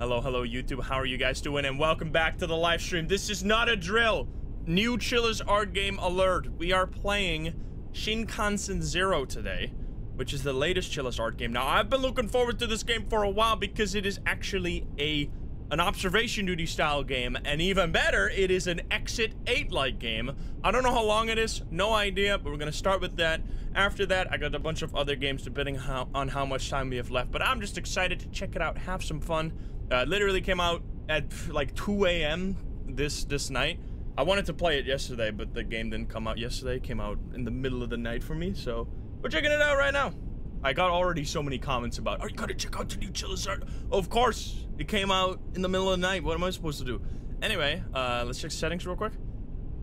Hello, hello, YouTube. How are you guys doing? And welcome back to the live stream. This is not a drill. New Chilla's Art game alert. We are playing Shinkansen Zero today, which is the latest Chilla's Art game. Now, I've been looking forward to this game for a while because it is actually a an observation duty style game, and even better, it is an Exit 8-like game. I don't know how long it is, no idea, but we're gonna start with that. After that, I got a bunch of other games depending how, on how much time we have left, but I'm just excited to check it out, have some fun. Uh, literally came out at like 2 a.m. this this night. I wanted to play it yesterday, but the game didn't come out yesterday. It came out in the middle of the night for me, so we're checking it out right now. I got already so many comments about, are you gonna check out the new Chilla's Art? Of course, it came out in the middle of the night. What am I supposed to do? Anyway, uh, let's check settings real quick.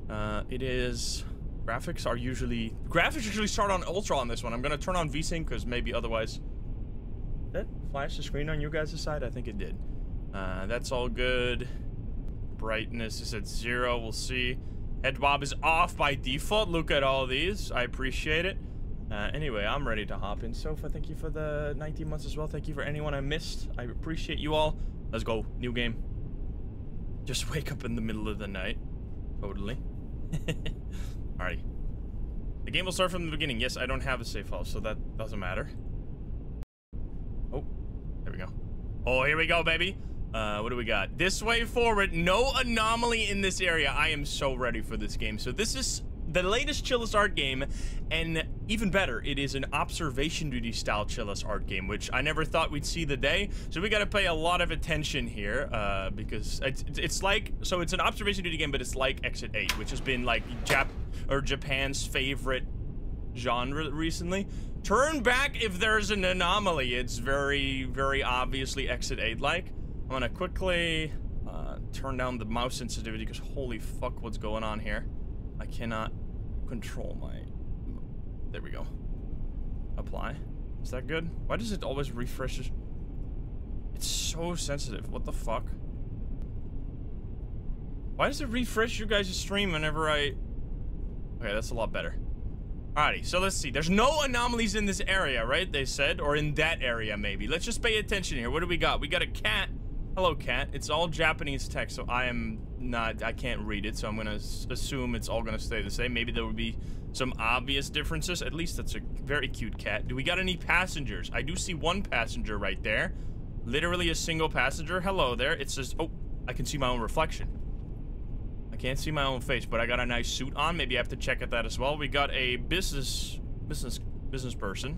Uh, it is, graphics are usually, graphics usually start on ultra on this one. I'm gonna turn on VSync because maybe otherwise, flash the screen on you guys' side? I think it did. Uh, that's all good. Brightness is at zero, we'll see. Head bob is off by default. Look at all these, I appreciate it. Uh, anyway, I'm ready to hop in. Sofa, thank you for the 19 months as well. Thank you for anyone I missed. I appreciate you all. Let's go. New game. Just wake up in the middle of the night. Totally. Alrighty. The game will start from the beginning. Yes, I don't have a save file, so that doesn't matter. There we go. Oh, here we go, baby. Uh, what do we got? This way forward. No anomaly in this area. I am so ready for this game. So this is the latest Chilla's Art game, and even better, it is an observation duty style Chilla's Art game, which I never thought we'd see the day. So we got to pay a lot of attention here, uh, because it's, it's like, so it's an observation duty game, but it's like Exit 8, which has been like Jap or Japan's favorite genre recently. Turn back if there's an anomaly. It's very, very obviously Exit 8-like. I'm gonna quickly uh, turn down the mouse sensitivity because holy fuck what's going on here. I cannot control my... There we go. Apply. Is that good? Why does it always refresh? It's so sensitive. What the fuck? Why does it refresh you guys' stream whenever I... Okay, that's a lot better. Alrighty, so let's see. There's no anomalies in this area, right? They said, or in that area, maybe. Let's just pay attention here. What do we got? We got a cat. Hello, cat. It's all Japanese text, so I am not, I can't read it, so I'm gonna assume it's all gonna stay the same. Maybe there will be some obvious differences. At least that's a very cute cat. Do we got any passengers? I do see one passenger right there. Literally a single passenger. Hello there. It says, oh, I can see my own reflection. Can't see my own face, but I got a nice suit on. Maybe I have to check at that as well. We got a business, business, business person.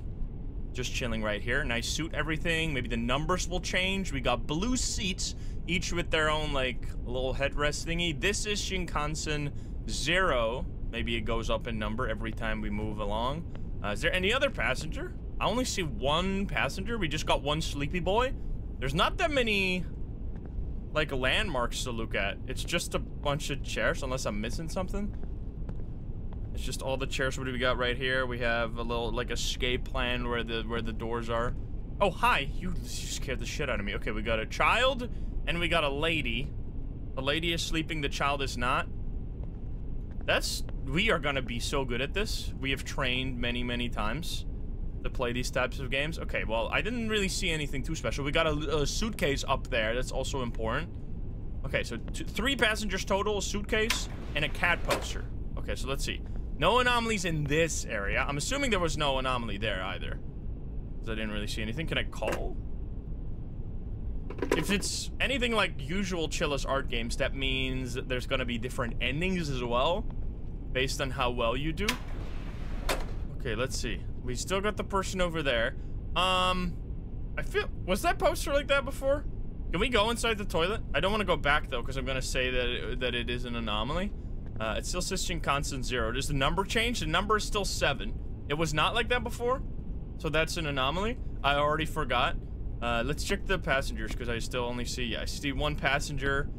Just chilling right here. Nice suit, everything. Maybe the numbers will change. We got blue seats, each with their own, like, little headrest thingy. This is Shinkansen Zero. Maybe it goes up in number every time we move along. Uh, is there any other passenger? I only see one passenger. We just got one sleepy boy. There's not that many, like, landmarks to look at. It's just a bunch of chairs, unless I'm missing something. It's just all the chairs. What do we got right here? We have a little like escape plan where the where the doors are. Oh hi, you, you scared the shit out of me. Okay, we got a child and we got a lady. The lady is sleeping. The child is not. That's we are gonna be so good at this. We have trained many many times to play these types of games. Okay, well I didn't really see anything too special. We got a, a suitcase up there. That's also important. Okay, so three passengers total, a suitcase, and a cat poster. Okay, so let's see. No anomalies in this area. I'm assuming there was no anomaly there either. Because I didn't really see anything. Can I call? If it's anything like usual Chilla's Art games, that means there's going to be different endings as well. Based on how well you do. Okay, let's see. We still got the person over there. Um, I feel... Was that poster like that before? Can we go inside the toilet? I don't want to go back, though, because I'm going to say that it, that it is an anomaly. Uh, it still says constant zero. Does the number change? The number is still seven. It was not like that before. So that's an anomaly. I already forgot. Uh, let's check the passengers because I still only see, yeah, I see one passenger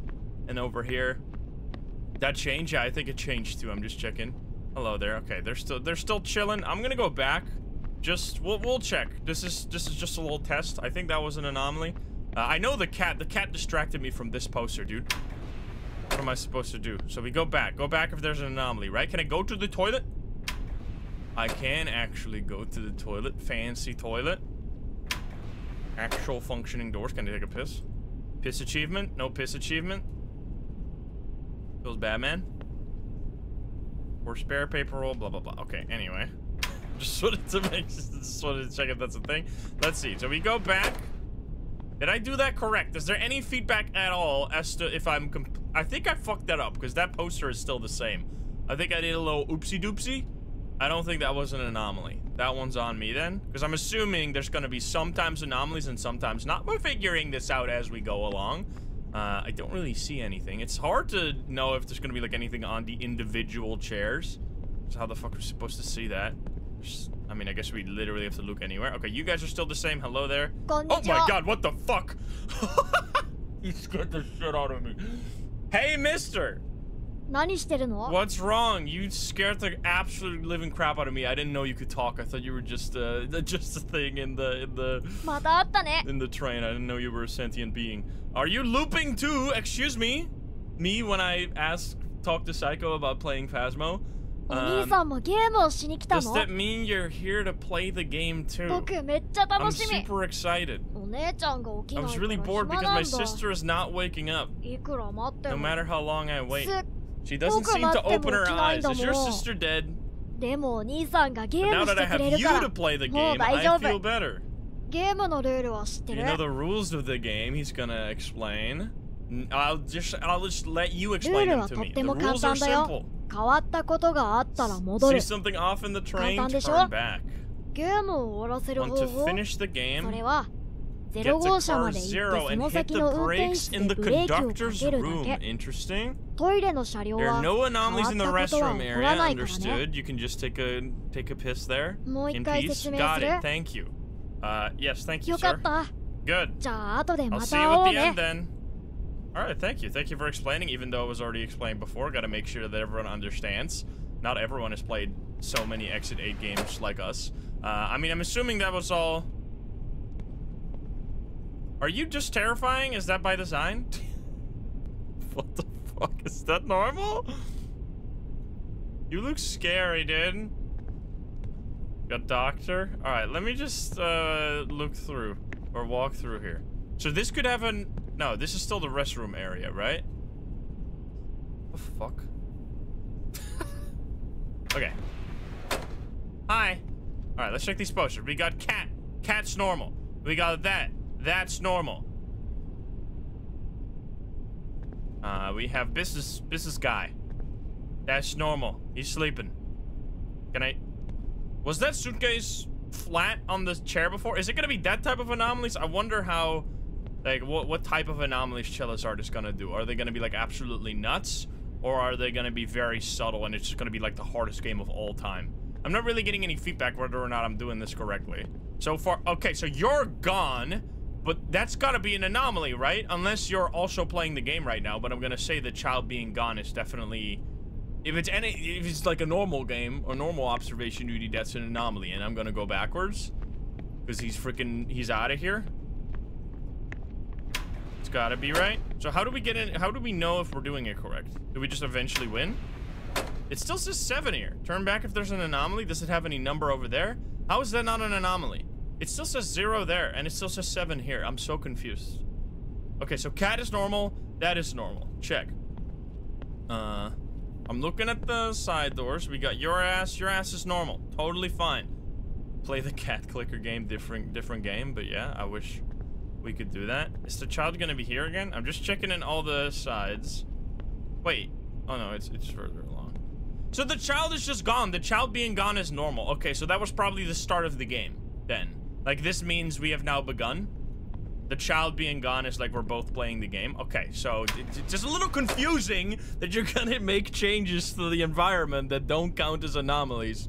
and over here. That changed? Yeah, I think it changed too. I'm just checking. Hello there. Okay, they're still they're still chilling. I'm gonna go back. Just we'll we'll check. This is this is just a little test. I think that was an anomaly. Uh, I know the cat. The cat distracted me from this poster, dude. What am I supposed to do? So we go back. Go back if there's an anomaly, right? Can I go to the toilet? I can actually go to the toilet. Fancy toilet. Actual functioning doors. Can I take a piss? Piss achievement? No piss achievement? Feels Batman? Or spare paper roll, blah, blah, blah. Okay, anyway. Just wanted to make, just wanted to check if that's a thing. Let's see. So we go back. Did I do that correct? Is there any feedback at all as to if I'm... I think I fucked that up because that poster is still the same. I think I did a little oopsie doopsie. I don't think that was an anomaly. That one's on me then. Because I'm assuming there's going to be sometimes anomalies and sometimes not. We're figuring this out as we go along. Uh, I don't really see anything. It's hard to know if there's going to be like anything on the individual chairs. So how the fuck are we supposed to see that? Just, I mean, I guess we literally have to look anywhere. Okay, you guys are still the same. Hello there. Oh my god, what the fuck? you scared the shit out of me. Hey, mister. What's wrong? You scared the absolute living crap out of me. I didn't know you could talk. I thought you were just uh just a thing in the in the in the train. I didn't know you were a sentient being. Are you looping too? Excuse me? Me when I ask talk to Psycho about playing Phasmo? Um, does that mean you're here to play the game too? I'm super excited. I was really bored because my sister is not waking up. No matter how long I wait. She doesn't seem to open her eyes. Is your sister dead? But now that I have you to play the game, I feel better. You know the rules of the game, he's gonna explain. I'll just I'll just let you explain them to me. The rules are simple. See something off in the train, turn back. Want to finish the game? Get to car zero and hit the brakes in the conductor's room. Interesting. There are no anomalies in the restroom area. Understood. You can just take a take a piss there in peace. Got it. Thank you. Uh, yes, thank you, sir. Good. I'll see you at the end then. Alright, thank you. Thank you for explaining, even though it was already explained before. Gotta make sure that everyone understands. Not everyone has played so many Exit 8 games like us. Uh, I mean, I'm assuming that was all are you just terrifying? Is that by design? what the fuck? Is that normal? You look scary, dude. Got doctor? Alright, let me just uh, look through. Or walk through here. So this could have an... No, this is still the restroom area, right? The fuck? okay. Hi. Alright, let's check these posters. We got cat. Cat's normal. We got that. That's normal. Uh, we have business business guy. That's normal. He's sleeping. Can I... Was that suitcase flat on the chair before? Is it gonna be that type of anomalies? I wonder how... Like, what, what type of anomalies Charizard is gonna do? Are they gonna be, like, absolutely nuts? Or are they gonna be very subtle and it's just gonna be, like, the hardest game of all time? I'm not really getting any feedback whether or not I'm doing this correctly. So far... Okay, so you're gone. But that's gotta be an anomaly, right? Unless you're also playing the game right now, but I'm gonna say the child being gone is definitely... If it's any, if it's like a normal game, or normal observation duty, that's an anomaly, and I'm gonna go backwards. Because he's freaking, he's out of here. It's gotta be right. So how do we get in, how do we know if we're doing it correct? Do we just eventually win? It still says seven here. Turn back if there's an anomaly. Does it have any number over there? How is that not an anomaly? It still says zero there, and it still says seven here. I'm so confused. Okay, so cat is normal. That is normal. Check. Uh, I'm looking at the side doors. We got your ass. Your ass is normal. Totally fine. Play the cat clicker game. Different, different game. But yeah, I wish we could do that. Is the child gonna be here again? I'm just checking in all the sides. Wait. Oh no, it's it's further along. So the child is just gone. The child being gone is normal. Okay, so that was probably the start of the game then. Like, this means we have now begun. The child being gone is like we're both playing the game. Okay, so it's just a little confusing that you're gonna make changes to the environment that don't count as anomalies.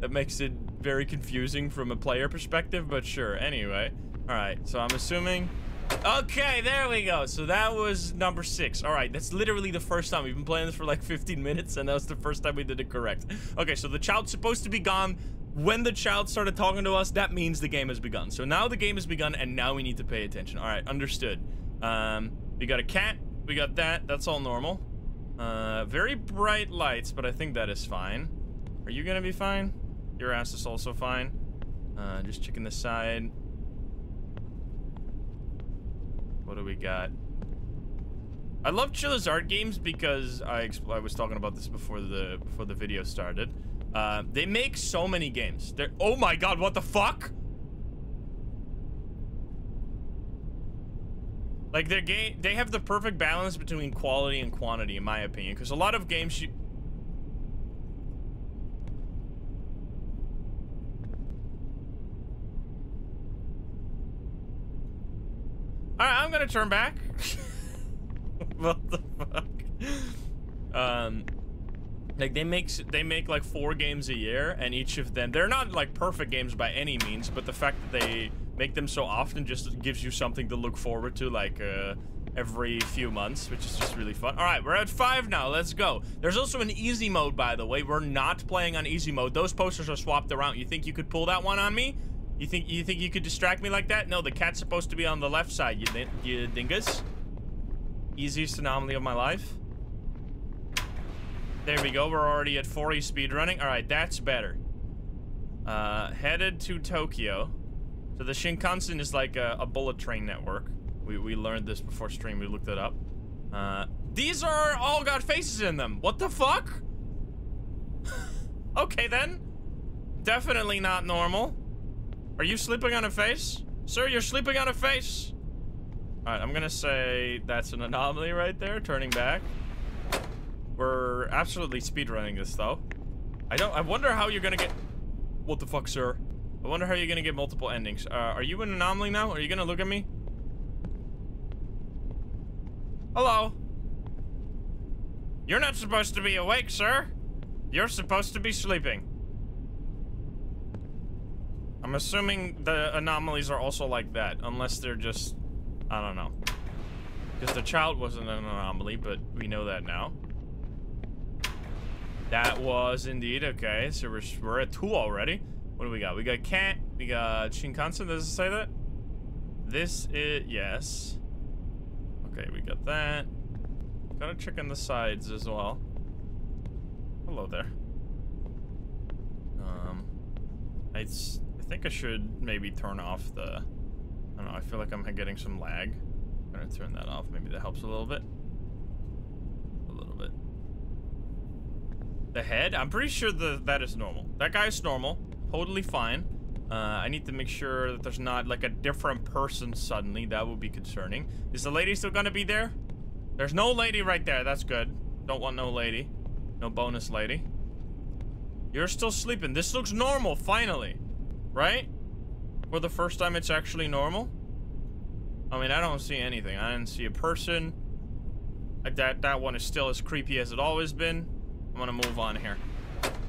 That makes it very confusing from a player perspective, but sure. Anyway, all right, so I'm assuming... Okay, there we go. So that was number six. All right, that's literally the first time. We've been playing this for like 15 minutes, and that was the first time we did it correct. Okay, so the child's supposed to be gone when the child started talking to us, that means the game has begun. So now the game has begun, and now we need to pay attention. All right, understood. Um, we got a cat. We got that. That's all normal. Uh, very bright lights, but I think that is fine. Are you gonna be fine? Your ass is also fine. Uh, just checking the side. What do we got? I love Chilla's art games because I I was talking about this before the before the video started. Uh, they make so many games. They're oh my god, what the fuck? Like their game, they have the perfect balance between quality and quantity, in my opinion. Because a lot of games, you. All right, I'm gonna turn back. what the fuck? Um, like they make they make like four games a year, and each of them they're not like perfect games by any means, but the fact that they make them so often just gives you something to look forward to like uh, every few months, which is just really fun. All right, we're at five now. Let's go. There's also an easy mode, by the way. We're not playing on easy mode. Those posters are swapped around. You think you could pull that one on me? You think you think you could distract me like that? No, the cat's supposed to be on the left side, you, you dingus. Easiest anomaly of my life. There we go. We're already at 40 speed running. All right, that's better. Uh, headed to Tokyo. So the Shinkansen is like a, a, bullet train network. We, we learned this before stream. We looked it up. Uh, these are all got faces in them. What the fuck? okay, then. Definitely not normal. Are you sleeping on a face? Sir, you're sleeping on a face. All right, I'm gonna say that's an anomaly right there, turning back. We're absolutely speedrunning this, though. I don't- I wonder how you're gonna get- What the fuck, sir? I wonder how you're gonna get multiple endings. Uh, are you an anomaly now? Are you gonna look at me? Hello? You're not supposed to be awake, sir. You're supposed to be sleeping. I'm assuming the anomalies are also like that, unless they're just... I don't know. Because the child wasn't an anomaly, but we know that now. That was indeed, okay, so we're, we're at two already. What do we got? We got Kant. We got Shinkansen. Does it say that? This is... Yes. Okay, we got that. Gotta check on the sides as well. Hello there. Um... I, I think I should maybe turn off the... I don't know, I feel like I'm getting some lag. I'm gonna turn that off. Maybe that helps a little bit. A little bit. The head? I'm pretty sure the, that is normal. That guy is normal totally fine. Uh, I need to make sure that there's not like a different person suddenly. That would be concerning. Is the lady still gonna be there? There's no lady right there. That's good. Don't want no lady. No bonus lady. You're still sleeping. This looks normal, finally. Right? For the first time, it's actually normal. I mean, I don't see anything. I didn't see a person. Like that, that one is still as creepy as it always been. I'm gonna move on here.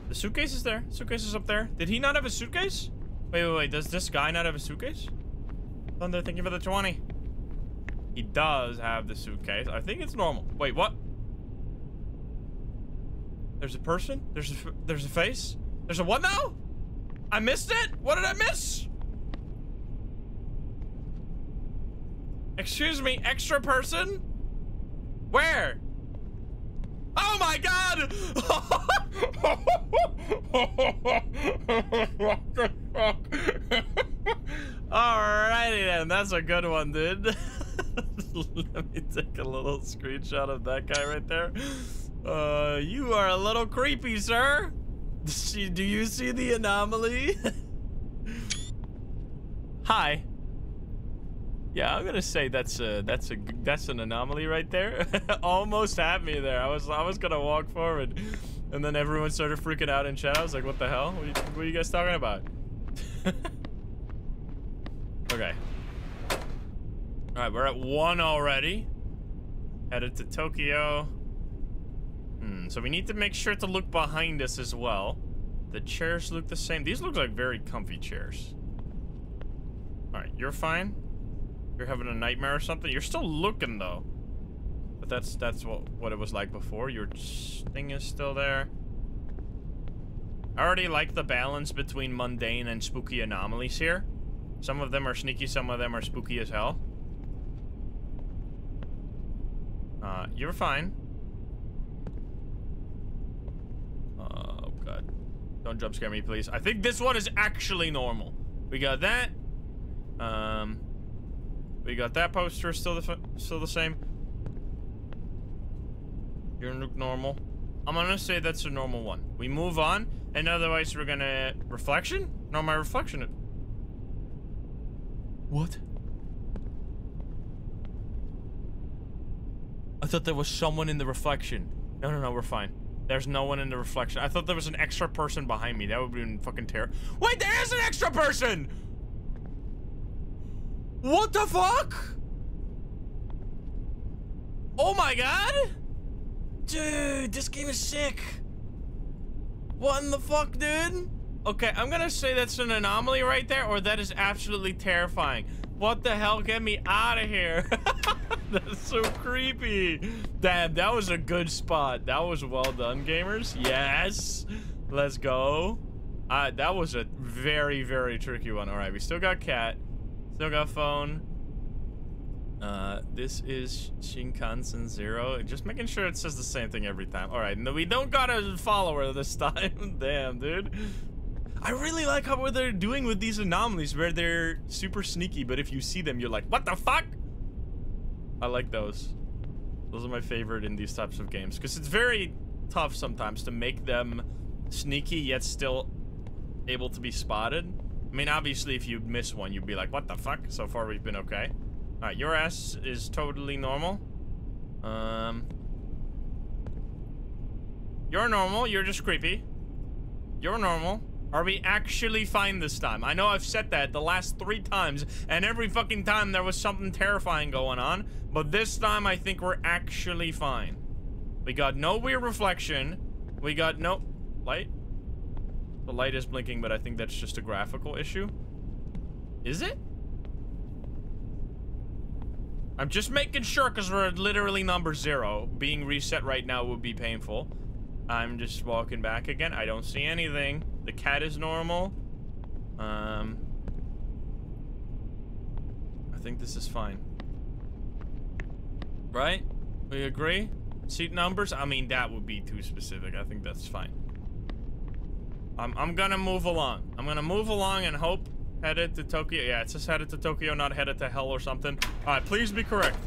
The suitcase is there. Suitcase is up there. Did he not have a suitcase? Wait, wait, wait. Does this guy not have a suitcase? Thunder, thank you for the 20. He does have the suitcase. I think it's normal. Wait, what? There's a person? There's a, there's a face? There's a what now? I missed it? What did I miss? Excuse me, extra person? Where? Oh my god! Alrighty then, that's a good one, dude. Let me take a little screenshot of that guy right there. Uh, you are a little creepy, sir. Do you see the anomaly? Hi. Yeah, I'm gonna say that's a that's a that's an anomaly right there. Almost had me there. I was I was gonna walk forward, and then everyone started freaking out in chat. I was like, "What the hell? What are you, what are you guys talking about?" okay. All right, we're at one already. Headed to Tokyo. Hmm. So we need to make sure to look behind us as well. The chairs look the same. These look like very comfy chairs. All right, you're fine. You're having a nightmare or something? You're still looking, though. But that's that's what, what it was like before. Your thing is still there. I already like the balance between mundane and spooky anomalies here. Some of them are sneaky, some of them are spooky as hell. Uh, you're fine. Oh, God. Don't jump scare me, please. I think this one is actually normal. We got that. Um... We got that poster still the still the same. You look normal. I'm gonna say that's a normal one. We move on, and otherwise we're gonna reflection. No, my reflection. What? I thought there was someone in the reflection. No, no, no, we're fine. There's no one in the reflection. I thought there was an extra person behind me. That would have been fucking terrible. Wait, there is an extra person! What the fuck? Oh my god! Dude, this game is sick. What in the fuck, dude? Okay, I'm gonna say that's an anomaly right there, or that is absolutely terrifying. What the hell? Get me out of here. That's so creepy. Damn, that was a good spot. That was well done, gamers. Yes. Let's go. Uh, that was a very, very tricky one. All right, we still got cat. Still got phone. Uh, this is Shinkansen Zero. Just making sure it says the same thing every time. All right, no, we don't got a follower this time. Damn, dude. I really like how what they're doing with these anomalies where they're super sneaky, but if you see them, you're like, what the fuck? I like those. Those are my favorite in these types of games because it's very tough sometimes to make them sneaky yet still able to be spotted. I mean, obviously, if you miss one, you'd be like, what the fuck? So far, we've been okay. All right, your ass is totally normal. Um, You're normal. You're just creepy. You're normal. Are we actually fine this time? I know I've said that the last three times, and every fucking time there was something terrifying going on, but this time I think we're actually fine. We got no weird reflection. We got no... Light? The light is blinking, but I think that's just a graphical issue. Is it? I'm just making sure because we're literally number zero. Being reset right now would be painful. I'm just walking back again. I don't see anything. The cat is normal. Um, I think this is fine. Right? We agree? Seat numbers? I mean, that would be too specific. I think that's fine. I'm, I'm gonna move along. I'm gonna move along and hope headed to Tokyo. Yeah, it's just headed to Tokyo, not headed to hell or something. All right, please be correct.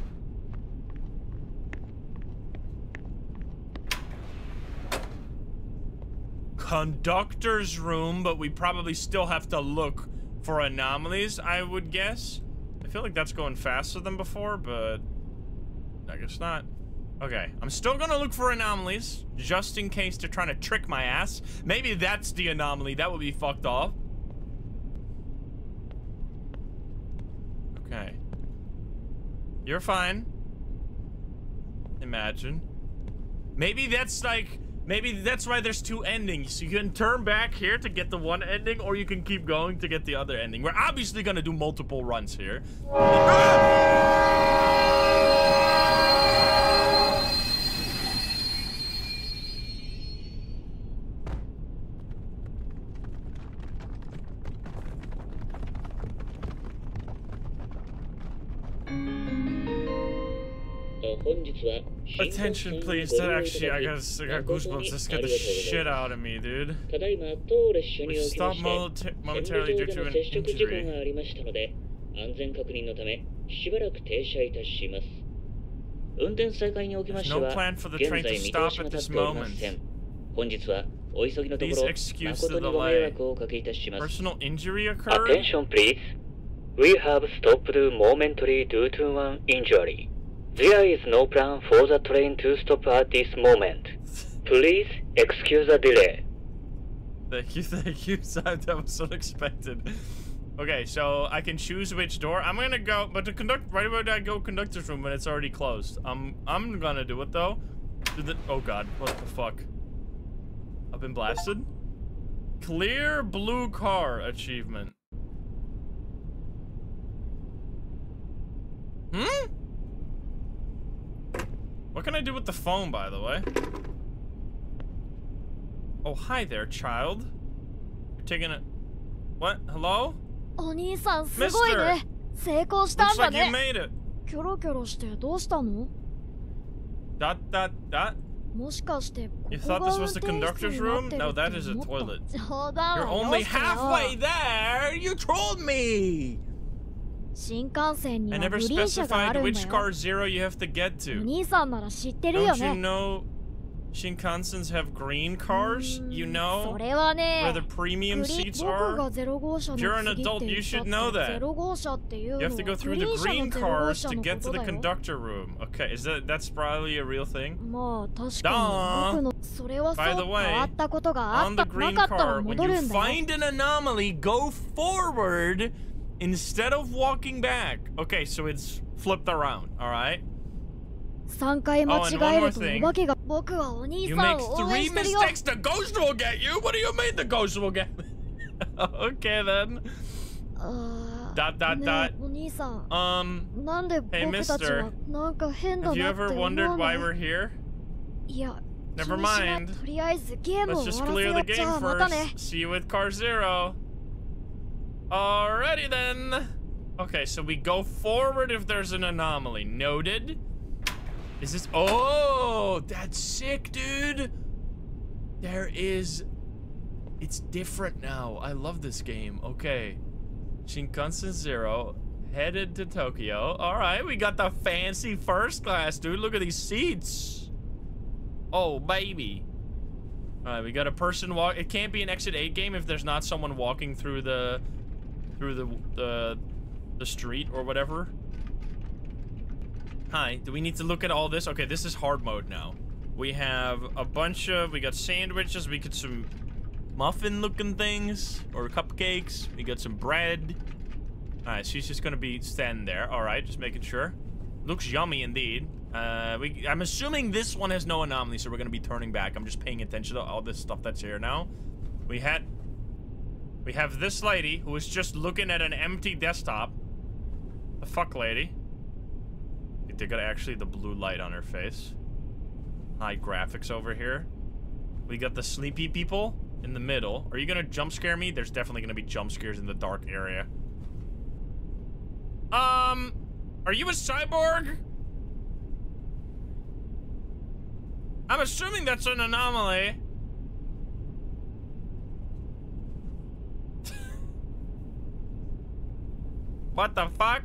conductor's room, but we probably still have to look for anomalies, I would guess. I feel like that's going faster than before, but I guess not. Okay, I'm still gonna look for anomalies, just in case they're trying to trick my ass. Maybe that's the anomaly. That would be fucked off. Okay. You're fine. Imagine. Maybe that's like Maybe that's why there's two endings. You can turn back here to get the one ending, or you can keep going to get the other ending. We're obviously gonna do multiple runs here. Ah! Attention, please. That actually, I got, I got goosebumps. That scared the shit out of me, dude. We stopped momentarily due to an injury. 安全確認のためしばらく停車いたします。運転再開におきましては、現在見通しが立っておりません。本日はお急ぎのところ、誠にご迷惑をおかけいたします。Personal injury occurred? Attention please. We have stopped momentarily due to an injury. There is no plan for the train to stop at this moment. Please excuse the delay. Thank you, thank you. that was unexpected. Okay, so I can choose which door. I'm gonna go, but to conduct, right away I go conductor's room when it's already closed. I'm, I'm gonna do it though. The, oh god, what the fuck? I've been blasted? Clear blue car achievement. Hmm? What can I do with the phone, by the way? Oh, hi there, child. You're taking a... What? Hello? Mister! Looks like you made it. キョロキョロしてどうしたの Dot, dot, dot? You thought this was the conductor's room? No, that is a toilet. You're only halfway there! You trolled me! I never specified which car zero you have to get to. Don't you know Shinkansens have green cars? You know where the premium seats are? If you're an adult, you should know that. You have to go through the green cars to get to the conductor room. Okay, is that that's probably a real thing? Duh. By the way, on the green car, when you find an anomaly, go forward Instead of walking back. Okay, so it's flipped around, alright? Oh, and one more thing. You make three mistakes, the ghost will get you? What do you mean the ghost will get me? okay then. Dot dot dot. Um, hey mister, have you ever wondered why we're here? Never mind. Let's just clear the game first. See you with Car Zero. Alrighty then. Okay, so we go forward if there's an anomaly. Noted. Is this? Oh, that's sick, dude. There is. It's different now. I love this game. Okay. Shinkansen Zero headed to Tokyo. All right, we got the fancy first class, dude. Look at these seats. Oh, baby. All right, we got a person walk. It can't be an Exit 8 game if there's not someone walking through the, through the the, the street or whatever. Hi. Do we need to look at all this? Okay, this is hard mode now. We have a bunch of. We got sandwiches. We got some muffin-looking things or cupcakes. We got some bread. All right, she's just gonna be standing there. All right, just making sure. Looks yummy indeed. Uh, we, I'm assuming this one has no anomaly, so we're gonna be turning back. I'm just paying attention to all this stuff that's here now. We had, we have this lady who is just looking at an empty desktop. The fuck lady. They got actually the blue light on her face. High graphics over here. We got the sleepy people in the middle. Are you gonna jump scare me? There's definitely gonna be jump scares in the dark area. Um, are you a cyborg? I'm assuming that's an anomaly. What the fuck?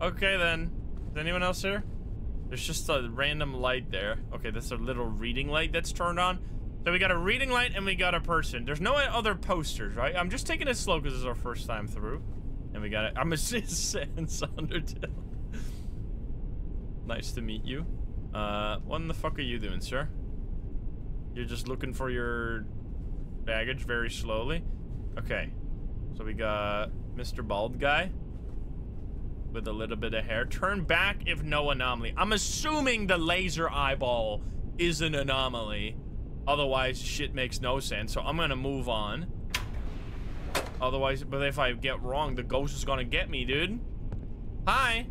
Okay then. Is anyone else here? There's just a random light there. Okay, that's a little reading light that's turned on. So we got a reading light and we got a person. There's no other posters, right? I'm just taking it slow because it's our first time through. And we got it. I'm a Sans Undertale. nice to meet you. Uh, what in the fuck are you doing, sir? You're just looking for your baggage very slowly. Okay. So we got Mr. Bald Guy with a little bit of hair. Turn back if no anomaly. I'm assuming the laser eyeball is an anomaly. Otherwise, shit makes no sense. So I'm gonna move on. Otherwise, but if I get wrong, the ghost is gonna get me, dude. Hi.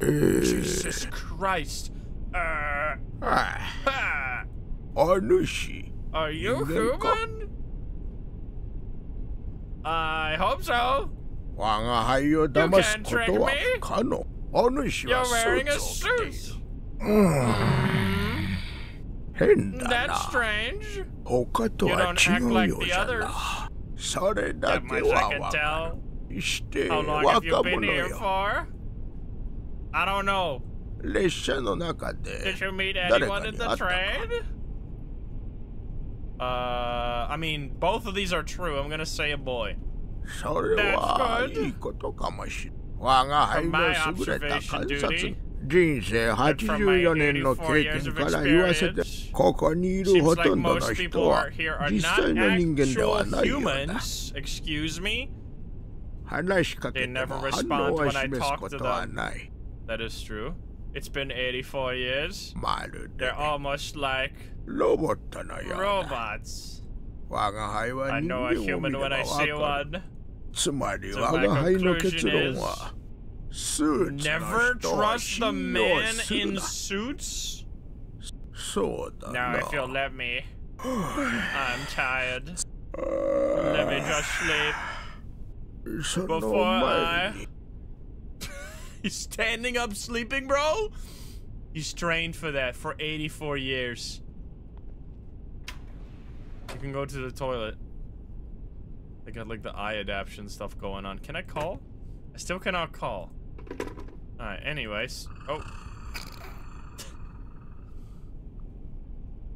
Jesus eh. Christ. Uh, ah. Ah. Anushi. Are you human? I hope so. You can trick me? You're wearing a suit. That's strange. You don't act like the others. That much I can tell. How long have you been here for? I don't know. Did you meet anyone in the train? Uh, I mean, both of these are true. I'm gonna say a boy. それは That's good. いいことかもしれん。我が輩 From の my 優れた observation 観 duty 察、人生 and from my 84年の経験から言わせて experience,、ここにいる Seems ほ like とんどの most 人 people は are here are 実 not 際の人間では actual ないようだ。 humans. Excuse me? 話しかけ They て never も反 respond 応は when I 示す talk こ to とは them. ない。 That is true. It's been 84 years. They're almost like robots. I know a human when I see one. So my conclusion is never trust the man in suits. Now if you'll let me, I'm tired. Let me just sleep before I に He's standing up sleeping, bro? He's trained for that for 84 years. You can go to the toilet. They got like the eye adaptation stuff going on. Can I call? I still cannot call. Alright, anyways. Oh.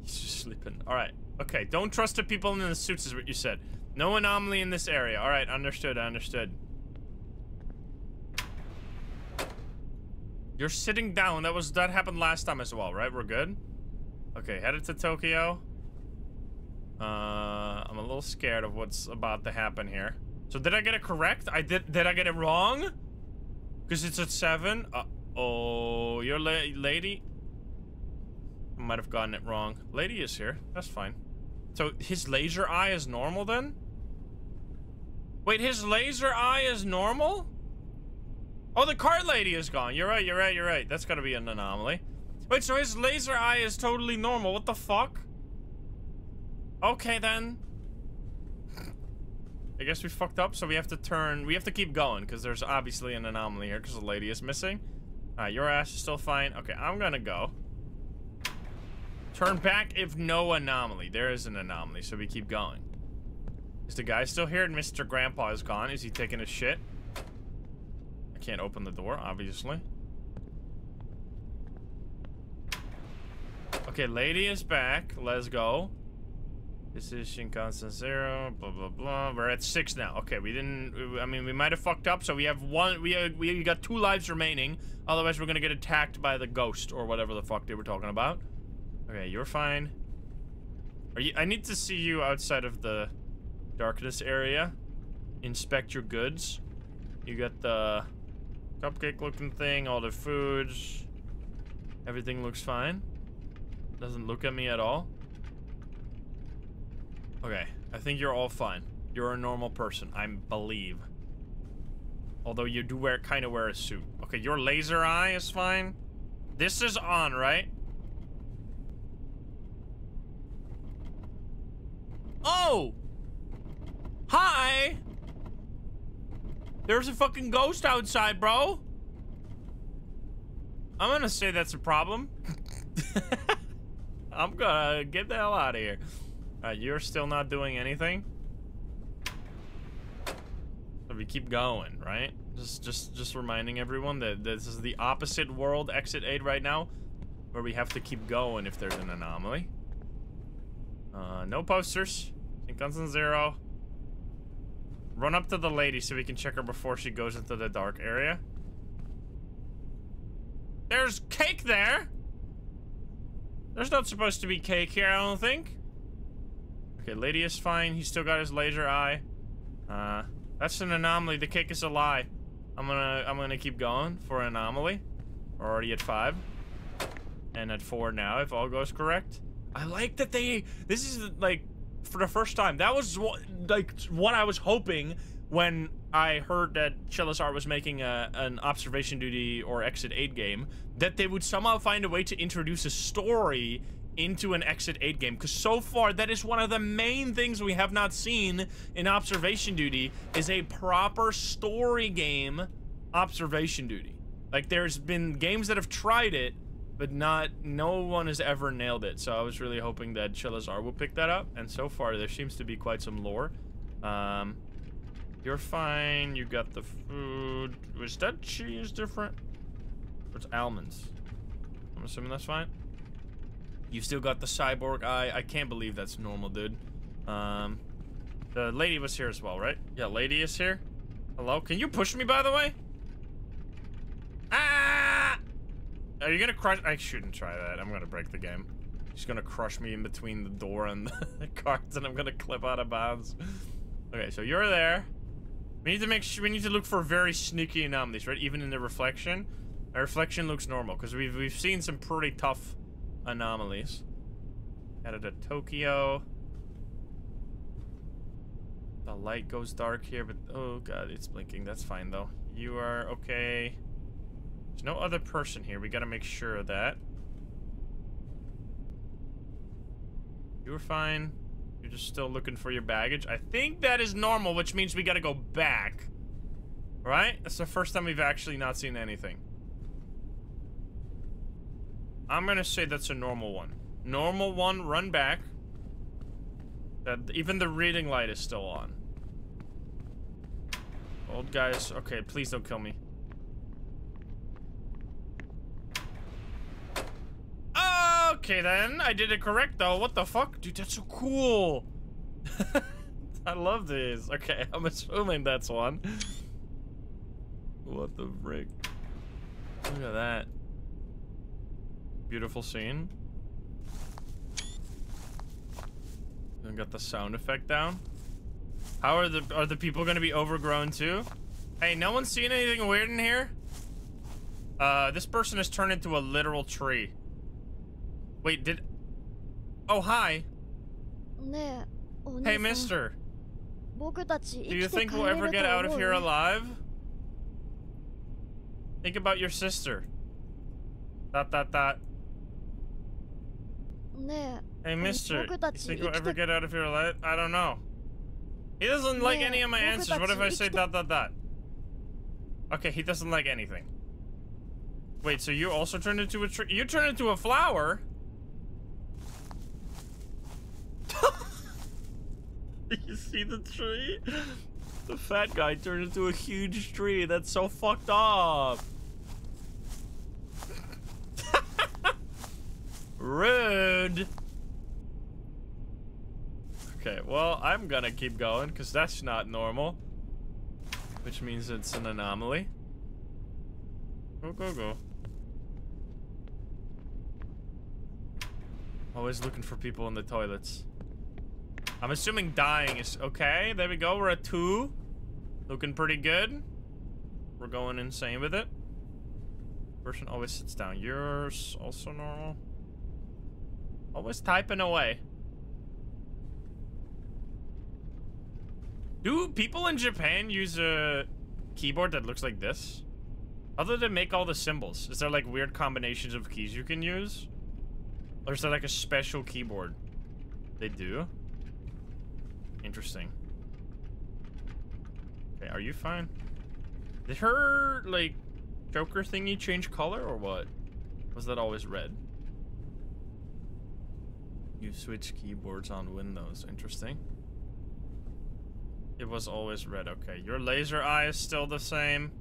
He's just sleeping. Alright. Okay, don't trust the people in the suits is what you said. No anomaly in this area. Alright, understood, I understood. You're sitting down. That was that happened last time as well, right? We're good? Okay, headed to Tokyo. Uh, I'm a little scared of what's about to happen here. So did I get it correct? I did. Did I get it wrong? Because it's at seven. Uh oh, your la lady. I might have gotten it wrong. Lady is here. That's fine. So his laser eye is normal then? Wait, his laser eye is normal? Oh, the cart lady is gone. You're right, you're right, you're right. That's gotta be an anomaly. Wait, so his laser eye is totally normal. What the fuck? Okay, then. I guess we fucked up, so we have to turn... We have to keep going, because there's obviously an anomaly here, because the lady is missing. Alright, your ass is still fine. Okay, I'm gonna go. Turn back if no anomaly. There is an anomaly, so we keep going. Is the guy still here and Mr. Grandpa is gone? Is he taking a shit? I can't open the door, obviously. Okay, lady is back. Let's go. This is Shinkansen Zero, blah, blah, blah. We're at six now. Okay, we didn't... I mean, we might have fucked up, so we have one... We, uh, we got two lives remaining. Otherwise, we're gonna get attacked by the ghost or whatever the fuck they were talking about. Okay, you're fine. Are you... I need to see you outside of the darkness area. Inspect your goods. You got the cupcake-looking thing, all the foods. Everything looks fine. Doesn't look at me at all. Okay, I think you're all fine. You're a normal person, I believe. Although you do wear kind of wear a suit. Okay, your laser eye is fine. This is on, right? Oh! Hi! There's a fucking ghost outside, bro. I'm gonna say that's a problem. I'm gonna get the hell out of here. Uh, you're still not doing anything? So we keep going, right? Just, just, just reminding everyone that this is the opposite world Exit 8 right now, where we have to keep going if there's an anomaly. Uh, no posters. Shinkansen Zero. Run up to the lady so we can check her before she goes into the dark area. There's cake there! There's not supposed to be cake here, I don't think. Okay, lady is fine. He's still got his laser eye. Uh, that's an anomaly. The cake is a lie. I'm gonna, I'm gonna keep going for an anomaly. We're already at five. And at four now, if all goes correct. I like that they, this is like, for the first time. That was what, like, what I was hoping when I heard that Chilla's Art was making a, an observation duty or exit 8 game, that they would somehow find a way to introduce a story into an Exit 8 game. Because so far, that is one of the main things we have not seen in Observation Duty is a proper story game Observation Duty. Like, there's been games that have tried it, but not, no one has ever nailed it. So I was really hoping that Chilla's Art will pick that up. And so far, there seems to be quite some lore. Um, you're fine. You got the food. Was that cheese different? It's almonds. I'm assuming that's fine. You've still got the cyborg eye. I can't believe that's normal, dude. Um, the lady was here as well, right? Yeah, lady is here. Hello? Can you push me, by the way? Ah! Are you gonna crush? I shouldn't try that. I'm gonna break the game. She's gonna crush me in between the door and the cards, and I'm gonna clip out of bounds. Okay, so you're there. We need to make sure. We need to look for very sneaky anomalies, right? Even in the reflection, our reflection looks normal because we've we've seen some pretty tough anomalies. Headed to Tokyo. The light goes dark here, but oh god, it's blinking. That's fine though. You are okay. There's no other person here. We gotta make sure of that. You were fine. You're just still looking for your baggage. I think that is normal, which means we gotta go back. Right? That's the first time we've actually not seen anything. I'm gonna say that's a normal one. Normal one, run back. That even the reading light is still on. Old guys. Okay, please don't kill me. Okay then, I did it correct though. What the fuck? Dude, that's so cool. I love these. Okay, I'm assuming that's one. What the frick? Look at that. Beautiful scene. And got the sound effect down. How are the are the people gonna be overgrown too? Hey, no one's seen anything weird in here? Uh, this person has turned into a literal tree. Wait, did... Oh, hi. Hey, mister. Do you think we'll ever get out of here alive? Think about your sister. Dot, dot, dot. Hey, mister. Do you think we'll ever get out of here alive? I don't know. He doesn't like any of my answers. What if I say dot, dot, dot? Okay, he doesn't like anything. Wait, so you also turned into a tree? You turned into a flower? you see the tree? The fat guy turned into a huge tree. That's so fucked up. Rude. Okay, well, I'm gonna keep going because that's not normal. Which means it's an anomaly. Go, go, go. Always looking for people in the toilets. I'm assuming dying is okay. There we go. We're at two. Looking pretty good. We're going insane with it. Person always sits down. Yours also normal. Always typing away. Do people in Japan use a keyboard that looks like this? Other than make all the symbols, is there like weird combinations of keys you can use? Or is there like a special keyboard? They do? Interesting. Okay, are you fine? Did her, like, Joker thingy change color or what? Was that always red? You switch keyboards on Windows. Interesting. It was always red. Okay, your laser eye is still the same.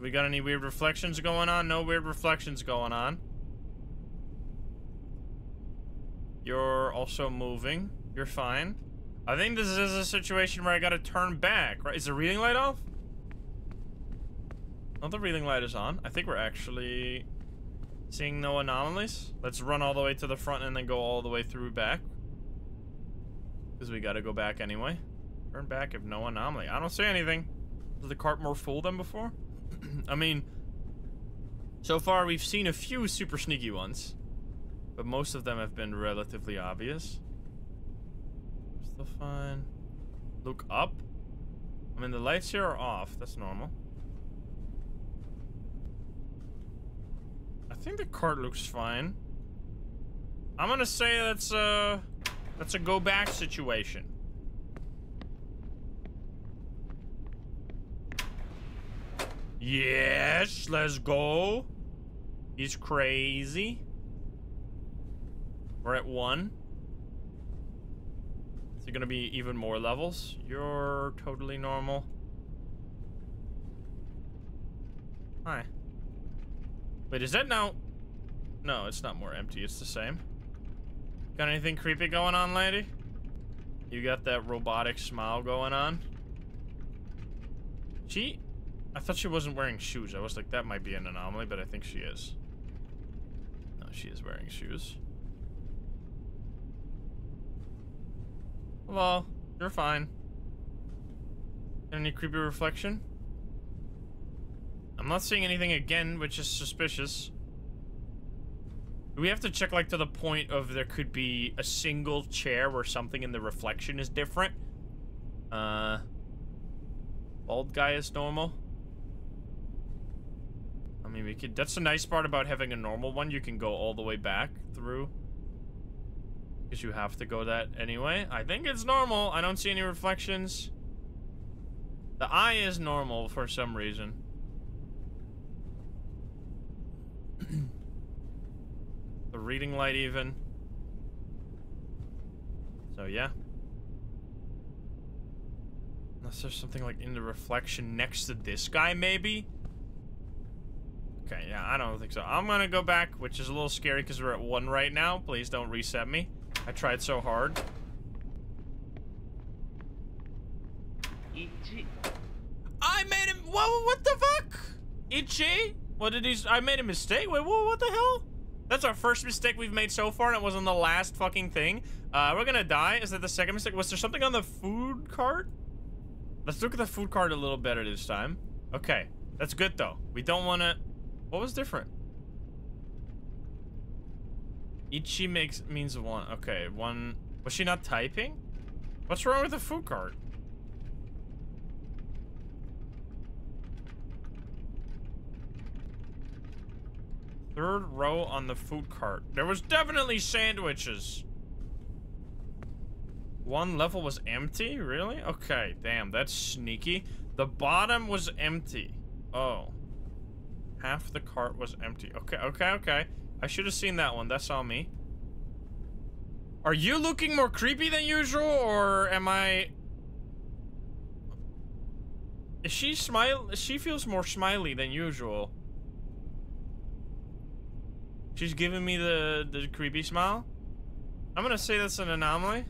We got any weird reflections going on? No weird reflections going on. You're also moving. You're fine. I think this is a situation where I gotta turn back, right? Is the reading light off? Oh, the reading light is on. I think we're actually seeing no anomalies. Let's run all the way to the front and then go all the way through back. Because we gotta go back anyway. Turn back if no anomaly. I don't see anything. Is the cart more full than before? I mean, so far we've seen a few super sneaky ones. But most of them have been relatively obvious. Still fine. Look up. I mean, the lights here are off. That's normal. I think the cart looks fine. I'm gonna say that's a that's a go back situation. Yes, let's go. He's crazy. We're at one. Is it gonna be even more levels? You're totally normal. Hi. Wait, is that now? No, it's not more empty. It's the same. Got anything creepy going on, lady? You got that robotic smile going on? She... I thought she wasn't wearing shoes. I was like, that might be an anomaly, but I think she is. No, she is wearing shoes. Well, you're fine. Any creepy reflection? I'm not seeing anything again, which is suspicious. We have to check, like, to the point of there could be a single chair where something in the reflection is different? Uh... Bald guy is normal. I mean, we could... That's the nice part about having a normal one. You can go all the way back through. Because you have to go that anyway. I think it's normal. I don't see any reflections. The eye is normal for some reason. the reading light even. So, yeah. Unless there's something like in the reflection next to this guy, maybe? Okay, yeah, I don't think so. I'm gonna go back, which is a little scary because we're at one right now. Please don't reset me. I tried so hard. Ichi. I made him. Whoa, what the fuck? Ichi? What did he? I made a mistake. Wait, whoa, what the hell? That's our first mistake we've made so far, and it was on the last fucking thing. Uh, we're gonna die. Is that the second mistake? Was there something on the food cart? Let's look at the food cart a little better this time. Okay, that's good though. We don't want to. What was different? Ichi makes means one. Okay, one. Was she not typing? What's wrong with the food cart? Third row on the food cart. There was definitely sandwiches. One level was empty? Really? Okay, damn, that's sneaky. The bottom was empty. Oh. Half the cart was empty. Okay, okay, okay. I should have seen that one. That's on me. Are you looking more creepy than usual, or am I... Is she smile? She feels more smiley than usual. She's giving me the, the creepy smile. I'm gonna say that's an anomaly.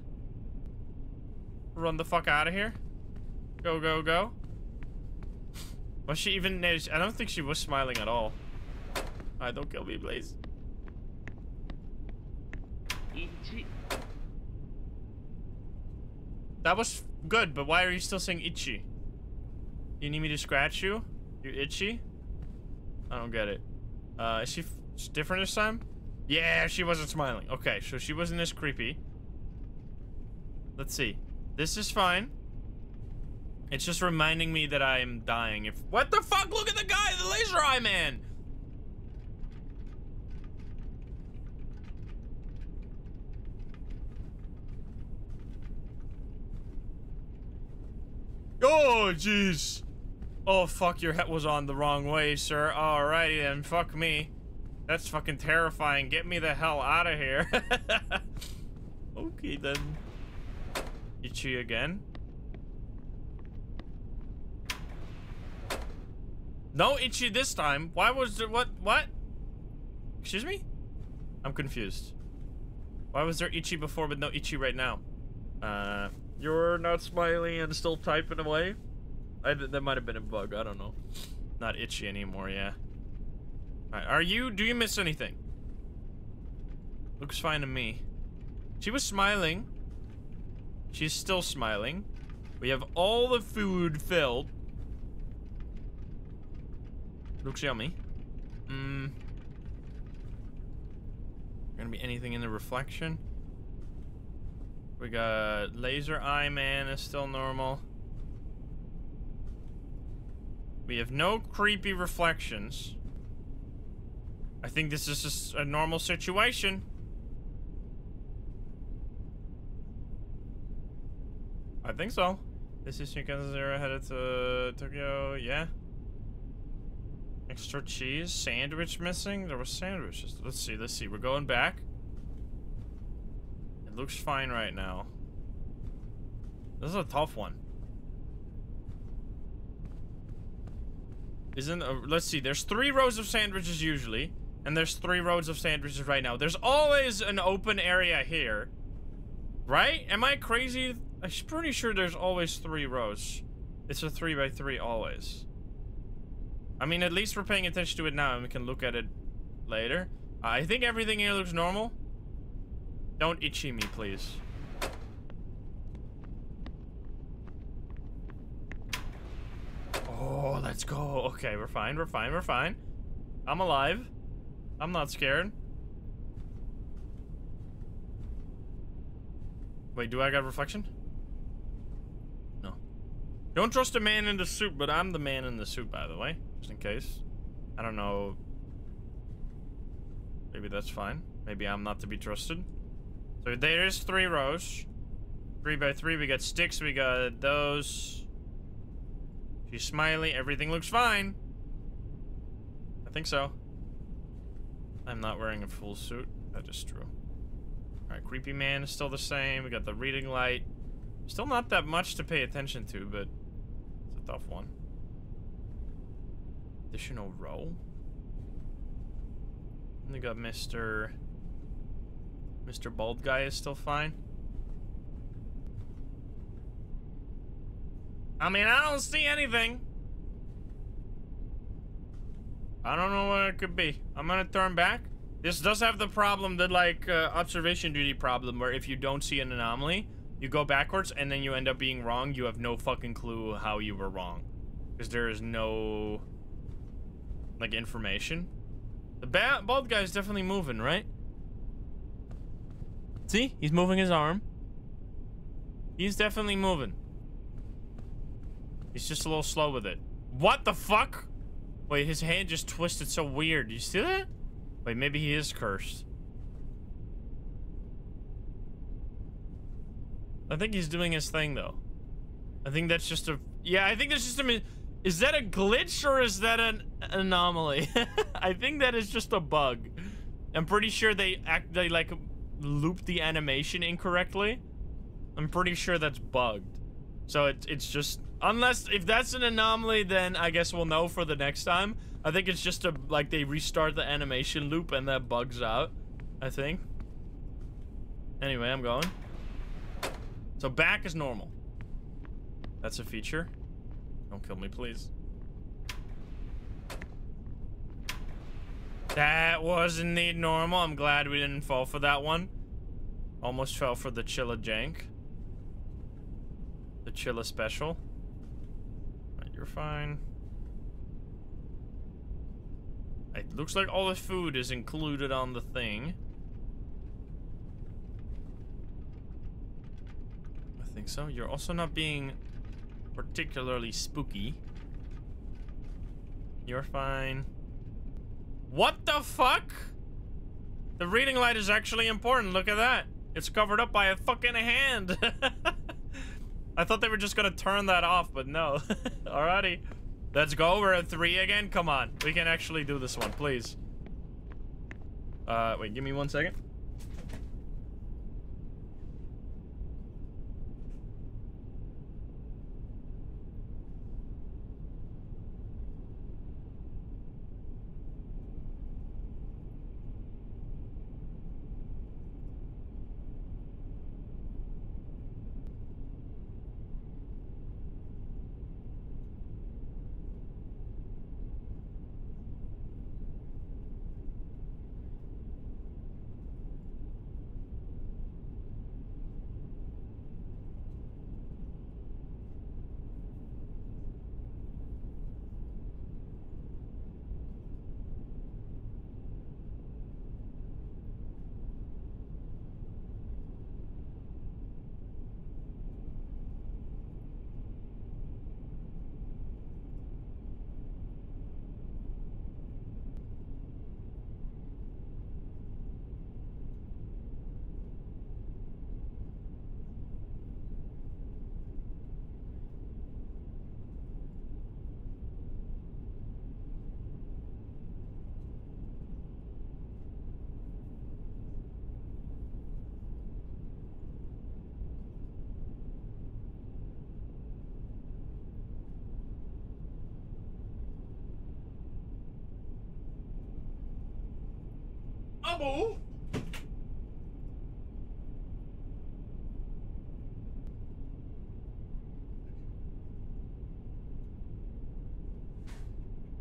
Run the fuck out of here. Go, go, go. Was she even... I don't think she was smiling at all. Alright, don't kill me, please. That was good, but why are you still saying itchy? You need me to scratch you? You're itchy? I don't get it. Uh, is she different this time? Yeah, she wasn't smiling. Okay, so she wasn't as creepy. Let's see. This is fine. It's just reminding me that I am dying. If What the fuck? Look at the guy, the laser eye man! Oh, jeez. Oh, fuck, your head was on the wrong way, sir. Alrighty then, fuck me. That's fucking terrifying. Get me the hell out of here. okay, then. Itchy again. No itchy this time. Why was there what what? Excuse me? I'm confused. Why was there itchy before but no itchy right now? Uh you're not smiling and still typing away? I, that might have been a bug, I don't know. Not itchy anymore, yeah. Right, are you do you miss anything? Looks fine to me. She was smiling. She's still smiling. We have all the food filled. Looks yummy. Hmm. Gonna be anything in the reflection? We got laser eye man is still normal. We have no creepy reflections. I think this is just a normal situation. I think so. This is Shinkansen Zero headed to Tokyo, yeah. Extra cheese, sandwich missing? There were sandwiches. Let's see, let's see. We're going back. It looks fine right now. This is a tough one. Isn't, uh, let's see, there's three rows of sandwiches usually. And there's three rows of sandwiches right now. There's always an open area here. Right? Am I crazy? I'm pretty sure there's always three rows. It's a three by three always. I mean, at least we're paying attention to it now and we can look at it later. Uh, I think everything here looks normal. Don't itchy me, please. Oh, let's go. Okay, we're fine, we're fine, we're fine. I'm alive. I'm not scared. Wait, do I got reflection? No. Don't trust a man in the suit, but I'm the man in the suit, by the way. Just in case. I don't know. Maybe that's fine. Maybe I'm not to be trusted. So there's three rows. Three by three. We got sticks. We got those. She's smiley. Everything looks fine. I think so. I'm not wearing a full suit. That is true. Alright, creepy man is still the same. We got the reading light. Still not that much to pay attention to, but it's a tough one. Additional row? We got Mr. Mr. Bald Guy is still fine. I mean, I don't see anything. I don't know what it could be. I'm gonna turn back. This does have the problem that, like, uh, observation duty problem, where if you don't see an anomaly, you go backwards and then you end up being wrong. You have no fucking clue how you were wrong. Because there is no, like, information. The ba bald guy is definitely moving, right? See? He's moving his arm. He's definitely moving. He's just a little slow with it. What the fuck? Wait, his hand just twisted so weird. You see that? Wait, maybe he is cursed. I think he's doing his thing, though. I think that's just a... Yeah, I think that's just a... Is that a glitch or is that an anomaly? I think that is just a bug. I'm pretty sure they act... They, like, looped the animation incorrectly. I'm pretty sure that's bugged. So it, it's just... Unless... If that's an anomaly, then I guess we'll know for the next time. I think it's just a... Like, they restart the animation loop and that bugs out. I think. Anyway, I'm going. So back is normal. That's a feature. Don't kill me, please. That was indeed normal. I'm glad we didn't fall for that one. Almost fell for the Chilla Jank. The Chilla Special. You're fine. It looks like all the food is included on the thing. I think so. You're also not being particularly spooky. You're fine. What the fuck? The reading light is actually important. Look at that. It's covered up by a fucking hand. I thought they were just gonna turn that off, but no. Alrighty. Let's go. We're at three again. Come on. We can actually do this one, please. Uh, wait, give me one second.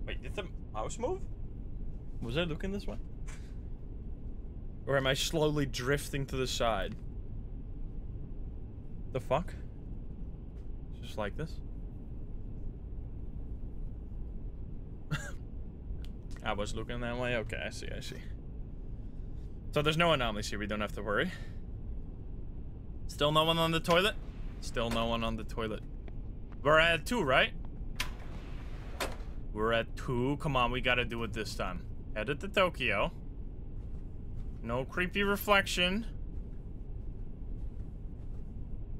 Wait, did the mouse move? Was I looking this way? Or am I slowly drifting to the side? The fuck? Just like this? I was looking that way? Okay, I see, I see. So there's no anomalies here. We don't have to worry. Still no one on the toilet? Still no one on the toilet. We're at two, right? We're at two. Come on, we gotta do it this time. Headed to Tokyo. No creepy reflection.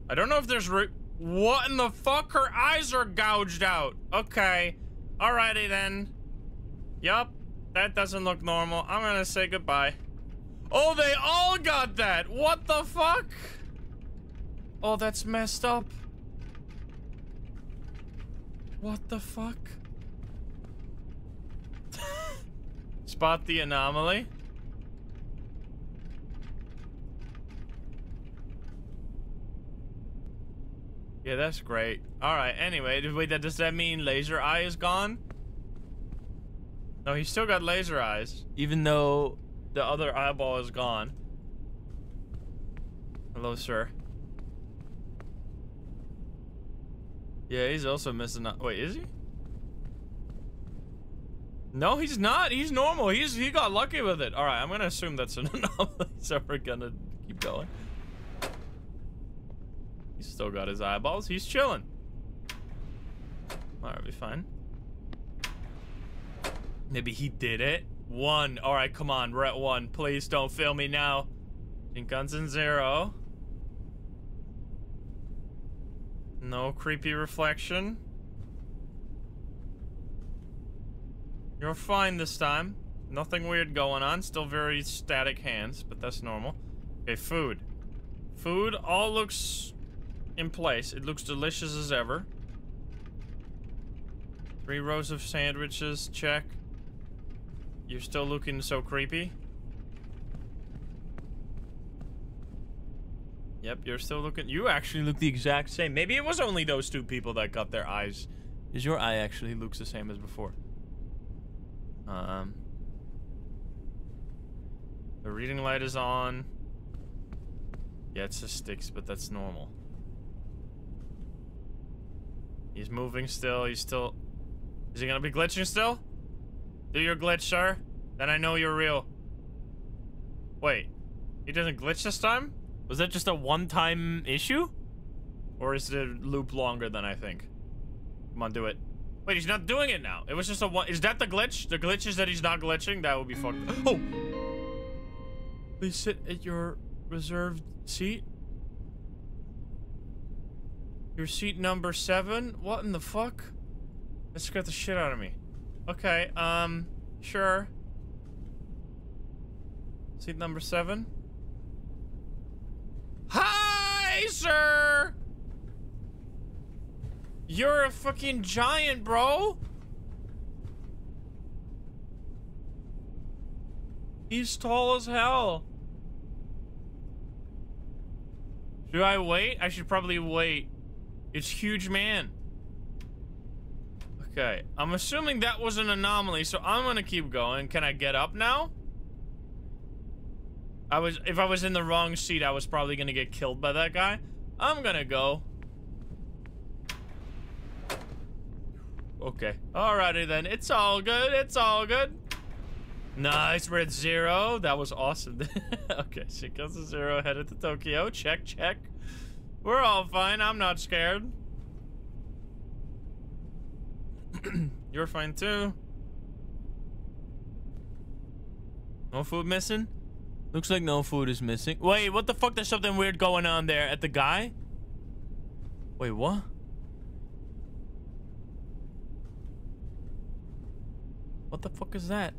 I don't know if there's What in the fuck? Her eyes are gouged out. Okay. Alrighty then. Yup. That doesn't look normal. I'm gonna say goodbye. Oh, they all got that. What the fuck? Oh, that's messed up. What the fuck? Spot the anomaly. Yeah, that's great. Alright, anyway, wait, does that mean laser eye is gone? No, he's still got laser eyes, even though the other eyeball is gone. Hello, sir. Yeah, he's also missing. out. Wait, is he? No, he's not. He's normal. He's he got lucky with it. All right, I'm gonna assume that's an anomaly, so we're gonna keep going. He's still got his eyeballs. He's chilling. All right, be fine. Maybe he did it. One. All right, come on. We're at one. Please don't fail me now. Shinkansen zero. No creepy reflection. You're fine this time. Nothing weird going on. Still very static hands, but that's normal. Okay, food. Food all looks in place. It looks delicious as ever. Three rows of sandwiches, check. You're still looking so creepy. Yep, you're still looking. You actually look the exact same. Maybe it was only those two people that got their eyes. Is your eye actually looks the same as before? Um. The reading light is on. Yeah, it just sticks, but that's normal. He's moving still. He's still. Is he gonna be glitching still? Do your glitch, sir? Then I know you're real. Wait. He doesn't glitch this time? Was that just a one-time issue? Or is it a loop longer than I think? Come on, do it. Wait, he's not doing it now. It was just a one- Is that the glitch? The glitch is that he's not glitching? That would be fucked. Oh! Please sit at your reserved seat. Your seat number seven? What in the fuck? That scared the shit out of me. Okay, um, sure. Seat number seven. Hi, sir! You're a fucking giant, bro! He's tall as hell. Should I wait? I should probably wait. It's huge man. Okay, I'm assuming that was an anomaly, so I'm gonna keep going. Can I get up now? I was, if I was in the wrong seat, I was probably gonna get killed by that guy. I'm gonna go. Okay, alrighty then. It's all good, it's all good. Nice, we're at zero. That was awesome. okay, Shinkansen Zero headed to Tokyo. Check, check. We're all fine. I'm not scared. You're fine too. No food missing? Looks like no food is missing. Wait, what the fuck? There's something weird going on there at the guy? Wait, what? What the fuck is that?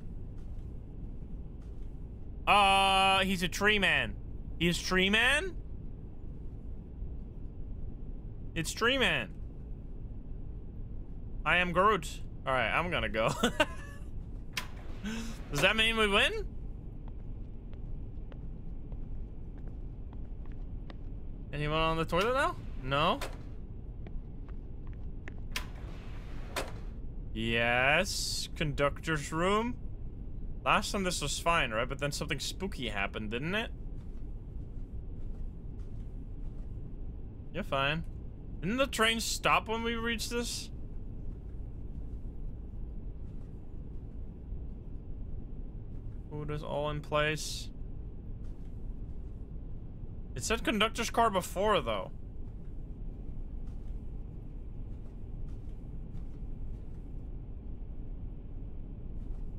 Uh, he's a tree man. He's tree man? It's tree man. I am Groot. Alright, I'm gonna go. Does that mean we win? Anyone on the toilet now? No? Yes. Conductor's room. Last time this was fine, right? But then something spooky happened, didn't it? You're fine. Didn't the train stop when we reached this? Food is all in place. It said conductor's car before, though.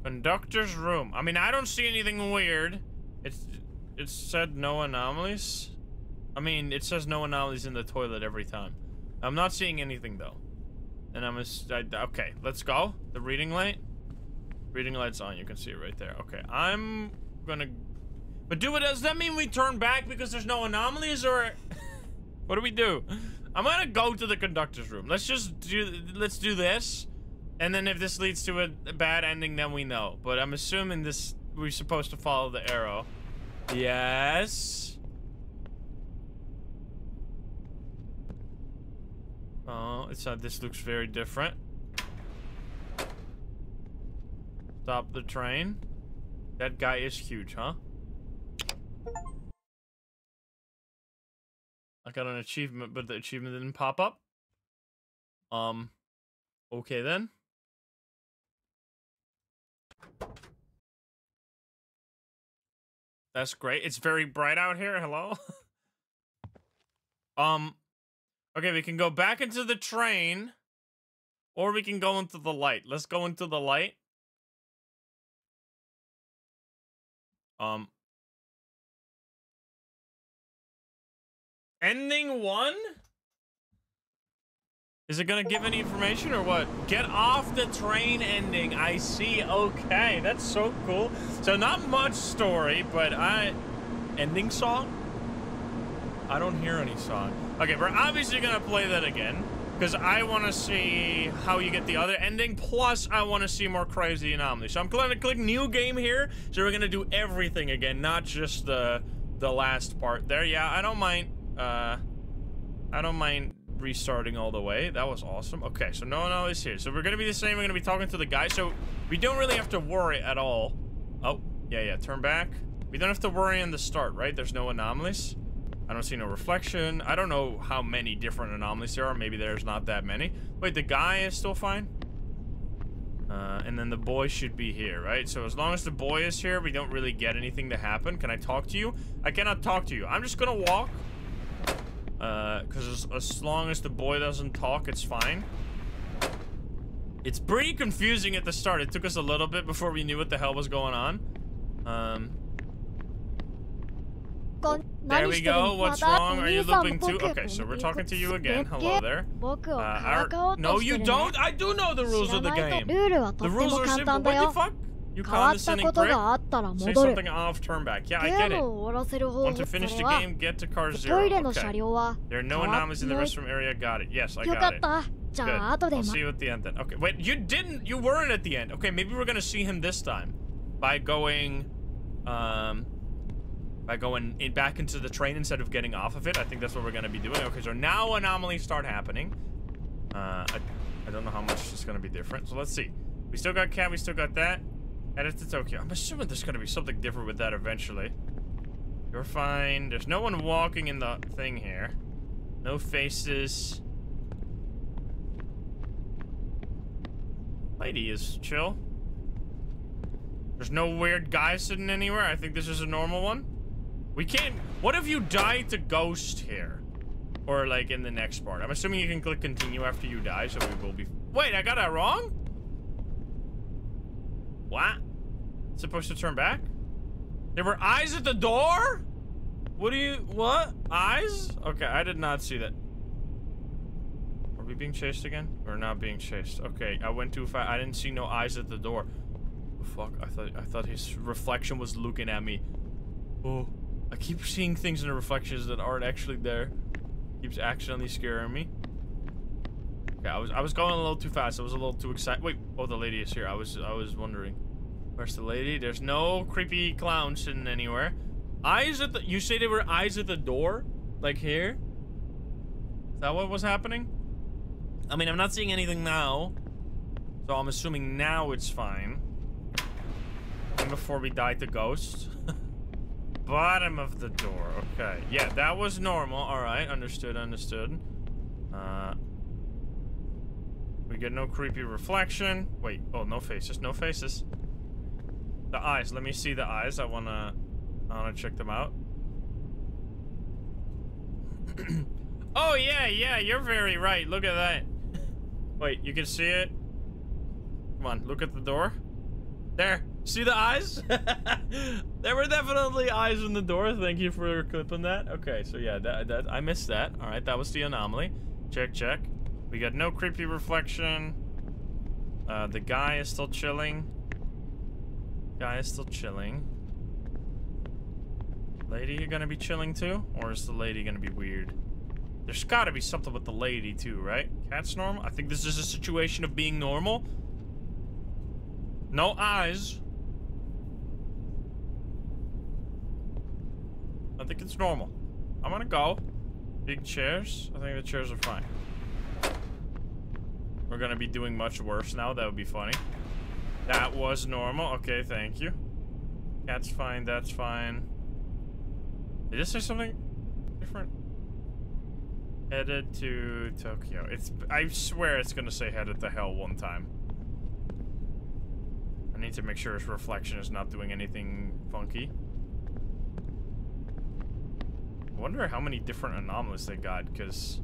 Conductor's room. I mean, I don't see anything weird. It's it said no anomalies. I mean, it says no anomalies in the toilet every time. I'm not seeing anything though. And I'm a, I, okay, let's go. The reading light. Reading light's on. You can see it right there. Okay, I'm gonna. But do it, does that mean we turn back because there's no anomalies or what do we do? I'm gonna go to the conductor's room. Let's just do, let's do this. And then if this leads to a bad ending, then we know. But I'm assuming this, we're supposed to follow the arrow. Yes. Oh, it's not, this looks very different. Stop the train. That guy is huge, huh? I got an achievement, but the achievement didn't pop up. Um, okay then. That's great. It's very bright out here. Hello? um, okay, we can go back into the train. Or we can go into the light. Let's go into the light. Um. Ending one? Is it gonna give any information or what? Get off the train ending. I see. Okay, that's so cool. So not much story, but I... Ending song? I don't hear any song. Okay, we're obviously gonna play that again. Because I want to see how you get the other ending. Plus, I want to see more crazy anomalies. So I'm going to click new game here. So we're going to do everything again, not just the the last part there. Yeah, I don't mind. Uh, I don't mind restarting all the way. That was awesome. Okay, so no one else here. So we're going to be the same. We're going to be talking to the guy. So we don't really have to worry at all. Oh, yeah, yeah. Turn back. We don't have to worry in the start, right? There's no anomalies. I don't see no reflection. I don't know how many different anomalies there are. Maybe there's not that many. Wait, the guy is still fine? Uh, and then the boy should be here, right? So as long as the boy is here, we don't really get anything to happen. Can I talk to you? I cannot talk to you. I'm just gonna walk. Uh, because as, as long as the boy doesn't talk, it's fine. It's pretty confusing at the start. It took us a little bit before we knew what the hell was going on. Um, there we go. What's wrong? Are you looping too? Okay, so we're talking to you again. Hello there. Uh, our, no, you don't. I do know the rules of the game. The rules are simple. What the fuck? You condescending prick. Say something off, turn back. Yeah, I get it. Want to finish the game, get to car zero. Okay. There are no anomalies in the restroom area. Got it. Yes, I got it. Good. I'll see you at the end then. Okay, wait, you didn't, you weren't at the end. Okay, maybe we're gonna see him this time. By going, um, by going in back into the train instead of getting off of it. I think that's what we're going to be doing. Okay, so now anomalies start happening. Uh, I, I don't know how much it's going to be different. So let's see. We still got cat. We still got that. Edit to Tokyo. I'm assuming there's going to be something different with that eventually. You're fine. There's no one walking in the thing here. No faces. Lady is chill. There's no weird guy sitting anywhere. I think this is a normal one. We can't... What if you die to ghost here? Or, like, in the next part? I'm assuming you can click continue after you die, so we will be... Wait, I got that wrong? What? Supposed to turn back? There were eyes at the door? What do you... What? Eyes? Okay, I did not see that. Are we being chased again? We're not being chased. Okay, I went too fast. I didn't see no eyes at the door. Oh, fuck, I thought I thought his reflection was looking at me. Oh. I keep seeing things in the reflections that aren't actually there. Keeps accidentally scaring me. Okay, I was I was going a little too fast. I was a little too excited. Wait, oh the lady is here. I was I was wondering. Where's the lady? There's no creepy clown sitting anywhere. Eyes at the you say there were eyes at the door? Like here? Is that what was happening? I mean I'm not seeing anything now. So I'm assuming now it's fine. And before we die to ghosts. bottom of the door. Okay. Yeah, that was normal. Alright, understood, understood. Uh, we get no creepy reflection. Wait, oh, no faces, no faces. The eyes, let me see the eyes. I wanna, I wanna check them out. oh, yeah, yeah, you're very right. Look at that. Wait, you can see it? Come on, look at the door. There. See the eyes? there were definitely eyes in the door. Thank you for clipping that. Okay, so yeah, that, that I missed that. All right, that was the anomaly. Check, check. We got no creepy reflection. Uh, the guy is still chilling. Guy is still chilling. Lady you gonna be chilling too? Or is the lady gonna be weird? There's gotta be something with the lady too, right? Cat's normal? I think this is a situation of being normal. No eyes. I think it's normal. I'm gonna go. Big chairs. I think the chairs are fine. We're gonna be doing much worse now. That would be funny. That was normal. Okay, thank you. That's fine. That's fine. Did it say something different? Headed to Tokyo. It's. I swear it's gonna say headed to hell one time. I need to make sure his reflection is not doing anything funky. Wonder how many different anomalies they got, because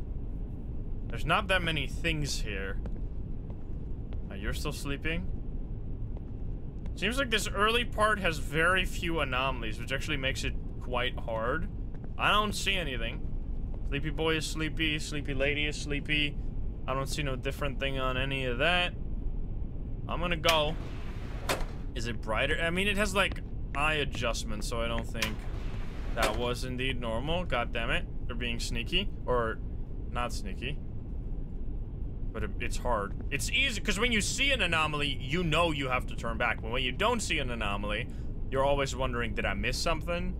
there's not that many things here. Uh, you're still sleeping? Seems like this early part has very few anomalies, which actually makes it quite hard. I don't see anything. Sleepy boy is sleepy, sleepy lady is sleepy. I don't see no different thing on any of that. I'm gonna go. Is it brighter? I mean, it has like eye adjustment, so I don't think that was indeed normal. God damn it. They're being sneaky. Or not sneaky. But it, it's hard. It's easy, because when you see an anomaly, you know you have to turn back. But when you don't see an anomaly, you're always wondering, did I miss something?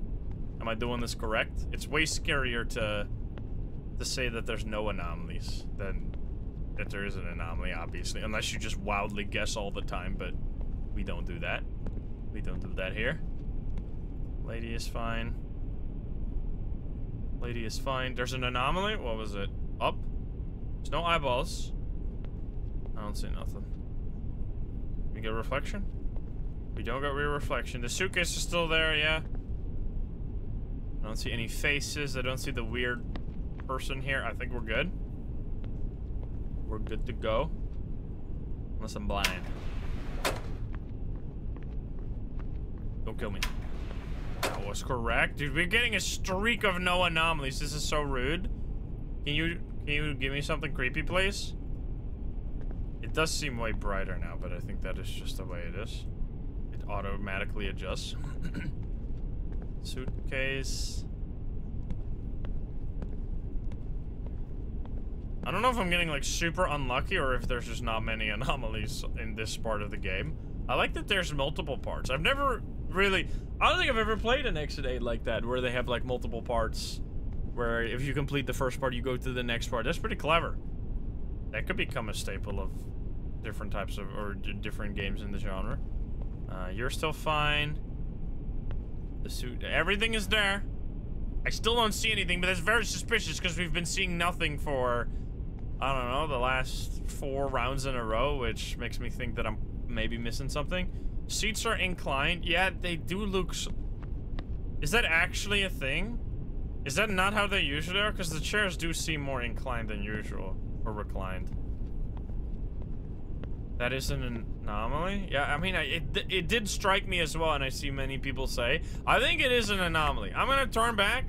Am I doing this correct? It's way scarier to to say that there's no anomalies than that there is an anomaly, obviously. Unless you just wildly guess all the time, but we don't do that. We don't do that here. Lady is fine. Lady is fine. There's an anomaly? What was it? Up? There's no eyeballs. I don't see nothing. We get reflection? We don't get real reflection. The suitcase is still there, yeah. I don't see any faces. I don't see the weird person here. I think we're good. We're good to go. Unless I'm blind. Don't kill me. That was correct. Dude, we're getting a streak of no anomalies. This is so rude. Can you can you give me something creepy, please? It does seem way brighter now, but I think that is just the way it is. It automatically adjusts. Suitcase. I don't know if I'm getting like super unlucky or if there's just not many anomalies in this part of the game. I like that there's multiple parts. I've never really, I don't think I've ever played an Exit 8 like that where they have like multiple parts where if you complete the first part, you go to the next part. That's pretty clever. That could become a staple of different types of, or different games in the genre. Uh, you're still fine. The suit, everything is there. I still don't see anything, but that's very suspicious because we've been seeing nothing for, I don't know, the last four rounds in a row, which makes me think that I'm maybe missing something. Seats are inclined. Yeah, they do look... Is that actually a thing? Is that not how they usually are? Because the chairs do seem more inclined than usual. Or reclined. That is an anomaly? Yeah, I mean, it, it did strike me as well, and I see many people say. I think it is an anomaly. I'm gonna turn back.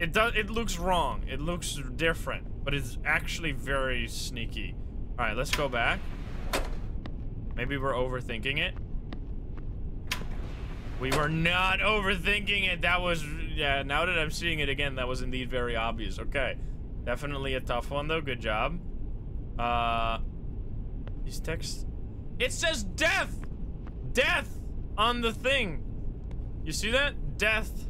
It does. It looks wrong. It looks different, but it's actually very sneaky. All right, let's go back. Maybe we're overthinking it. We were not overthinking it. That was, yeah, now that I'm seeing it again, that was indeed very obvious. Okay. Definitely a tough one, though. Good job. Uh, these texts. It says death! Death on the thing. You see that? Death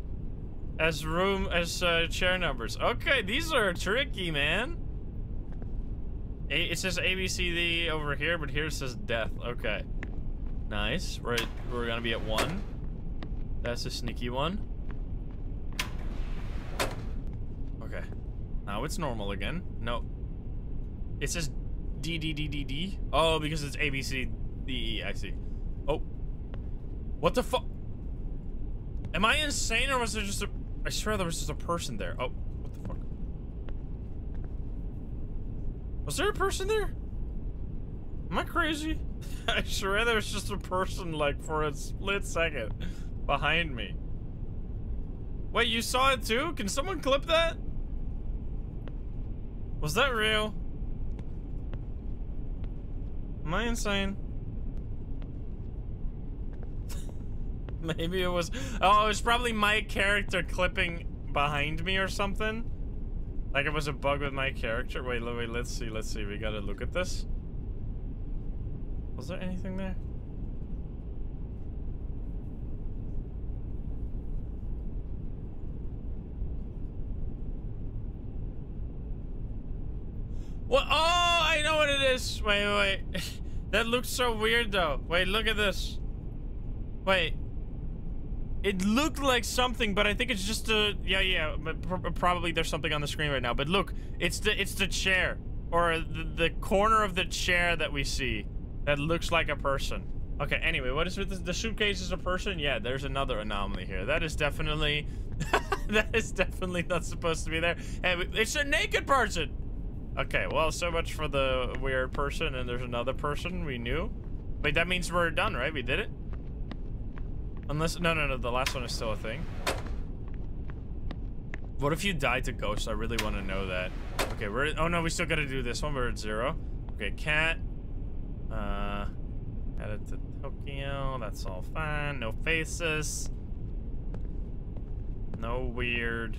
as room, as uh, chair numbers. Okay, these are tricky, man. A it says ABCD over here, but here it says death. Okay. Nice. We're, we're gonna be at one. That's a sneaky one. Okay. Now it's normal again. No. It says D D D D D. Oh, because it's A B C D E. I see. Oh. What the fuck? Am I insane or was there just a... I swear there was just a person there. Oh, what the fuck? Was there a person there? Am I crazy? I swear there was just a person like for a split second behind me. Wait, you saw it too? Can someone clip that? Was that real? Am I insane? Maybe it was. Oh, it was probably my character clipping behind me or something. Like it was a bug with my character. Wait, wait, let's see, let's see. We gotta look at this. Was there anything there? What? Oh, I know what it is. Wait, wait, wait. that looks so weird, though. Wait, look at this. Wait. It looked like something, but I think it's just a yeah, yeah. Probably there's something on the screen right now. But look, it's the it's the chair or the, the corner of the chair that we see that looks like a person. Okay. Anyway, what is with the, the suitcase is a person? Yeah, there's another anomaly here. That is definitely that is definitely not supposed to be there. Hey, it's a naked person. Okay. Well, so much for the weird person, and there's another person we knew. Wait, that means we're done, right? We did it. Unless, no, no, no, the last one is still a thing. What if you died to ghosts? I really want to know that. Okay, we're, oh no, we still gotta do this one. We're at zero. Okay, cat. Uh, headed to Tokyo. That's all fine. No faces. No weird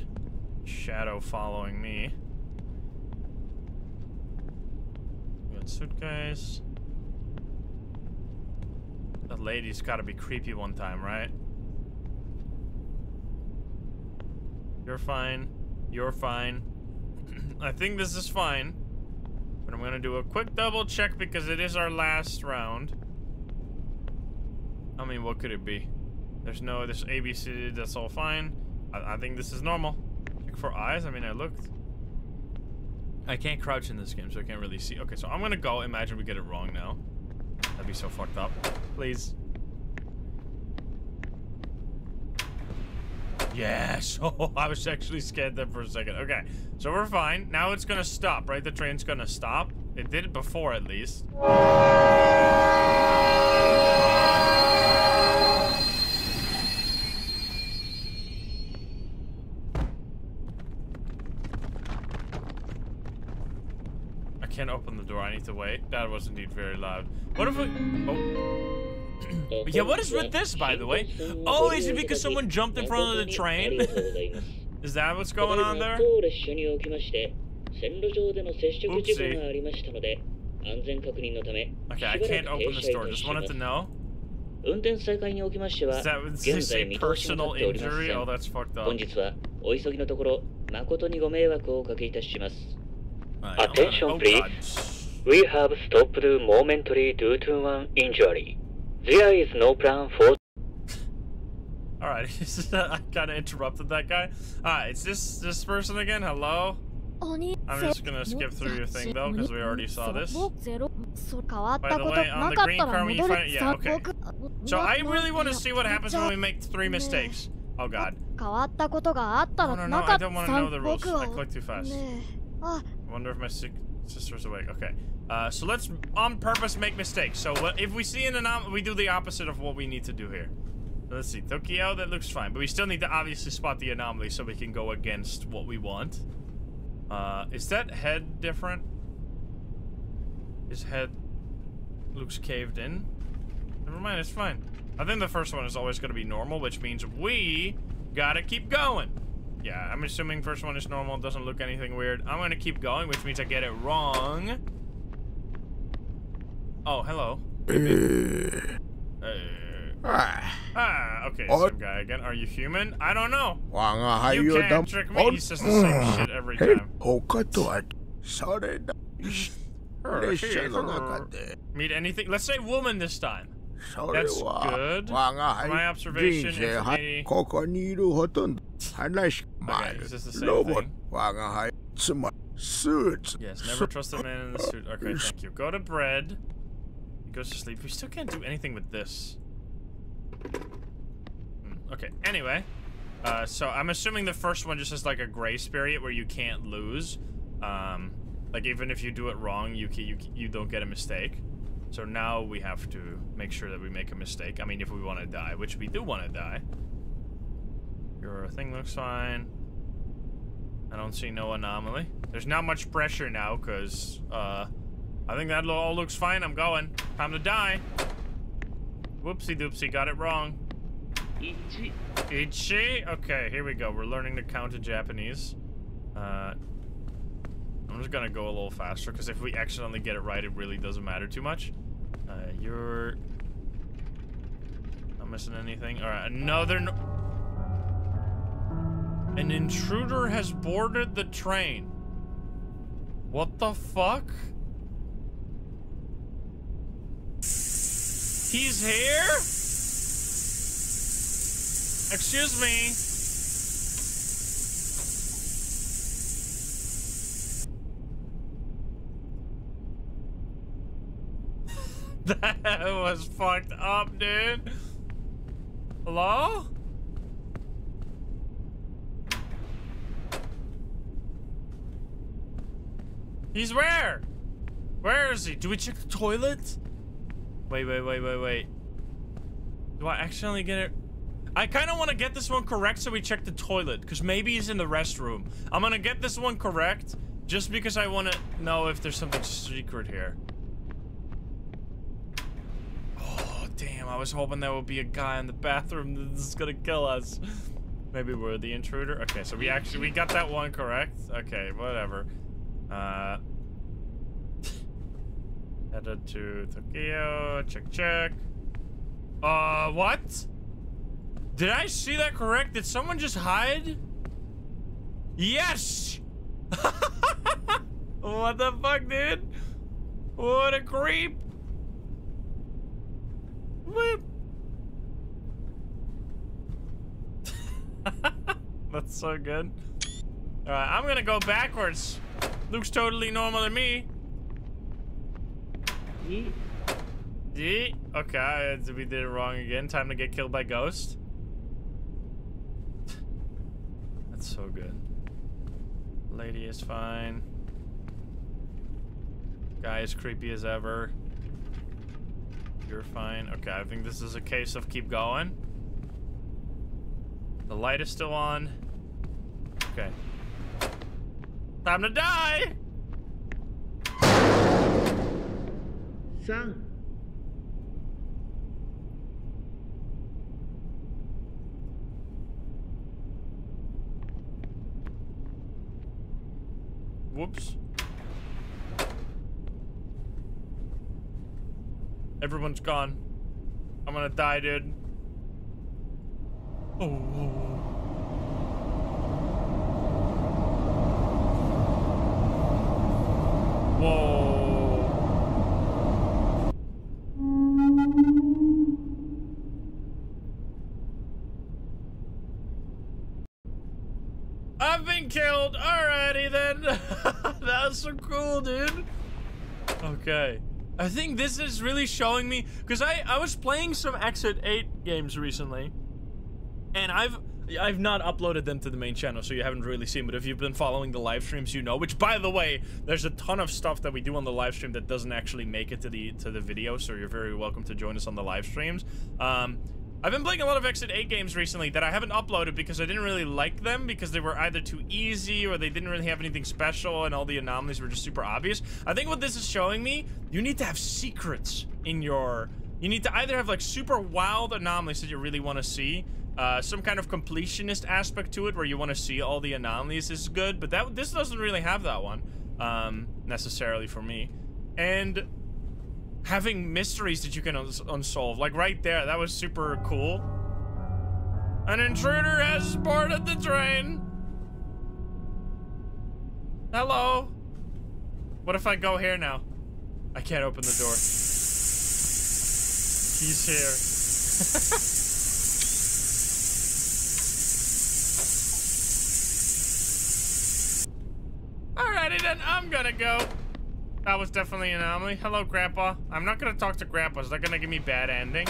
shadow following me. Good suitcase. The lady's gotta be creepy one time, right? You're fine. You're fine. I think this is fine. But I'm gonna do a quick double check because it is our last round. I mean, what could it be? There's no, this ABC, that's all fine. I, I think this is normal. Check for eyes, I mean, I looked. I can't crouch in this game, so I can't really see. Okay, so I'm gonna go. Imagine we get it wrong now. That'd be so fucked up. Please. Yes. Oh, I was actually scared there for a second. Okay, so we're fine. Now it's gonna stop, right? The train's gonna stop. It did it before, at least. I can't open the door. I need to wait. That was indeed very loud. What if we... Oh. yeah, what is with this, by the way? Oh, is it because someone jumped in front of the train? is that what's going on there? Oopsie. Okay, I can't open this door. Just wanted to know. Is that is a personal injury? Oh, that's fucked up. Oh, Attention, oh, please. We have stopped momentary due to one injury. There is no plan for. Alright, I kind of interrupted that guy. Alright, it's this this person again. Hello? I'm just gonna skip through your thing though, because we already saw this. By the way, on the green car when you find yeah, okay. So I really want to see what happens when we make three mistakes. Oh god. No, no, no, I don't want to know the rules. I clicked too fast. I wonder if my sister's awake. Okay. Uh, so let's on purpose make mistakes. So what, if we see an anomaly, we do the opposite of what we need to do here. let's see. Tokyo, that looks fine. But we still need to obviously spot the anomaly so we can go against what we want. Uh, is that head different? His head looks caved in. Never mind, it's fine. I think the first one is always going to be normal, which means we gotta keep going. Yeah, I'm assuming first one is normal, doesn't look anything weird. I'm gonna keep going, which means I get it wrong. Oh, hello. uh, ah. ah, okay, oh. same guy again. Are you human? I don't know. You can't trick me. He says the same shit every time. Meet anything? Let's say woman this time. That's good. My observation is. Okay, is this the same thing? Yes, never trust a man in the suit. Okay, thank you. Go to bread He goes to sleep. We still can't do anything with this. Hmm, okay, anyway. Uh, so I'm assuming the first one just has like a grace period where you can't lose. Um, like even if you do it wrong, you, you, you don't get a mistake. So now we have to make sure that we make a mistake. I mean, if we want to die, which we do want to die. Your thing looks fine. I don't see no anomaly. There's not much pressure now because, uh, I think that all looks fine. I'm going. Time to die. Whoopsie doopsie, got it wrong. Ichi. Ichi? Okay, here we go. We're learning to count in Japanese. Uh, I'm just gonna go a little faster, because if we accidentally get it right, it really doesn't matter too much. Uh, you're... Not missing anything? Alright, another... No An intruder has boarded the train. What the fuck? He's here? Excuse me. that was fucked up, dude. Hello? He's where? Where is he? Do we check the toilet? Wait, wait, wait, wait, wait. Do I accidentally get it? I kind of want to get this one correct so we check the toilet, because maybe he's in the restroom. I'm going to get this one correct just because I want to know if there's something secret here. Oh, damn. I was hoping there would be a guy in the bathroom that's to kill us. Maybe we're the intruder. Okay, so we actually, we got that one correct. Okay, whatever. Uh, headed to Tokyo. Check, check. Uh, what? Did I see that correct? Did someone just hide? Yes! what the fuck, dude? What a creep! Whip! That's so good. Alright, I'm gonna go backwards. Looks totally normal to me. Yeet. Okay, we did it wrong again. Time to get killed by Ghost. That's so good. Lady is fine. Guy is creepy as ever. You're fine. Okay, I think this is a case of keep going. The light is still on. Okay. Time to die! San. Whoops. Everyone's gone. I'm gonna die, dude. Oh. Whoa. I've been killed. Alrighty then. that was so cool, dude. Okay. I think this is really showing me because I I was playing some Exit 8 games recently, and I've I've not uploaded them to the main channel, so you haven't really seen. But if you've been following the live streams, you know. Which, by the way, there's a ton of stuff that we do on the live stream that doesn't actually make it to the to the video. So you're very welcome to join us on the live streams. Um, I've been playing a lot of Exit 8 games recently that I haven't uploaded because I didn't really like them because they were either too easy or they didn't really have anything special and all the anomalies were just super obvious. I think what this is showing me, you need to have secrets in your... You need to either have like super wild anomalies that you really want to see, uh, some kind of completionist aspect to it where you want to see all the anomalies is good, but that this doesn't really have that one um, necessarily for me. And having mysteries that you can uns unsolve. Like right there, that was super cool. An intruder has boarded the train. Hello. What if I go here now? I can't open the door. He's here. Alrighty then, I'm gonna go. That was definitely an anomaly. Hello, Grandpa. I'm not gonna talk to Grandpa. Is that gonna give me bad ending?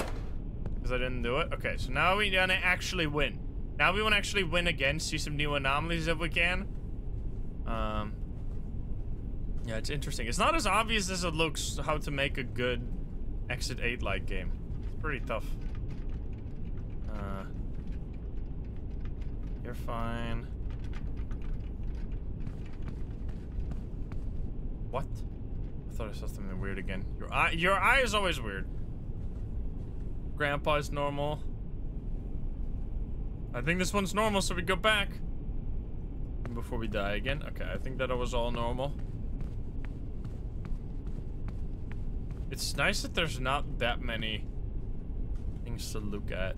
Because I didn't do it? Okay, so now we're gonna actually win. Now we wanna actually win again, see some new anomalies if we can. Um, yeah, it's interesting. It's not as obvious as it looks how to make a good Exit 8-like game. It's pretty tough. Uh, you're fine. What? Thought I saw something weird again. Your eye, your eye is always weird. Grandpa's normal. I think this one's normal, so we go back. Before we die again. Okay, I think that was all normal. It's nice that there's not that many things to look at.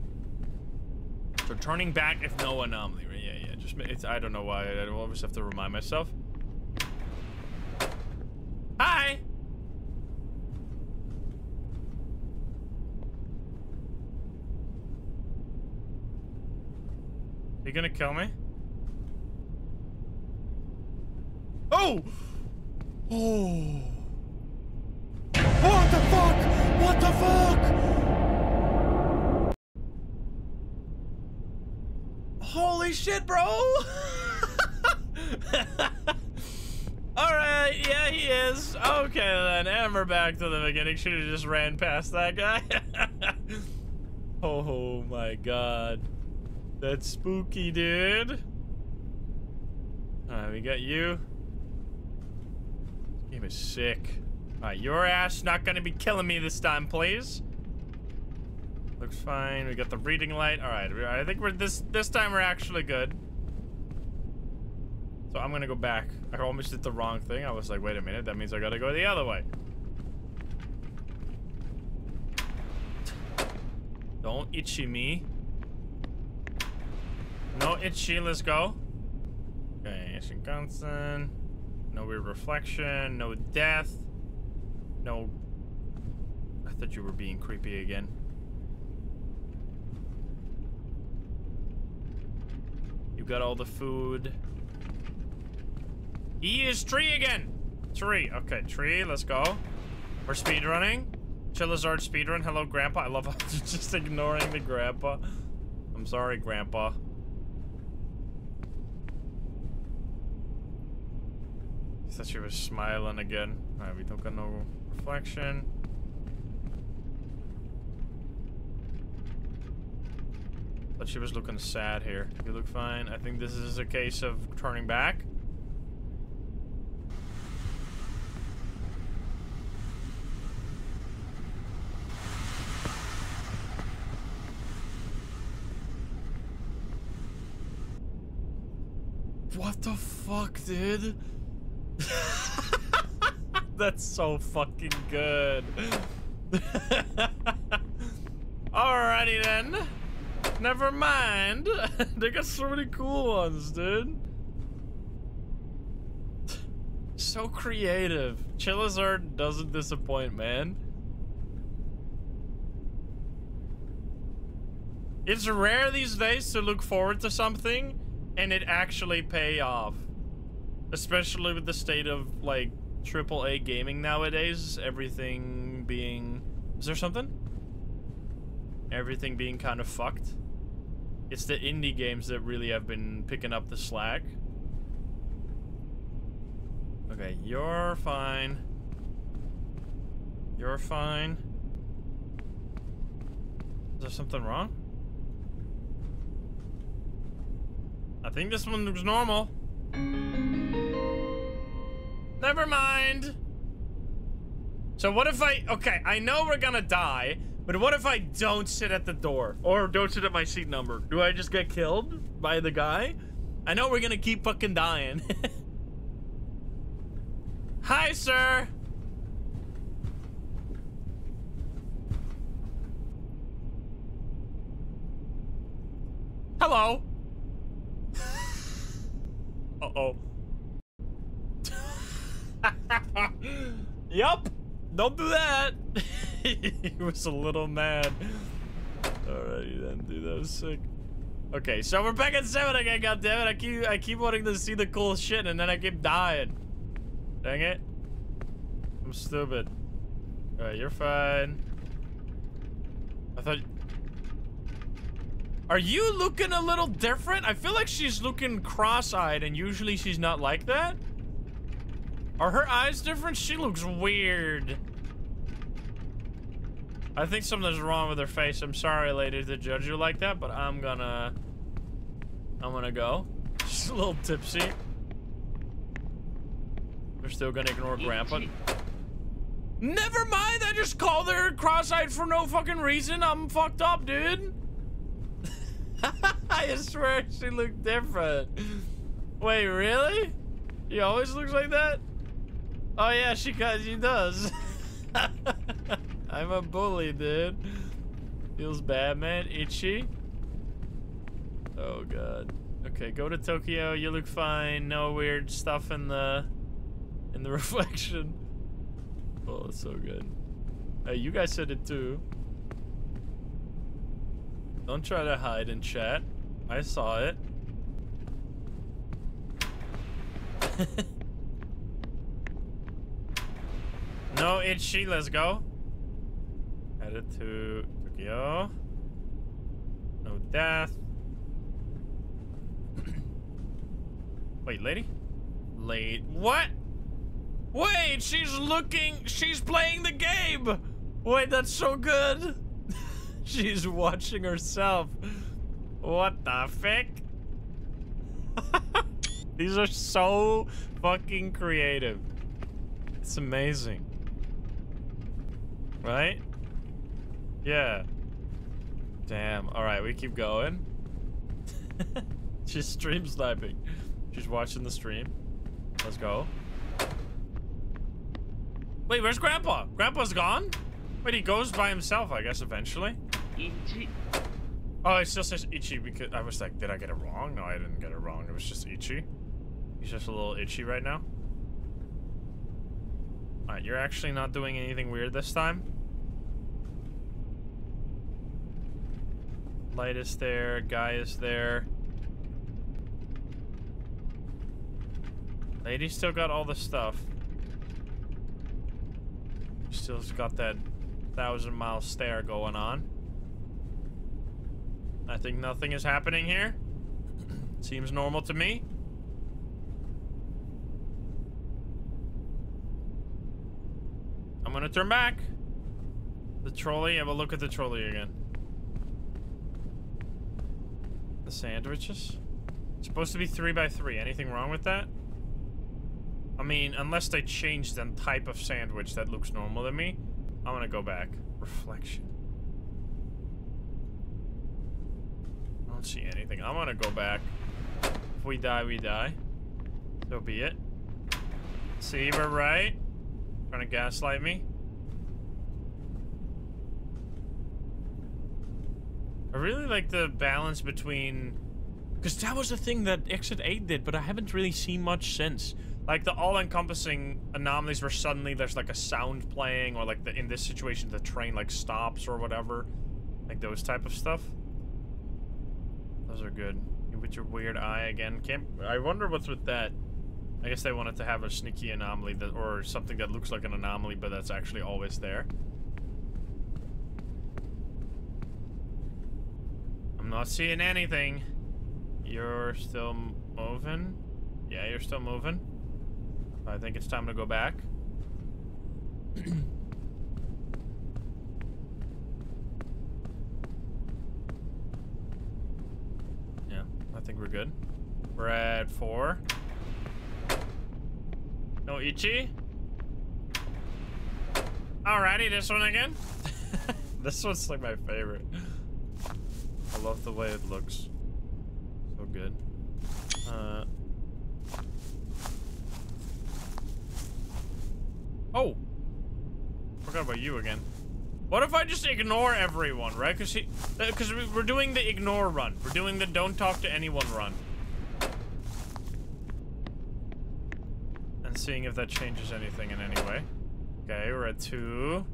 So turning back if no anomaly. Yeah, yeah. Just it's. I don't know why. I always have to remind myself. Hi. You gonna kill me? Oh! Oh! What the fuck? What the fuck? Holy shit, bro! Alright, yeah, he is. Okay, then. And we're back to the beginning. Should have just ran past that guy. oh my god. That's spooky, dude. Alright, we got you. This game is sick. Alright, your ass not gonna be killing me this time, please. Looks fine. We got the reading light. Alright, I think we're this this time we're actually good. So I'm gonna go back. I almost did the wrong thing. I was like, wait a minute, that means I gotta go the other way. Don't itchy me. No itchy, let's go. Okay, Shinkansen. No weird reflection, no death. No... I thought you were being creepy again. You got all the food. He is tree again! Tree. Okay, tree, let's go. We're speedrunning. Chilla's Art speedrun. Hello, Grandpa. I love how you're just ignoring the Grandpa. I'm sorry, Grandpa. thought she was smiling again. Alright, we don't got no reflection. But she was looking sad here. You look fine. I think this is a case of turning back. What the fuck, dude? That's so fucking good. Alrighty then. Never mind. they got so many cool ones, dude. so creative. Chilla's Art doesn't disappoint, man. It's rare these days to look forward to something and it actually pay off. Especially with the state of, like, triple A gaming nowadays. Everything being... Is there something? Everything being kind of fucked. It's the indie games that really have been picking up the slack. Okay, you're fine. You're fine. Is there something wrong? I think this one was normal. Never mind. So what if I... Okay, I know we're gonna die, but what if I don't sit at the door? Or don't sit at my seat number? Do I just get killed by the guy? I know we're gonna keep fucking dying. Hi, sir. Hello. Uh-oh. yup. Don't do that. he was a little mad. Alrighty then, dude. That was sick. Okay, so we're back at seven again. God damn it! I keep I keep wanting to see the cool shit, and then I keep dying. Dang it! I'm stupid. Alright, you're fine. I thought. Are you looking a little different? I feel like she's looking cross-eyed, and usually she's not like that. Are her eyes different? She looks weird. I think something's wrong with her face. I'm sorry, lady, to judge you like that, but I'm gonna... I'm gonna go. She's a little tipsy. We're still gonna ignore Grandpa. Never mind, I just called her cross-eyed for no fucking reason. I'm fucked up, dude. I swear she looked different. Wait, really? She always looks like that? Oh yeah, she she does. I'm a bully, dude. Feels bad, man. Itchy. Oh god. Okay, go to Tokyo. You look fine. No weird stuff in the in the reflection. Oh, it's so good. Hey, you guys said it too. Don't try to hide in chat. I saw it. no itchy, let's go. Headed to Tokyo. No death. Wait, lady? Late. What? Wait, she's looking. She's playing the game. Wait, that's so good. she's watching herself. What the fuck? These are so fucking creative. It's amazing. Right? Yeah. Damn. Alright, we keep going. She's stream sniping. She's watching the stream. Let's go. Wait, where's Grandpa? Grandpa's gone? Wait, he goes by himself, I guess, eventually. Ichi. Oh, it still says Ichi because I was like, did I get it wrong? No, I didn't get it wrong. It was just Ichi. He's just a little itchy right now. Alright, you're actually not doing anything weird this time. Light is there, guy is there. Lady still got all the stuff. Still's got that thousand mile stare going on. I think nothing is happening here. Seems normal to me. I'm gonna turn back. The trolley, have a look at the trolley again. The sandwiches? It's supposed to be three by three. Anything wrong with that? I mean, unless they change the type of sandwich that looks normal to me, I'm gonna go back. Reflection. I don't see anything. I'm gonna go back. If we die, we die. So be it. See, we're right. Trying to gaslight me. I really like the balance between... Because that was the thing that Exit 8 did, but I haven't really seen much since. Like the all-encompassing anomalies where suddenly there's like a sound playing, or like the, in this situation the train like stops or whatever. Like those type of stuff. Those are good. You with your weird eye again. Can't. I wonder what's with that. I guess they wanted to have a sneaky anomaly that, or something that looks like an anomaly, but that's actually always there. I'm not seeing anything. You're still moving? Yeah, you're still moving. I think it's time to go back. yeah, I think we're good. We're at four. No Ichi? Alrighty, this one again. this one's like my favorite. I love the way it looks. So good. Uh, Oh! Forgot about you again. What if I just ignore everyone, right? Because uh, we're doing the ignore run. We're doing the don't talk to anyone run. And seeing if that changes anything in any way. Okay, we're at two.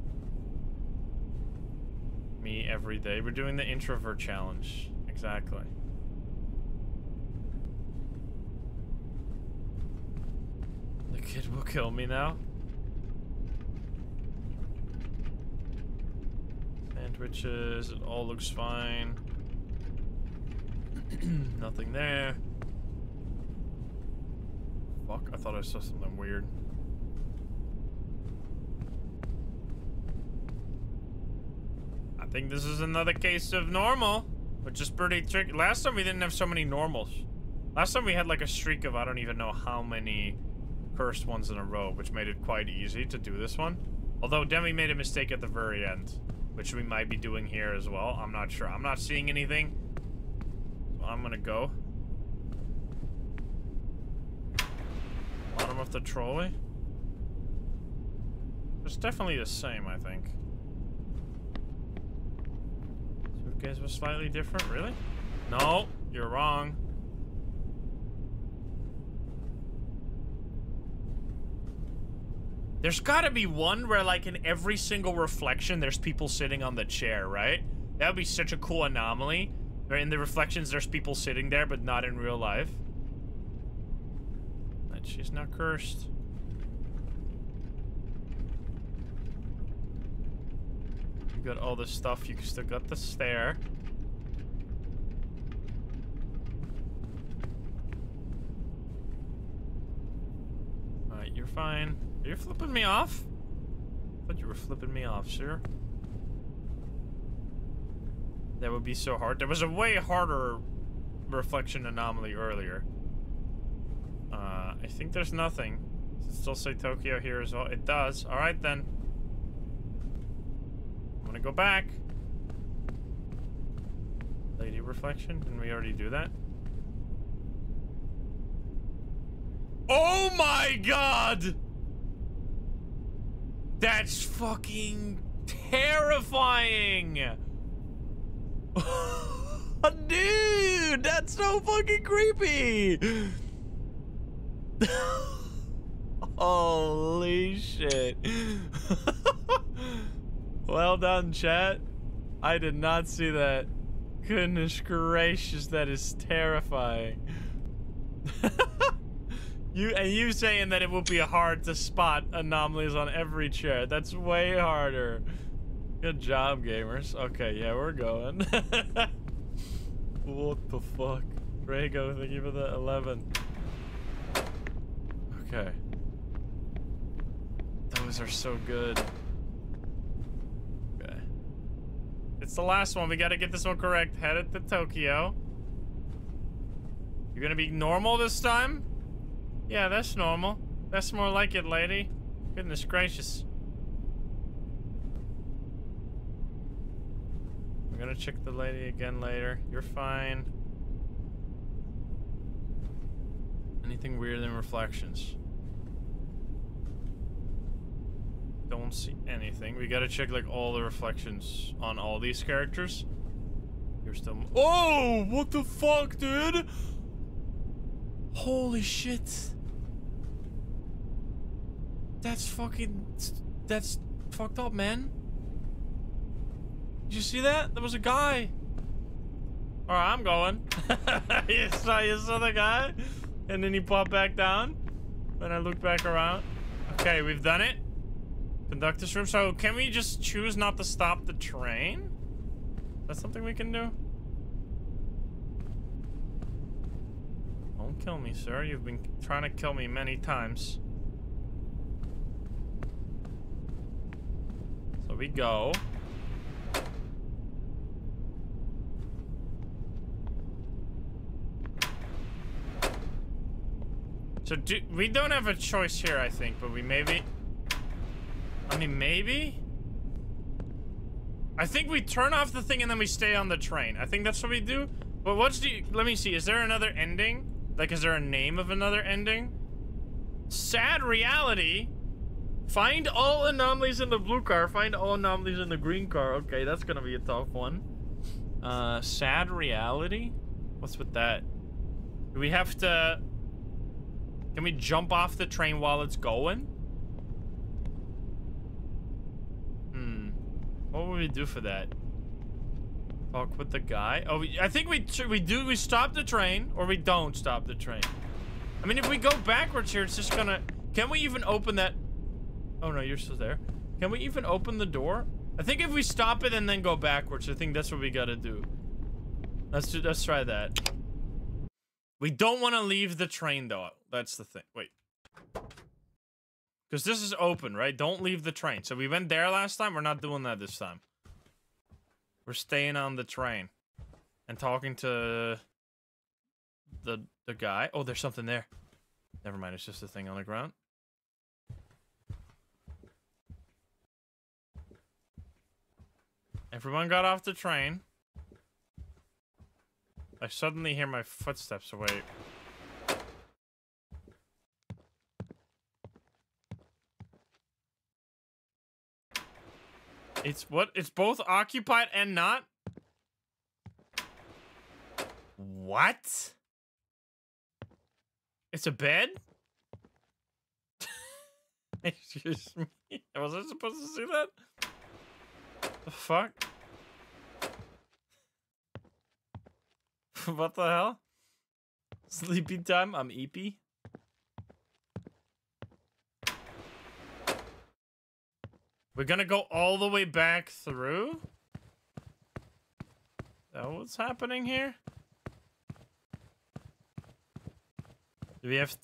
Me every day. We're doing the introvert challenge. Exactly. The kid will kill me now. Sandwiches, it all looks fine. Nothing there. Fuck, I thought I saw something weird. I think this is another case of normal, which is pretty tricky. Last time we didn't have so many normals. Last time we had like a streak of I don't even know how many cursed ones in a row, which made it quite easy to do this one. Although Demi made a mistake at the very end which we might be doing here as well. I'm not sure. I'm not seeing anything. I'm gonna go. Bottom of the trolley? It's definitely the same, I think. Suitcase was slightly different, really? No, you're wrong. There's gotta be one where, like, in every single reflection, there's people sitting on the chair, right? That would be such a cool anomaly. In the reflections, there's people sitting there, but not in real life. But she's not cursed. You got all this stuff. You still got the stair. Alright, you're fine. Are you flipping me off? I thought you were flipping me off, sir. That would be so hard. There was a way harder reflection anomaly earlier. Uh, I think there's nothing. Does it still say Tokyo here as well? It does. Alright then. I'm gonna go back. Lady reflection? Didn't we already do that? Oh my god! That's fucking terrifying! Dude, that's so fucking creepy! Holy shit. well done, chat. I did not see that. Goodness gracious, that is terrifying. You and you saying that it would be hard to spot anomalies on every chair. That's way harder. Good job, gamers. Okay, yeah, we're going. what the fuck? Drago, thank you for the 11. Okay. Those are so good. Okay. It's the last one. We gotta get this one correct. Headed to Tokyo. You're gonna be normal this time? Yeah, that's normal. That's more like it, lady. Goodness gracious. I'm gonna check the lady again later. You're fine. Anything weird in reflections? Don't see anything. We gotta check like all the reflections on all these characters. You're still- Oh! What the fuck, dude? Holy shit. That's fucking... That's fucked up, man. Did you see that? There was a guy. Alright, I'm going. you, saw, you saw the guy? And then he popped back down. Then I looked back around. Okay, we've done it. Conductor's room. So can we just choose not to stop the train? That's something we can do? Don't kill me, sir. You've been trying to kill me many times. So we go. So do, we don't have a choice here, I think, but we maybe... I mean, maybe? I think we turn off the thing and then we stay on the train. I think that's what we do. But what's the... Let me see. Is there another ending? Like, is there a name of another ending? Sad reality. Find all anomalies in the blue car. Find all anomalies in the green car. Okay, that's gonna be a tough one. Uh, sad reality? What's with that? Do we have to... Can we jump off the train while it's going? Hmm. What would we do for that? Talk with the guy? Oh, we, I think we we do. We stop the train, or we don't stop the train. I mean, if we go backwards here, it's just gonna... Can we even open that... Oh, no, you're still there. Can we even open the door? I think if we stop it and then go backwards, I think that's what we gotta do. Let's do, let's try that. We don't want to leave the train, though. That's the thing. Wait. Because this is open, right? Don't leave the train. So we went there last time. We're not doing that this time. We're staying on the train. And talking to the the guy. Oh, there's something there. Never mind. It's just a thing on the ground. Everyone got off the train. I suddenly hear my footsteps. Wait. It's what? It's both occupied and not? What? It's a bed? Excuse me. Was I supposed to see that? The fuck? what the hell? Sleepy time? I'm eepy. We're gonna go all the way back through? That what's happening here? Do we have...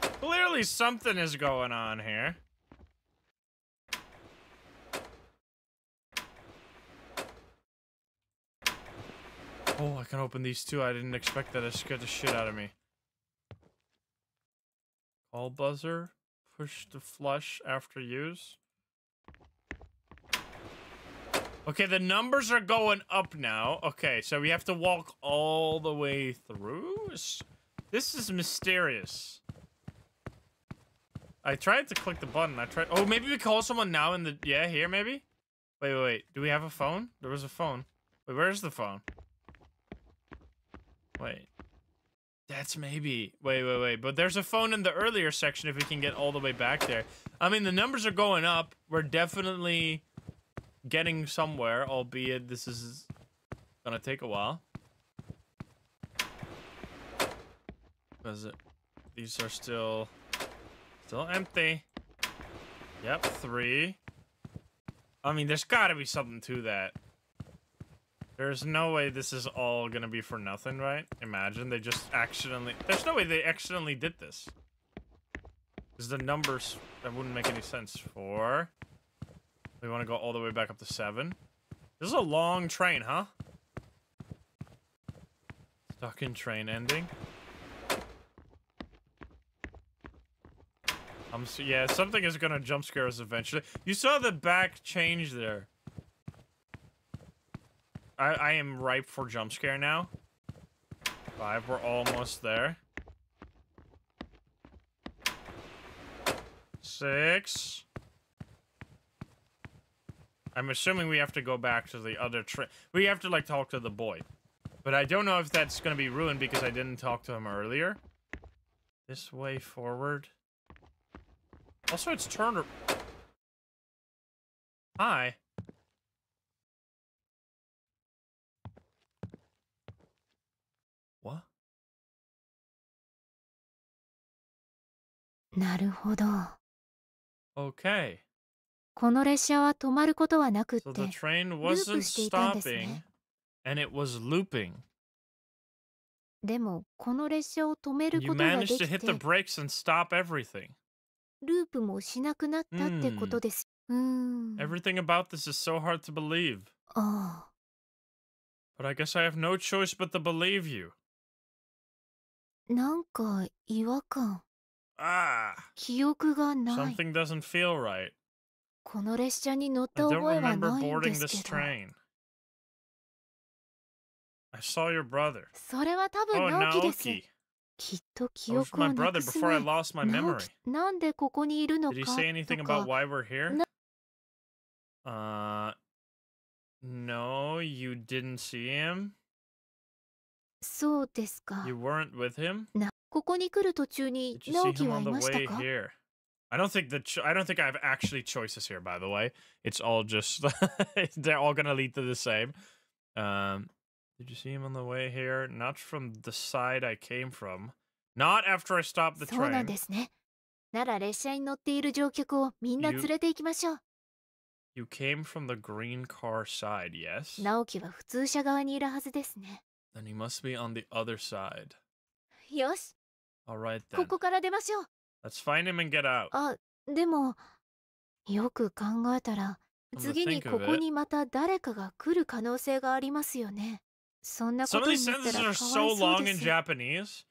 Clearly something is going on here. Oh, I can open these too. I didn't expect that. It scared the shit out of me. Call buzzer. Push to flush after use. Okay, the numbers are going up now. Okay, so we have to walk all the way through? This is mysterious. I tried to click the button. I tried. Oh, maybe we call someone now in the. Yeah, here maybe. Wait, wait, wait. Do we have a phone? There was a phone. Wait, where's the phone? Wait. That's maybe. Wait, wait, wait. But there's a phone in the earlier section if we can get all the way back there. I mean, the numbers are going up. We're definitely getting somewhere, albeit this is gonna take a while. Because these are still still empty. Yep, three. I mean, there's gotta be something to that. There's no way this is all gonna be for nothing, right? Imagine they just accidentally... There's no way they accidentally did this. Because the numbers... That wouldn't make any sense. Four. We want to go all the way back up to seven. This is a long train, huh? Stuck in train ending. I'm so, yeah, something is gonna jump scare us eventually. You saw the back change there. I I am ripe for jump scare now. Five, we're almost there. Six. I'm assuming we have to go back to the other train. We have to, like, talk to the boy. But I don't know if that's gonna be ruined because I didn't talk to him earlier. This way forward. Also, it's Turner. Hi. なるほど。Okay. この列車は止まることはなくって、So the train ルー wasn't プしていたんですね。and it was looping. でも、この列車を止めることができて.ループもしなくなったってことです。うーん。Everything about this is so hard to believe. ああ、But I guess I have no choice but to believe you. なんか違和感。Ah. Something doesn't feel right. I don't remember boarding this train. I saw your brother. Oh, Naoki. I was my brother before I lost my memory. Did he say anything about why we're here? Uh, no, you didn't see him? You weren't with him? な、ここに来る途中に you 直樹はいましたか? I don't think the I don't think I have actually choices here. By the way, it's all just they're all gonna lead to the same. Um, did you see him on the way here? Not from the side I came from. Not after I stopped the そうなん train. ですね。なら列車に乗っている乗客をみんな You- 連れて行きましょう。You came from the green car side, yes? 直樹は普通車側にいるはずですね。Then he must be on the other side. よし、All right こ then. こから出ましょう。 Let's find him and get out. あ、でも、よく考えたら、 Come to 次に think こ of こ it. にまた誰かが来る可能性がありますよね。そんなこ Some と of に these なった sentences ら are かわい so そう long で in す。 Japanese.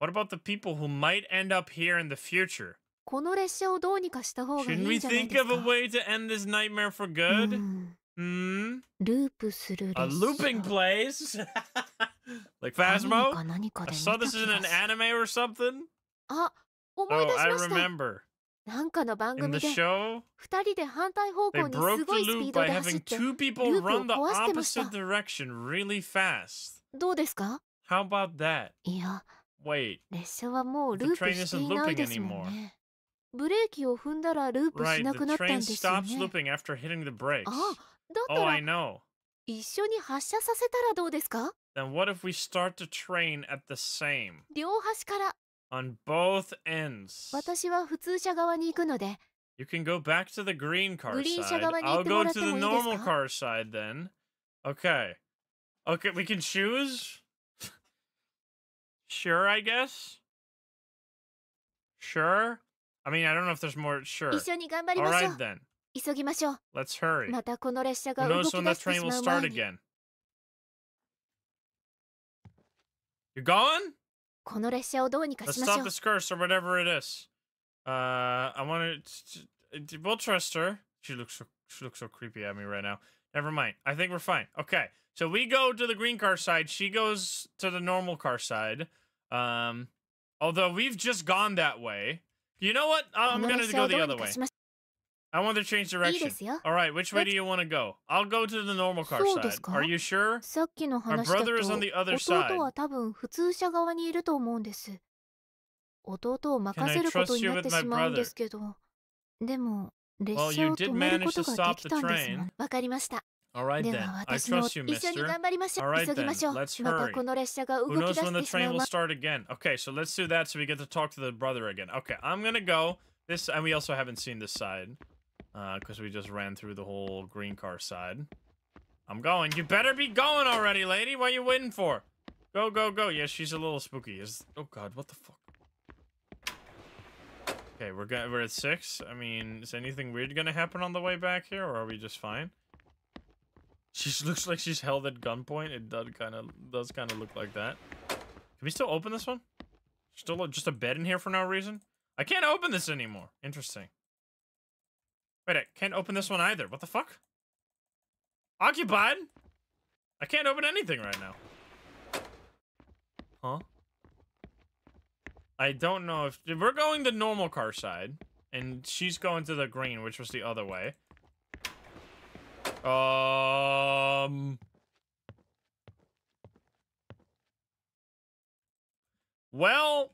What about the people who might end up here in the future? この列車をどうにかした方がい Shouldn't いん we じゃない think です of a か。 way to end this nightmare for う good? Hmm? A looping place? like Phasmo? I saw this in an anime or something? Oh, I remember. In the show, they broke the loop by having two people run the opposite direction really fast. How about that? Wait, the train isn't looping anymore. Right, the train stops looping after hitting the brakes. Oh, ら I know. 一緒に発車させたらどうですか Then what if we start the train at the same? 両端から On both ends. 私は普通車側に行くので You can go back to the green car グリーン車 side. 側に行っ I'll て go もら to って the もいいです normal か car side then. Okay. Okay, we can choose? sure, I guess? Sure? I mean, I don't know if there's more. Sure. 一緒に頑張りましょ Alright う。 then. 急ぎましょう。 Let's hurry. またこの列車 Who が動 knows き when 出 the して train し will まう start 前に again? You're going? この列車をどうにか Let's しましょ stop う this curse or whatever it is. Uh, I want to. We'll trust her. She looks so. She looks so creepy at me right now. Never mind. I think we're fine. Okay, so we go to the green car side. She goes to the normal car side. Um, although we've just gone that way. You know what? I- こ I'm の gonna 列車 go を the どう other にか way. しまし I want to change ょう。いい direction. ですよ。 All right, which way do Let's- you want to go? I'll go to the normal car そうで side. すか Are you sure? さっきの話だ brother is on the other と side. 弟は多分普通車側にいると思うんです。弟を Can 任 I せること trust に you なっ with て my しまうんで brother? すけど。でも、列 Well, 車 you を did 止める manage こ to とが stop でき the たんです train. もん。わかりました。 All right で then. は I 私も trust you, 一緒に Mister. 頑張りましょ All う。 right 急ぎま then. しょう。 Let's また hurry. この列車が動 Who き knows 出 when し the てしま train う will ま start again? Okay, so let's do that so we get to talk to the brother again. Okay, I'm gonna go. This and we also haven't seen this side. Uh, because we just ran through the whole green car side. I'm going. You better be going already, lady. What are you waiting for? Go, go, go. Yeah, she's a little spooky. Is oh god, what the fuck? Okay, we're gonna we're at six. I mean, is anything weird gonna happen on the way back here, or are we just fine? She looks like she's held at gunpoint. It does kind of does kind of look like that. Can we still open this one? Still just a bed in here for no reason? I can't open this anymore. Interesting. Wait, I can't open this one either. What the fuck? Occupied? I can't open anything right now. Huh? I don't know if we're going the normal car side, and she's going to the green, which was the other way. Um. Well,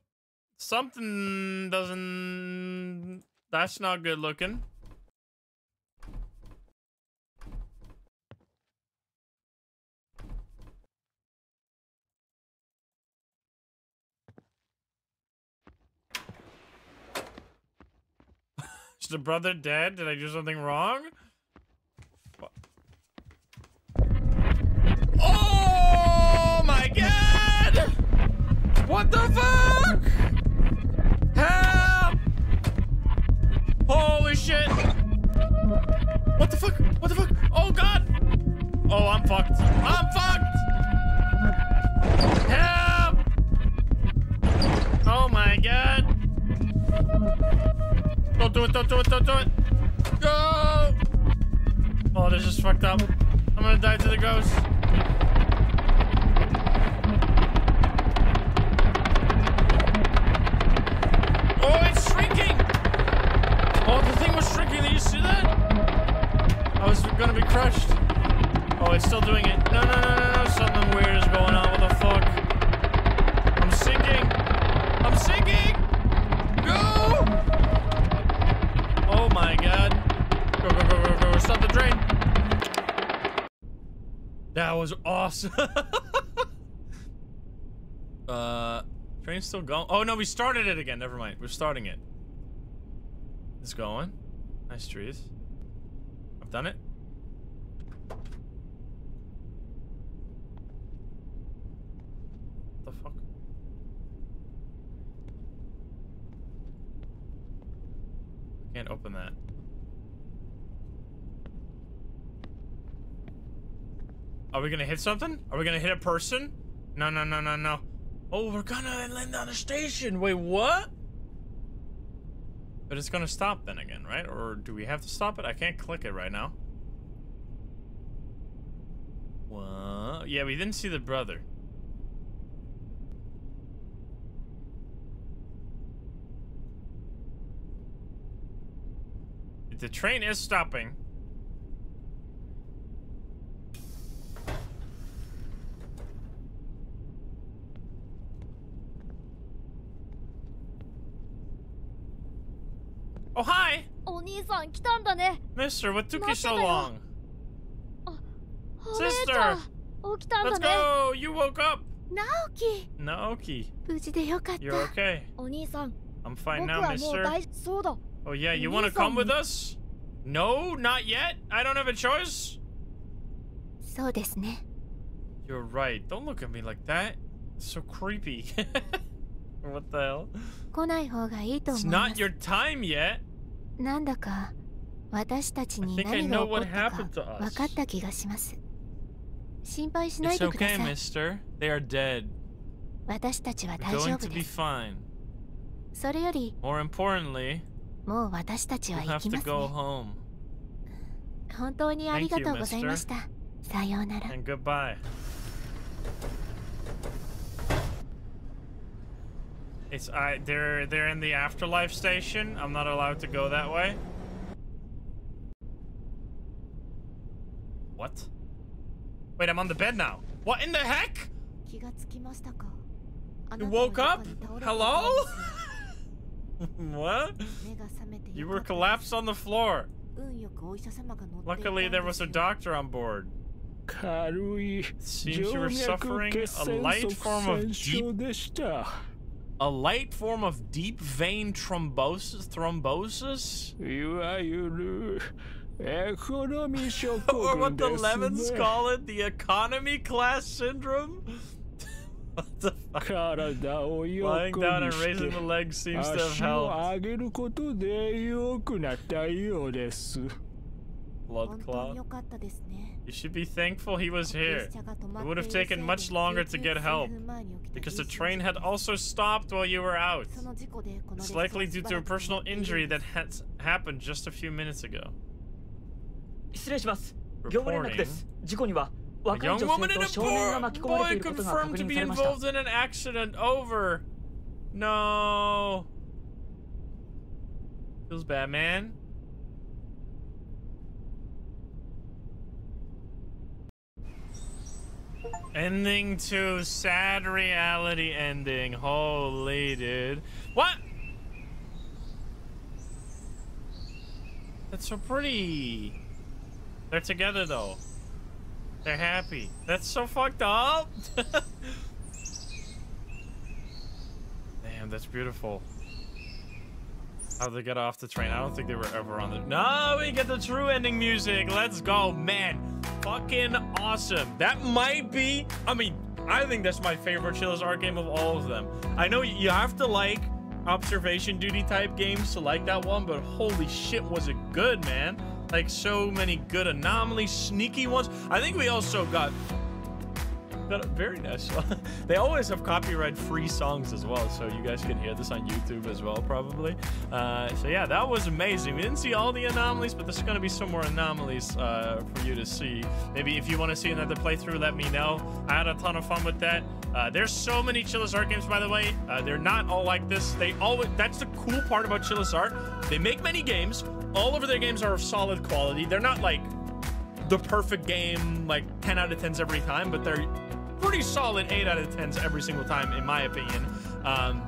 something doesn't. That's not good looking. Is the brother dead? Did I do something wrong? Oh my god! What the fuck? Help! Holy shit! What the fuck? What the fuck? Oh god! Oh, I'm fucked. I'm fucked! Help! Oh my god! Don't do it, don't do it, don't do it! Go! Oh, this is fucked up. I'm gonna die to the ghost. Oh, it's shrinking! Oh, the thing was shrinking. Did you see that? I was gonna be crushed. Oh, it's still doing it. No, no, no, no, no. Something weird is going on. What the fuck? I'm sinking. I'm sinking. My god. Go, go, go, go, go. Stop the drain. That was awesome. uh, train's still going. Oh no, we started it again. Never mind. We're starting it. It's going. Nice trees. I've done it. Can't open that. Are we gonna hit something? Are we gonna hit a person? No, no, no, no, no. Oh, we're gonna land on a station. Wait, what? But it's gonna stop then again, right? Or do we have to stop it? I can't click it right now. What? Yeah, we didn't see the brother. The train is stopping. Oh, hi! Mister, what took you so long? Sister! Let's go! You woke up! Naoki! Naoki! You're okay. I'm fine now, mister. 大そうだ Oh, yeah, you You want to need come with some- us? No, not yet. I don't have a choice. そうですね You're right. Don't look at me like that. It's so creepy. what the hell? 来ない方がいいと It's 思いま not す your time yet. なんだか私たち I に think I 何が know 起こ what ったか happened to 分 us. かった気がします心配しない It's でくだ okay, さい mister. They are dead. 私たちは We're 大丈 going 夫 to で be す fine. それより More importantly, もう私たち we'll は have 行き to ます go ね home. 本当にありがとうございましたさようなら And goodbye. It's I they're they're in the afterlife station. I'm not allowed to go that way. What? Wait, I'm on the bed now. What in the heck? 気がつきましたか You woke up? Hello? what? You were collapsed on the floor. Luckily, there was a doctor on board. Seems you were suffering a light form of deep... A light form of deep vein thrombosis? Thrombosis? or what the Lemons call it, the economy class syndrome? what the fuck? Lying down and raising the legs seems to have helped. Blood clot. You should be thankful he was here. It would have taken much longer to get help, because the train had also stopped while you were out. It's likely due to a personal injury that had happened just a few minutes ago. Reporting. A young woman and a poor boy confirmed to be involved in an accident. Over. No. Feels bad, man. Ending to sad reality ending. Holy dude. What? That's so pretty. They're together though. They're happy. That's so fucked up. Damn, that's beautiful. How they get off the train? I don't think they were ever on the. No, we get the true ending music. Let's go, man. Fucking awesome. That might be. I mean, I think that's my favorite Chilla's art game of all of them. I know you have to like observation duty type games to like that one, but holy shit, was it good, man? Like so many good anomalies, sneaky ones. I think we also got very nice they always have copyright free songs as well, so you guys can hear this on YouTube as well, probably. Uh, so yeah, that was amazing. We didn't see all the anomalies, but there's gonna be some more anomalies uh, for you to see. Maybe if you want to see another playthrough, let me know. I had a ton of fun with that. Uh, there's so many Chilla's Art games, by the way. Uh, they're not all like this. They always that's the cool part about Chilla's Art. They make many games. All of their games are of solid quality. They're not like the perfect game, like 10 out of 10s every time, but they're pretty solid 8 out of 10s every single time, in my opinion. Um,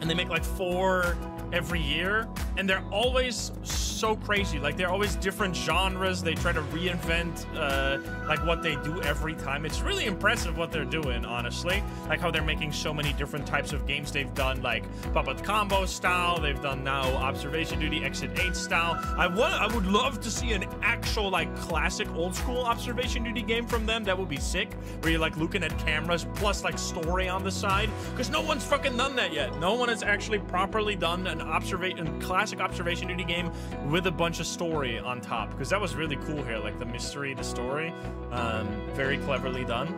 and they make like four every year, and they're always so crazy. Like they're always different genres. They try to reinvent uh, like what they do every time. It's really impressive what they're doing, honestly. Like how they're making so many different types of games. They've done like Puppet Combo style. They've done now Observation Duty Exit 8 style. I want. I would love to see an actual like classic old school Observation Duty game from them. That would be sick. Where you're like looking at cameras plus like story on the side. Because no one's fucking done that yet. No one has actually properly done an observation classic Observation Duty game with a bunch of story on top. Because that was really cool here. Like the mystery, the story. Um, very cleverly done.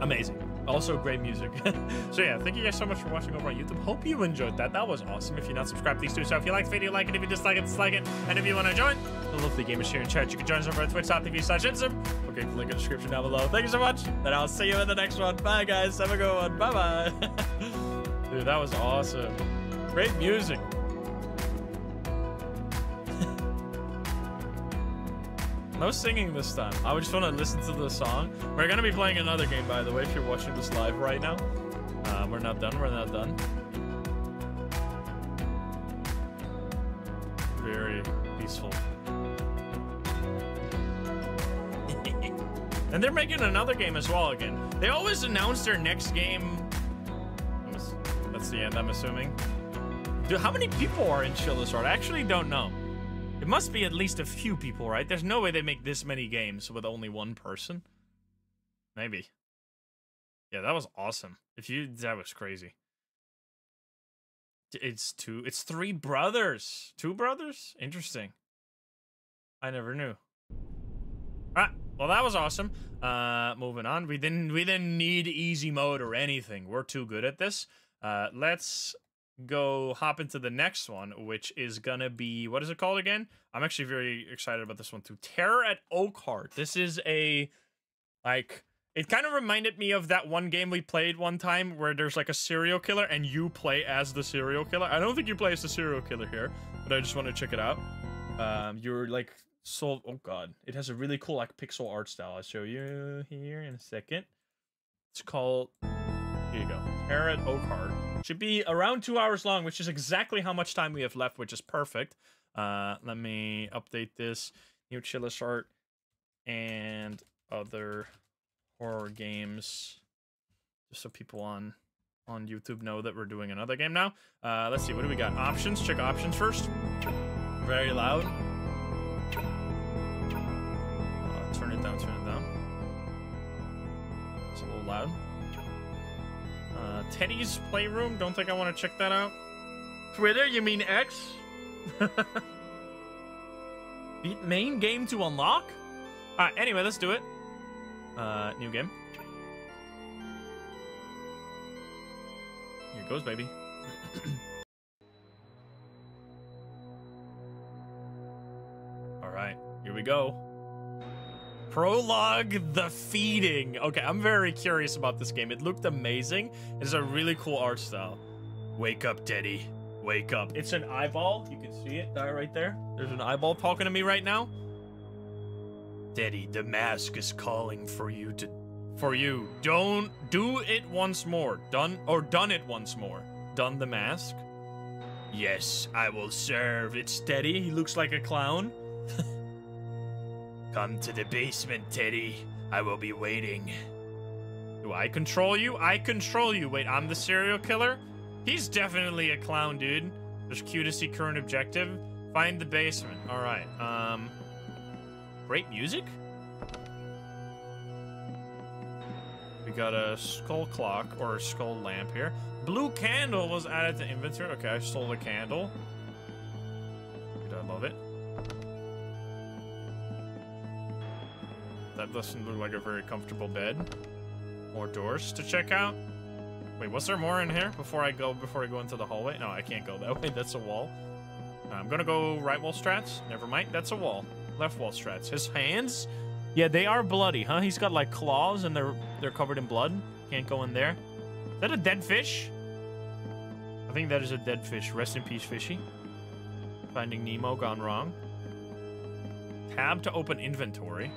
Amazing. Also great music. so yeah, thank you guys so much for watching over on YouTube. Hope you enjoyed that. That was awesome. If you're not subscribed, please do so. If you like the video, like it. If you dislike it, dislike it. And if you want to join the lovely gamers here in chat, you can join us over at twitch.tv slash. Okay, link in the description down below. Thank you so much. And I'll see you in the next one. Bye guys. Have a good one. Bye bye. Dude, that was awesome. Great music. No singing this time. I just want to listen to the song. We're gonna be playing another game, by the way, if you're watching this live right now. Uh, we're not done. We're not done. Very peaceful. and they're making another game as well again. They always announce their next game. That's the end, I'm assuming. How many people are in Chilla's I actually don't know. It must be at least a few people, right? There's no way they make this many games with only one person. Maybe. Yeah, that was awesome. If you that was crazy. It's two it's three brothers. Two brothers? Interesting. I never knew. Ah, well that was awesome. Uh moving on. We didn't we didn't need easy mode or anything. We're too good at this. Uh let's go hop into the next one, which is gonna be what is it called again? I'm actually very excited about this one too. Terror at Oakheart. This is a like it kind of reminded me of that one game we played one time where there's like a serial killer and you play as the serial killer. I don't think you play as the serial killer here, but I just want to check it out. Um, you're like so oh god, it has a really cool like pixel art style. I'll show you here in a second. It's called here you go. Terror at Oakheart. Should be around two hours long, which is exactly how much time we have left, which is perfect. Uh, let me update this. New Chilla's art and other horror games, just so people on on YouTube know that we're doing another game now. Uh, let's see, what do we got? Options. Check options first. Very loud. Uh, turn it down. Turn it down. It's a little loud. Uh, Teddy's Playroom. Don't think I want to check that out. Twitter? You mean X? Beat main game to unlock? Alright, anyway, let's do it. Uh, new game. Here goes, baby. Alright, here we go. Prologue The Feeding. Okay, I'm very curious about this game. It looked amazing. It's a really cool art style. Wake up, Teddy. Wake up. It's an eyeball. You can see it right there. There's an eyeball talking to me right now. Teddy, the mask is calling for you to... For you. Don't... Do it once more. Done... Or done it once more. Done the mask. Yes, I will serve. It's Teddy. He looks like a clown. Come to the basement, Teddy. I will be waiting. Do I control you? I control you. Wait, I'm the serial killer? He's definitely a clown, dude. There's Q to see current objective. Find the basement. All right. Um, great music. We got a skull clock or a skull lamp here. Blue candle was added to inventory. Okay, I stole the candle. I love it. That doesn't look like a very comfortable bed. More doors to check out. Wait, was there more in here before I go before I go into the hallway? No, I can't go that way. That's a wall. I'm gonna go right wall strats. Never mind. That's a wall. Left wall strats. His hands, yeah, they are bloody, huh? He's got like claws and they're they're covered in blood. Can't go in there. Is that a dead fish? I think that is a dead fish. Rest in peace, fishy. Finding Nemo gone wrong. Tab to open inventory.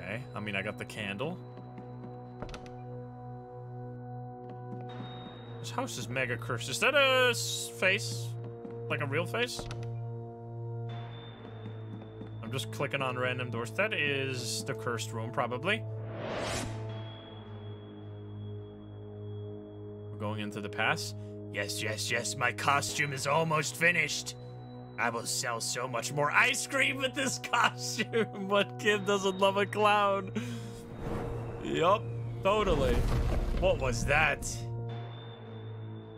Okay, I mean, I got the candle. This house is mega cursed. Is that a face? Like a real face? I'm just clicking on random doors. That is the cursed room, probably. We're going into the pass. Yes, yes, yes, my costume is almost finished. I will sell so much more ice cream with this costume. what kid doesn't love a clown? yup, totally. What was that?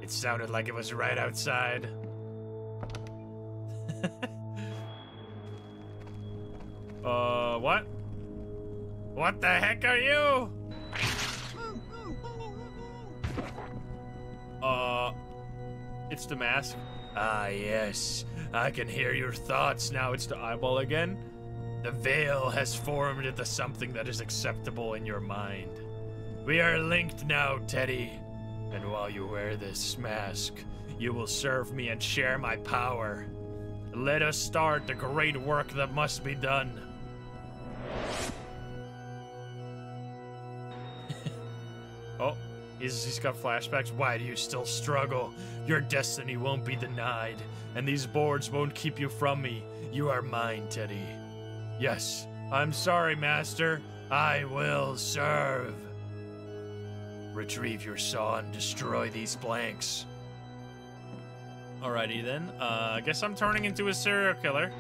It sounded like it was right outside. uh, what? What the heck are you? Uh, it's the mask. Ah, yes. I can hear your thoughts now. It's the eyeball again. The veil has formed into something that is acceptable in your mind. We are linked now, Teddy. And while you wear this mask, you will serve me and share my power. Let us start the great work that must be done. He's, got flashbacks. Why do you still struggle? Your destiny won't be denied, and these boards won't keep you from me. You are mine, Teddy. Yes, I'm sorry, Master. I will serve. Retrieve your saw and destroy these blanks. Alrighty then. Uh, I guess I'm turning into a serial killer.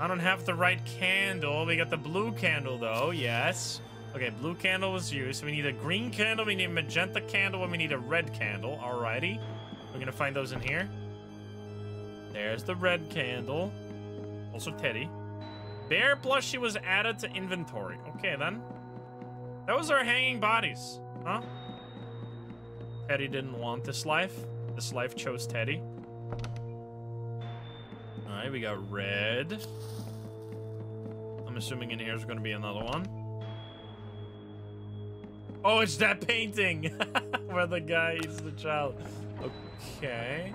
I don't have the right candle. We got the blue candle though, yes. Okay, blue candle was used. So we need a green candle, we need a magenta candle, and we need a red candle. Alrighty. We're gonna find those in here. There's the red candle. Also Teddy. Bear plushie was added to inventory. Okay, then. Those are hanging bodies. Huh? Teddy didn't want this life. This life chose Teddy. Alright, we got red. I'm assuming in here is going to be another one. Oh, it's that painting where the guy eats the child. Okay.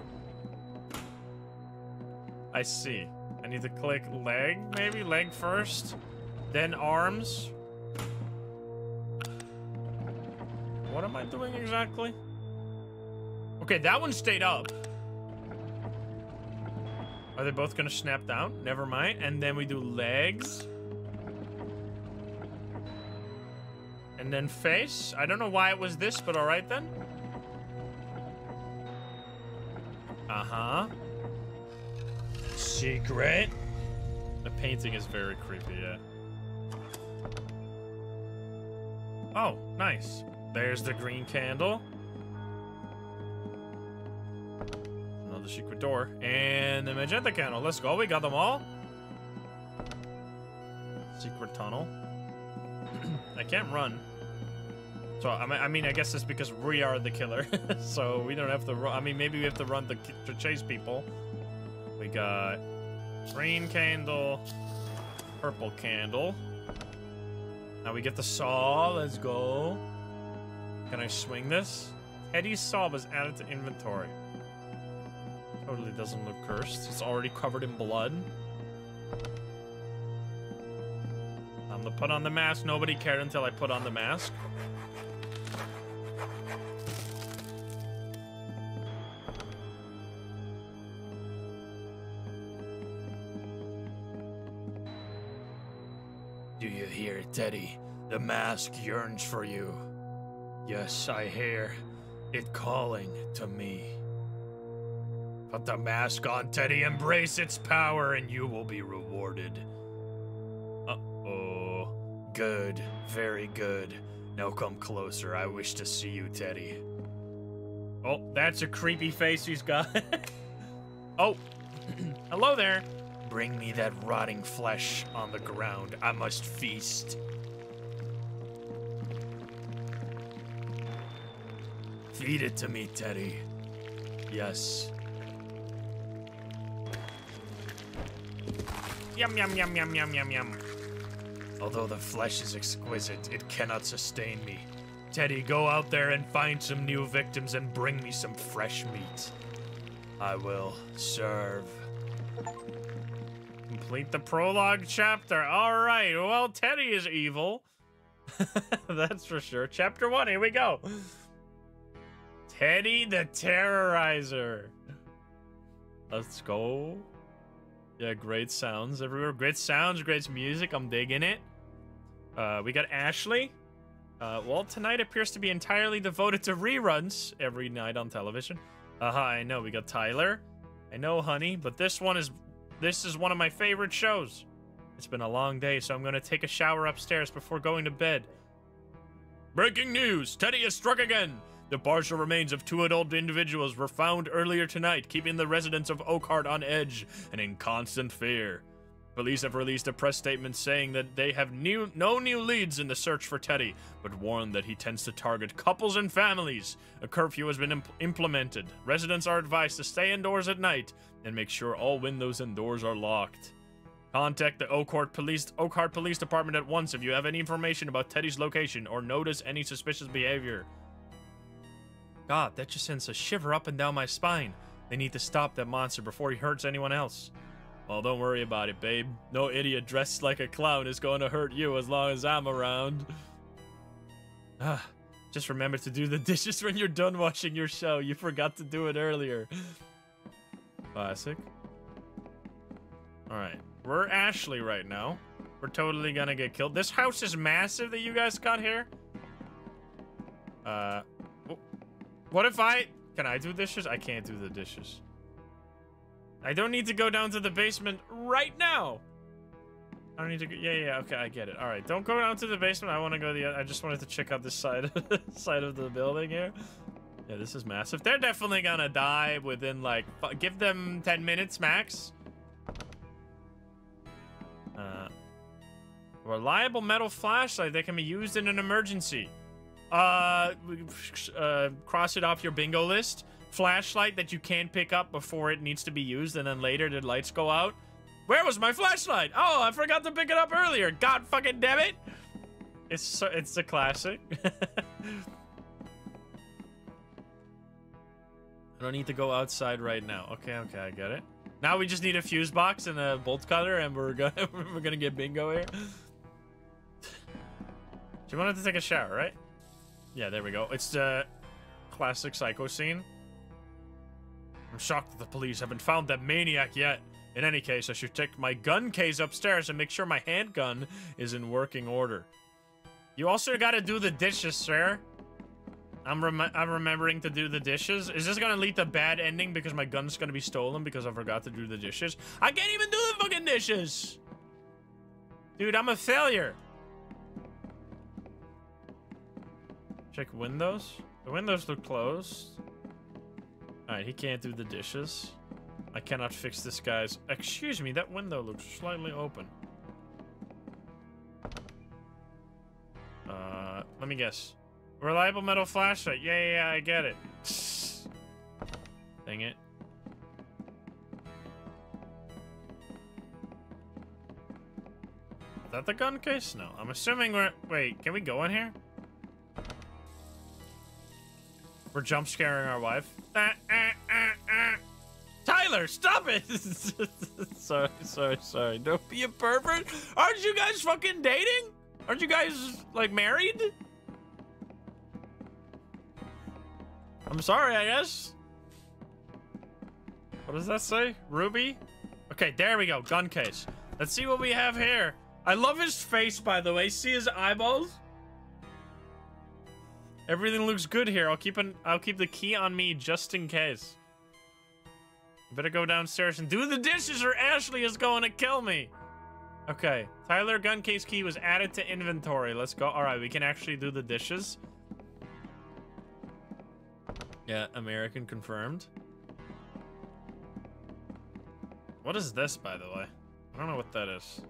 I see. I need to click leg, maybe? Leg first, then arms. What am I doing exactly? Okay, that one stayed up. Are they both gonna snap down? Never mind. And then we do legs. And then face. I don't know why it was this, but alright then. Uh-huh. Secret. The painting is very creepy, yeah. Oh, nice. There's the green candle. Another secret door. And the magenta candle. Let's go. We got them all. Secret tunnel. I can't run. So, I mean, I guess it's because we are the killer. so, we don't have to run. I mean, maybe we have to run to, to chase people. We got green candle, purple candle. Now we get the saw. Let's go. Can I swing this? Teddy's saw was added to inventory. Totally doesn't look cursed. It's already covered in blood. To put on the mask. Nobody cared until I put on the mask. Do you hear, Teddy? The mask yearns for you. Yes, I hear it calling to me. Put the mask on, Teddy. Embrace its power, and you will be rewarded. Good. Very good. Now come closer. I wish to see you, Teddy. Oh, that's a creepy face he's got. oh. Hello there. Bring me that rotting flesh on the ground. I must feast. Feed it to me, Teddy. Yes. Yum, yum, yum, yum, yum, yum, yum. Although the flesh is exquisite, it cannot sustain me. Teddy, go out there and find some new victims and bring me some fresh meat. I will serve. Complete the prologue chapter. All right. Well, Teddy is evil. That's for sure. Chapter one. Here we go. Teddy the Terrorizer. Let's go. Yeah, great sounds everywhere. Great sounds, great music. I'm digging it. Uh, we got Ashley. Uh, well, tonight appears to be entirely devoted to reruns every night on television. Uh -huh, I know. We got Tyler. I know, honey, but this one is this is one of my favorite shows. It's been a long day, so I'm gonna take a shower upstairs before going to bed. Breaking news! Teddy is struck again! The partial remains of two adult individuals were found earlier tonight, keeping the residents of Oakheart on edge and in constant fear. Police have released a press statement saying that they have new, no new leads in the search for Teddy, but warned that he tends to target couples and families. A curfew has been imp implemented. Residents are advised to stay indoors at night and make sure all windows and doors are locked. Contact the Oakheart Police, Oakheart Police Department at once if you have any information about Teddy's location or notice any suspicious behavior. God, that just sends a shiver up and down my spine. They need to stop that monster before he hurts anyone else. Well, don't worry about it, babe. No idiot dressed like a clown is going to hurt you as long as I'm around. Ah, just remember to do the dishes when you're done watching your show. You forgot to do it earlier. Classic. Alright. We're Ashley right now. We're totally gonna get killed. This house is massive that you guys got here. Uh, what if I... Can I do dishes? I can't do the dishes. I don't need to go down to the basement right now. I don't need to go... Yeah, yeah, okay, I get it. All right, don't go down to the basement. I want to go the... I just wanted to check out this side, side of the building here. Yeah, this is massive. They're definitely gonna die within, like... Give them 10 minutes max. Uh, reliable metal flashlight that can be used in an emergency. Uh, uh, cross it off your bingo list. Flashlight that you can't pick up before it needs to be used, and then later the lights go out. Where was my flashlight? Oh, I forgot to pick it up earlier. God fucking damn it! It's so, it's a classic. I don't need to go outside right now. Okay, okay, I get it. Now we just need a fuse box and a bolt cutter, and we're gonna we're gonna get bingo here. She wanted to take a shower, right? Yeah, there we go. It's the classic psycho scene. I'm shocked that the police haven't found that maniac yet. In any case, I should take my gun case upstairs and make sure my handgun is in working order. You also gotta do the dishes, sir. I'm, rem I'm remembering to do the dishes. Is this gonna lead to bad ending because my gun's gonna be stolen because I forgot to do the dishes? I can't even do the fucking dishes! Dude, I'm a failure. Check windows. The windows look closed. Alright, he can't do the dishes. I cannot fix this guy's... Excuse me, that window looks slightly open. Uh, let me guess. Reliable metal flashlight. Yeah, yeah, yeah, I get it. Dang it. Is that the gun case? No. I'm assuming we're... Wait, can we go in here? We're jump scaring our wife. Uh, uh, uh, Tyler, stop it! sorry, sorry, sorry. Don't be a pervert. Aren't you guys fucking dating? Aren't you guys, like, married? I'm sorry, I guess. What does that say? Ruby? Okay, there we go. Gun case. Let's see what we have here. I love his face, by the way. See his eyeballs? Everything looks good here. I'll keep an I'll keep the key on me just in case. Better go downstairs and do the dishes or Ashley is going to kill me. Okay. Tyler gun case key was added to inventory. Let's go. All right, we can actually do the dishes. Yeah, American confirmed. What is this, by the way? I don't know what that is.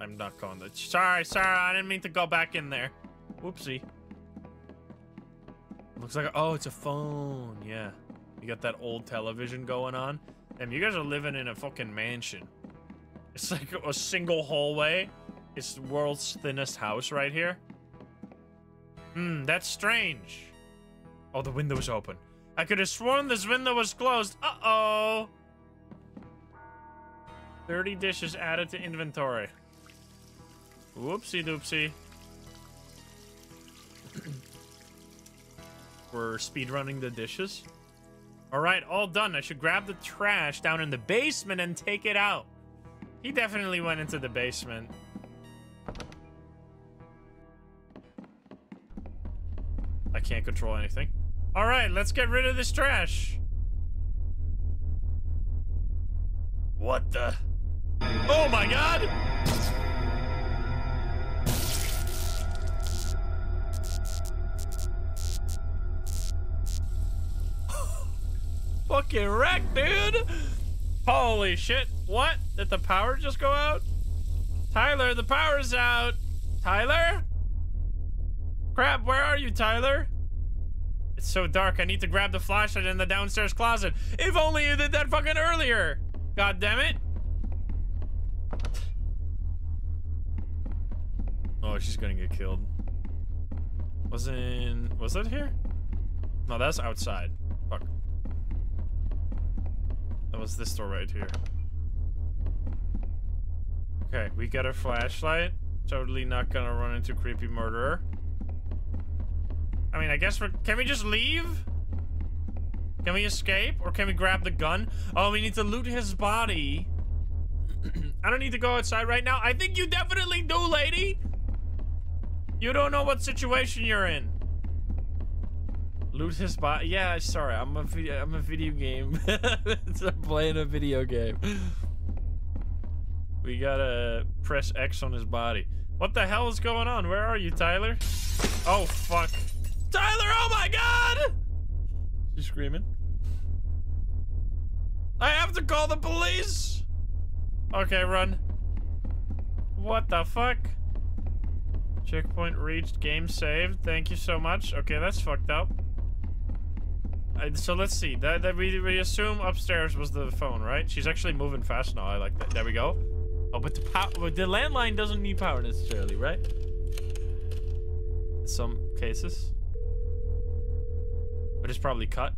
I'm not going to... Sorry, sorry, I didn't mean to go back in there. Whoopsie. Looks like, a, oh, it's a phone. Yeah. You got that old television going on. Damn, you guys are living in a fucking mansion. It's like a single hallway. It's the world's thinnest house right here. Hmm, that's strange. Oh, the window's open. I could have sworn this window was closed. Uh-oh. 30 dishes added to inventory. Whoopsie doopsie. We're speedrunning the dishes. All right, all done. I should grab the trash down in the basement and take it out. He definitely went into the basement. I can't control anything. All right, let's get rid of this trash. What the? Oh my god! Fucking wreck, dude! Holy shit. What? Did the power just go out? Tyler, the power's out! Tyler? Crap, where are you, Tyler? It's so dark, I need to grab the flashlight in the downstairs closet. If only you did that fucking earlier! God damn it! Oh, she's gonna get killed. Was in... Was that here? No, that's outside. That was this door right here. Okay, we got a flashlight. Totally not gonna run into creepy murderer. I mean, I guess we're... Can we just leave? Can we escape? Or can we grab the gun? Oh, we need to loot his body. I don't need to go outside right now. I think you definitely do, lady. You don't know what situation you're in. Loot his body. Yeah, sorry. I'm a video. I'm a video game. I'm playing a video game. We gotta press X on his body. What the hell is going on? Where are you, Tyler? Oh fuck, Tyler! Oh my god! She's screaming. I have to call the police. Okay, run. What the fuck? Checkpoint reached. Game saved. Thank you so much. Okay, that's fucked up. Uh, so let's see. That, that we, we assume upstairs was the phone, right? She's actually moving fast now. I like that. There we go. Oh, but the power, the landline doesn't need power necessarily, right? In some cases. But it's probably cut.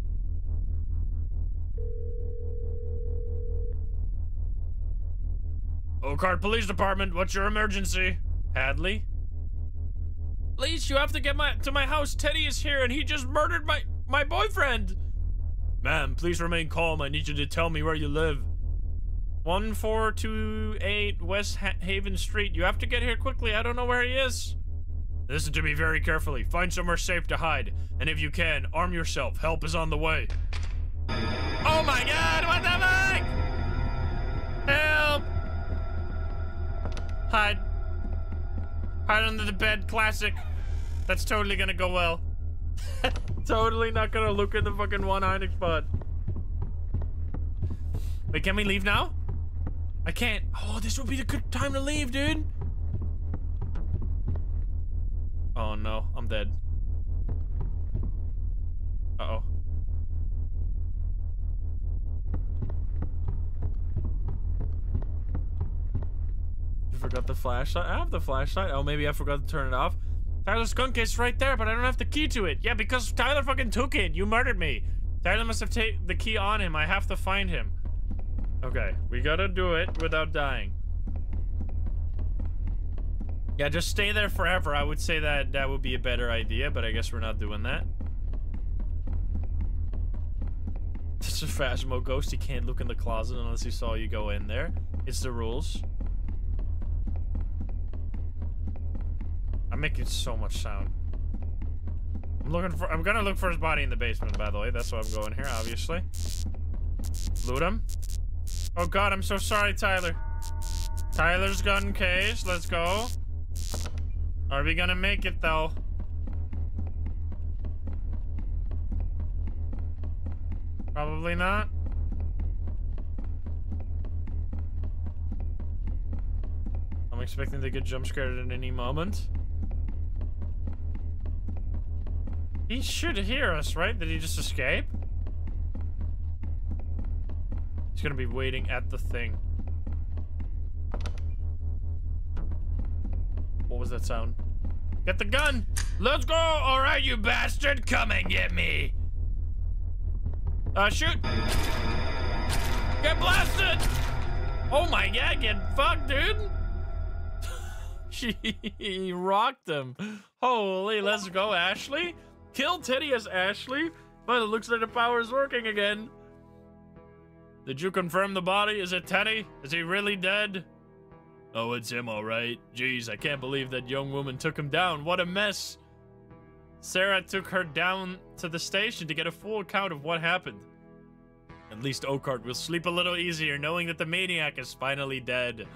Oakheart Police Department, what's your emergency? Hadley? Please, you have to get my to my house. Teddy is here and he just murdered my my boyfriend. Ma'am, please remain calm. I need you to tell me where you live. 1428 West ha Haven Street. You have to get here quickly. I don't know where he is. Listen to me very carefully. Find somewhere safe to hide. And if you can, arm yourself. Help is on the way. Oh my god, what the fuck? Help! Hide. Hide under the bed, classic. That's totally gonna go well. totally not gonna look in the fucking one hiding spot. Wait, can we leave now? I can't. Oh, this would be the good time to leave, dude. Oh no, I'm dead. Uh-oh. You forgot the flashlight? I have the flashlight. Oh, maybe I forgot to turn it off. Tyler's gun case is right there, but I don't have the key to it. Yeah, because Tyler fucking took it. You murdered me. Tyler must have taken the key on him. I have to find him. Okay, we gotta do it without dying. Yeah, just stay there forever. I would say that that would be a better idea, but I guess we're not doing that. It's a Phasmo ghost. You can't look in the closet unless he saw you go in there. It's the rules. I'm making so much sound. I'm looking for- I'm gonna look for his body in the basement, by the way. That's why I'm going here, obviously. Loot him. Oh god, I'm so sorry, Tyler. Tyler's gun case. Let's go. Are we gonna make it, though? Probably not. I'm expecting to get jump scared at any moment. He should hear us, right? Did he just escape? He's gonna be waiting at the thing. What was that sound? Get the gun! Let's go! Alright, you bastard! Come and get me! Uh, shoot! Get blasted! Oh my god, get fucked, dude! she rocked him. Holy, let's go, Ashley! Kill Teddy as Ashley? But it looks like the power is working again. Did you confirm the body? Is it Teddy? Is he really dead? Oh, it's him, alright. Jeez, I can't believe that young woman took him down. What a mess. Sarah took her down to the station to get a full account of what happened. At least Oakheart will sleep a little easier knowing that the maniac is finally dead.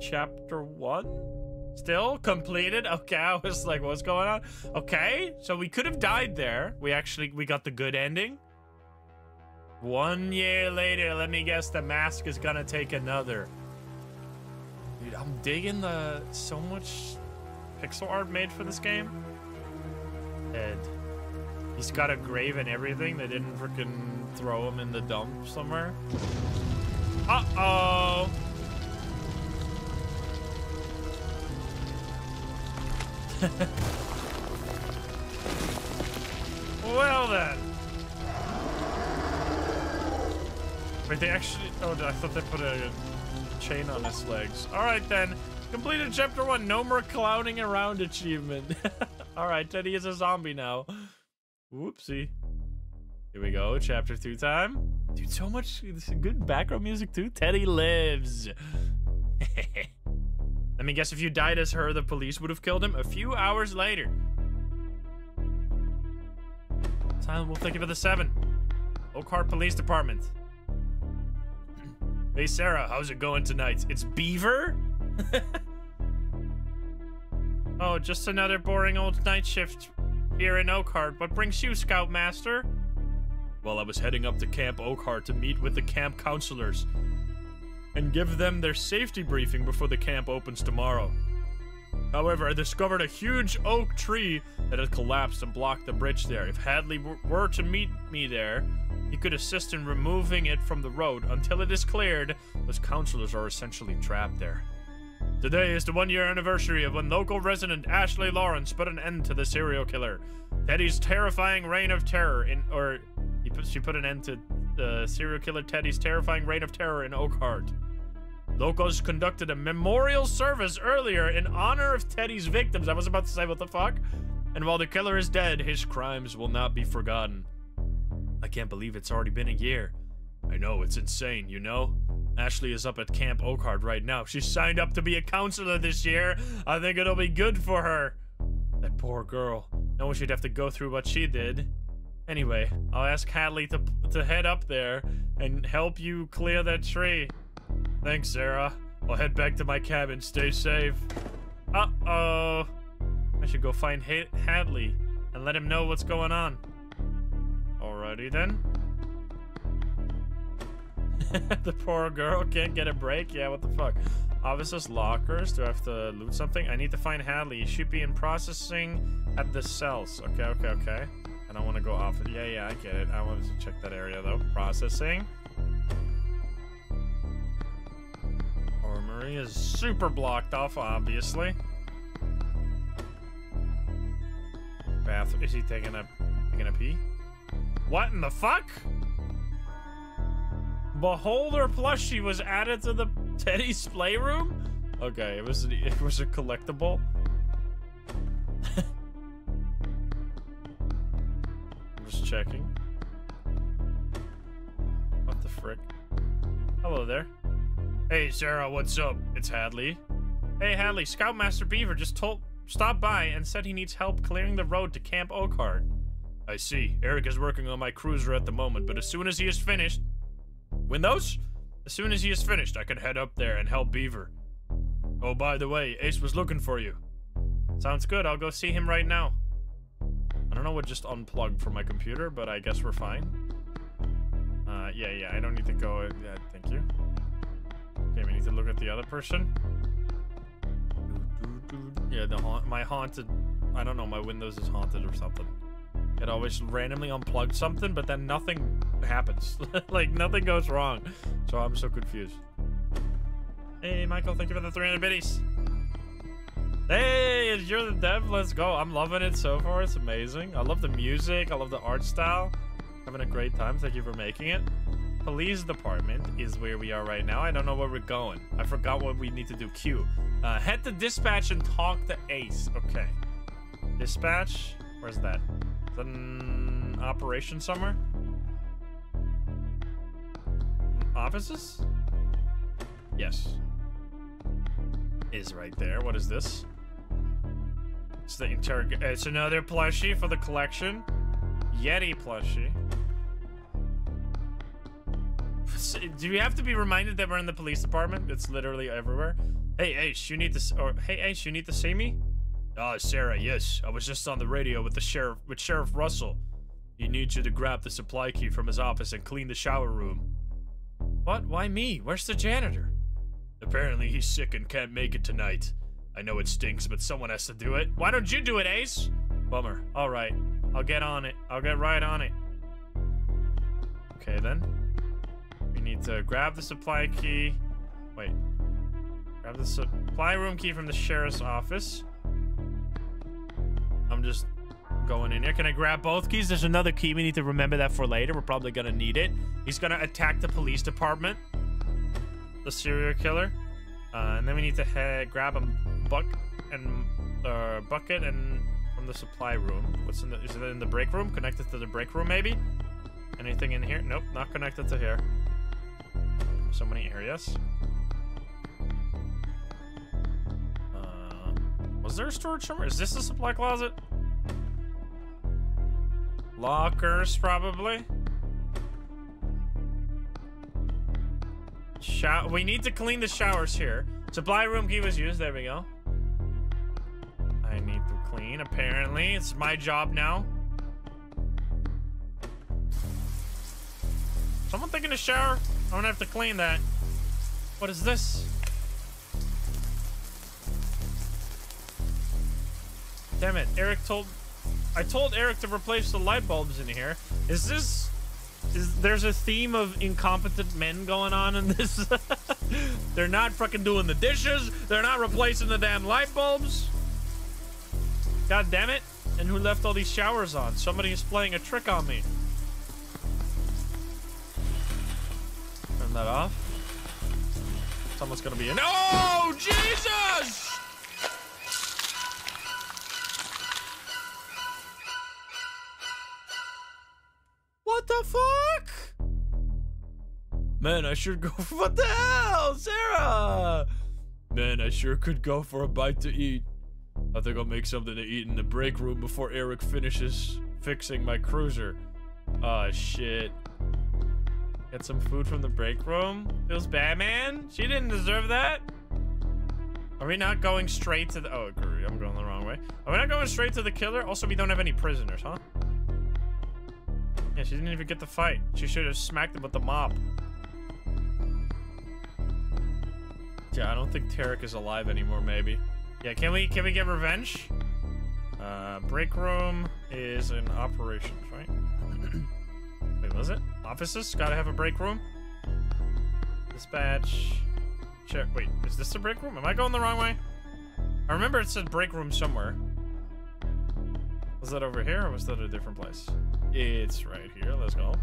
Chapter 1? Still completed? Okay, I was like, what's going on? Okay, so we could have died there. We actually, we got the good ending. One year later, let me guess, the mask is gonna take another. Dude, I'm digging the, so much pixel art made for this game. Ed. He's got a grave and everything. They didn't freaking throw him in the dump somewhere. Uh-oh. well then. Wait, they actually... Oh, I thought they put a chain on his legs. Alright then. Completed chapter one. No more clowning around achievement. All right, Teddy is a zombie now. Whoopsie. Here we go. Chapter two time. Dude, so much good background music too. Teddy lives. Let me guess if you died as her, the police would have killed him a few hours later. Silent Wolf, thank you for the seven. Oakheart Police Department. hey, Sarah, how's it going tonight? It's Beaver? oh, just another boring old night shift here in Oakheart. What brings you, Scoutmaster? Well, I was heading up to Camp Oakheart to meet with the camp counselors and give them their safety briefing before the camp opens tomorrow. However, I discovered a huge oak tree that had collapsed and blocked the bridge there. If Hadley were to meet me there, he could assist in removing it from the road. Until it is cleared, those counselors are essentially trapped there. Today is the one-year anniversary of when local resident Ashley Lawrence put an end to the serial killer. Teddy's terrifying reign of terror in, or put, she put an end to the serial killer Teddy's terrifying reign of terror in Oakheart. Locals conducted a memorial service earlier in honor of Teddy's victims. I was about to say, what the fuck? And while the killer is dead, his crimes will not be forgotten. I can't believe it's already been a year. I know, it's insane, you know? Ashley is up at Camp Oakheart right now. She signed up to be a counselor this year. I think it'll be good for her. That poor girl. No one should have to go through what she did. Anyway, I'll ask Hadley to, to head up there and help you clear that tree. Thanks, Sarah. I'll head back to my cabin. Stay safe. Uh-oh. I should go find Hadley and let him know what's going on. Alrighty then. the poor girl can't get a break? Yeah, what the fuck? Officers' lockers. Do I have to loot something? I need to find Hadley. He should be in processing at the cells. Okay, okay, okay. And I want to go off. Yeah, yeah, I get it. I wanted to check that area, though. Processing. Armory is super blocked off, obviously. Bath. Is he taking a taking a pee? What in the fuck? Beholder plushie was added to the Teddy's playroom? Okay, it was it was a collectible. I'm just checking. What the frick? Hello there. Hey, Sarah, what's up? It's Hadley. Hey, Hadley, Scoutmaster Beaver just told stopped by and said he needs help clearing the road to Camp Oakheart. I see. Eric is working on my cruiser at the moment, but as soon as he is finished... Windows? As soon as he is finished, I can head up there and help Beaver. Oh, by the way, Ace was looking for you. Sounds good. I'll go see him right now. I don't know what just unplugged from my computer, but I guess we're fine. Uh, yeah, yeah, I don't need to go... Yeah, thank you. Okay, we need to look at the other person. Yeah, the my haunted, I don't know, my Windows is haunted or something. It always randomly unplugs something, but then nothing happens. like, nothing goes wrong. So I'm so confused. Hey, Michael, thank you for the 300 biddies. Hey, you're the dev. Let's go. I'm loving it so far. It's amazing. I love the music. I love the art style. Having a great time. Thank you for making it police department is where we are right now. I don't know where we're going. I forgot what we need to do. Q. Uh, head to dispatch and talk to Ace. Okay. Dispatch. Where's that? Is that an operation somewhere? Offices? Yes. Is right there. What is this? It's the interrog- It's another plushie for the collection. Yeti plushie. Do you have to be reminded that we're in the police department? It's literally everywhere. Hey, Ace, you need to... Or, hey, Ace, you need to see me? Ah, oh, Sarah, yes. I was just on the radio with the sheriff... With Sheriff Russell. He needs you to grab the supply key from his office and clean the shower room. What? Why me? Where's the janitor? Apparently he's sick and can't make it tonight. I know it stinks, but someone has to do it. Why don't you do it, Ace? Bummer. Alright. I'll get on it. I'll get right on it. Okay, then. We need to grab the supply key. Wait. Grab the supply room key from the sheriff's office. I'm just going in here. Can I grab both keys? There's another key. We need to remember that for later. We're probably going to need it. He's going to attack the police department. The serial killer. Uh, and then we need to head, grab a buck and uh, bucket and from the supply room. What's in the? Is it in the break room? Connected to the break room, maybe? Anything in here? Nope, not connected to here. So many areas. Uh, was there a storage somewhere? Is this a supply closet? Lockers, probably. Shower. We need to clean the showers here. Supply room key was used. There we go. I need to clean, apparently. It's my job now. Someone taking a shower? I'm gonna have to clean that. What is this? Damn it, Eric told... I told Eric to replace the light bulbs in here. Is this... Is, there's a theme of incompetent men going on in this. They're not fucking doing the dishes. They're not replacing the damn light bulbs. God damn it. And who left all these showers on? Somebody is playing a trick on me. That off. Someone's gonna be in. Oh, Jesus! What the fuck? Man, I should go. What the hell, Sarah? Man, I sure could go for a bite to eat. I think I'll make something to eat in the break room before Eric finishes fixing my cruiser. Oh, shit. Get some food from the break room? Feels bad, man? She didn't deserve that? Are we not going straight to the- Oh, I'm going the wrong way. Are we not going straight to the killer? Also, we don't have any prisoners, huh? Yeah, she didn't even get the fight. She should have smacked him with the mop. Yeah, I don't think Tarek is alive anymore, maybe. Yeah, can we can we get revenge? Uh, break room is in operations, right? Wait, was it? Offices? Gotta have a break room? Dispatch. Check. Wait, is this the break room? Am I going the wrong way? I remember it said break room somewhere. Was that over here or was that a different place? It's right here. Let's go.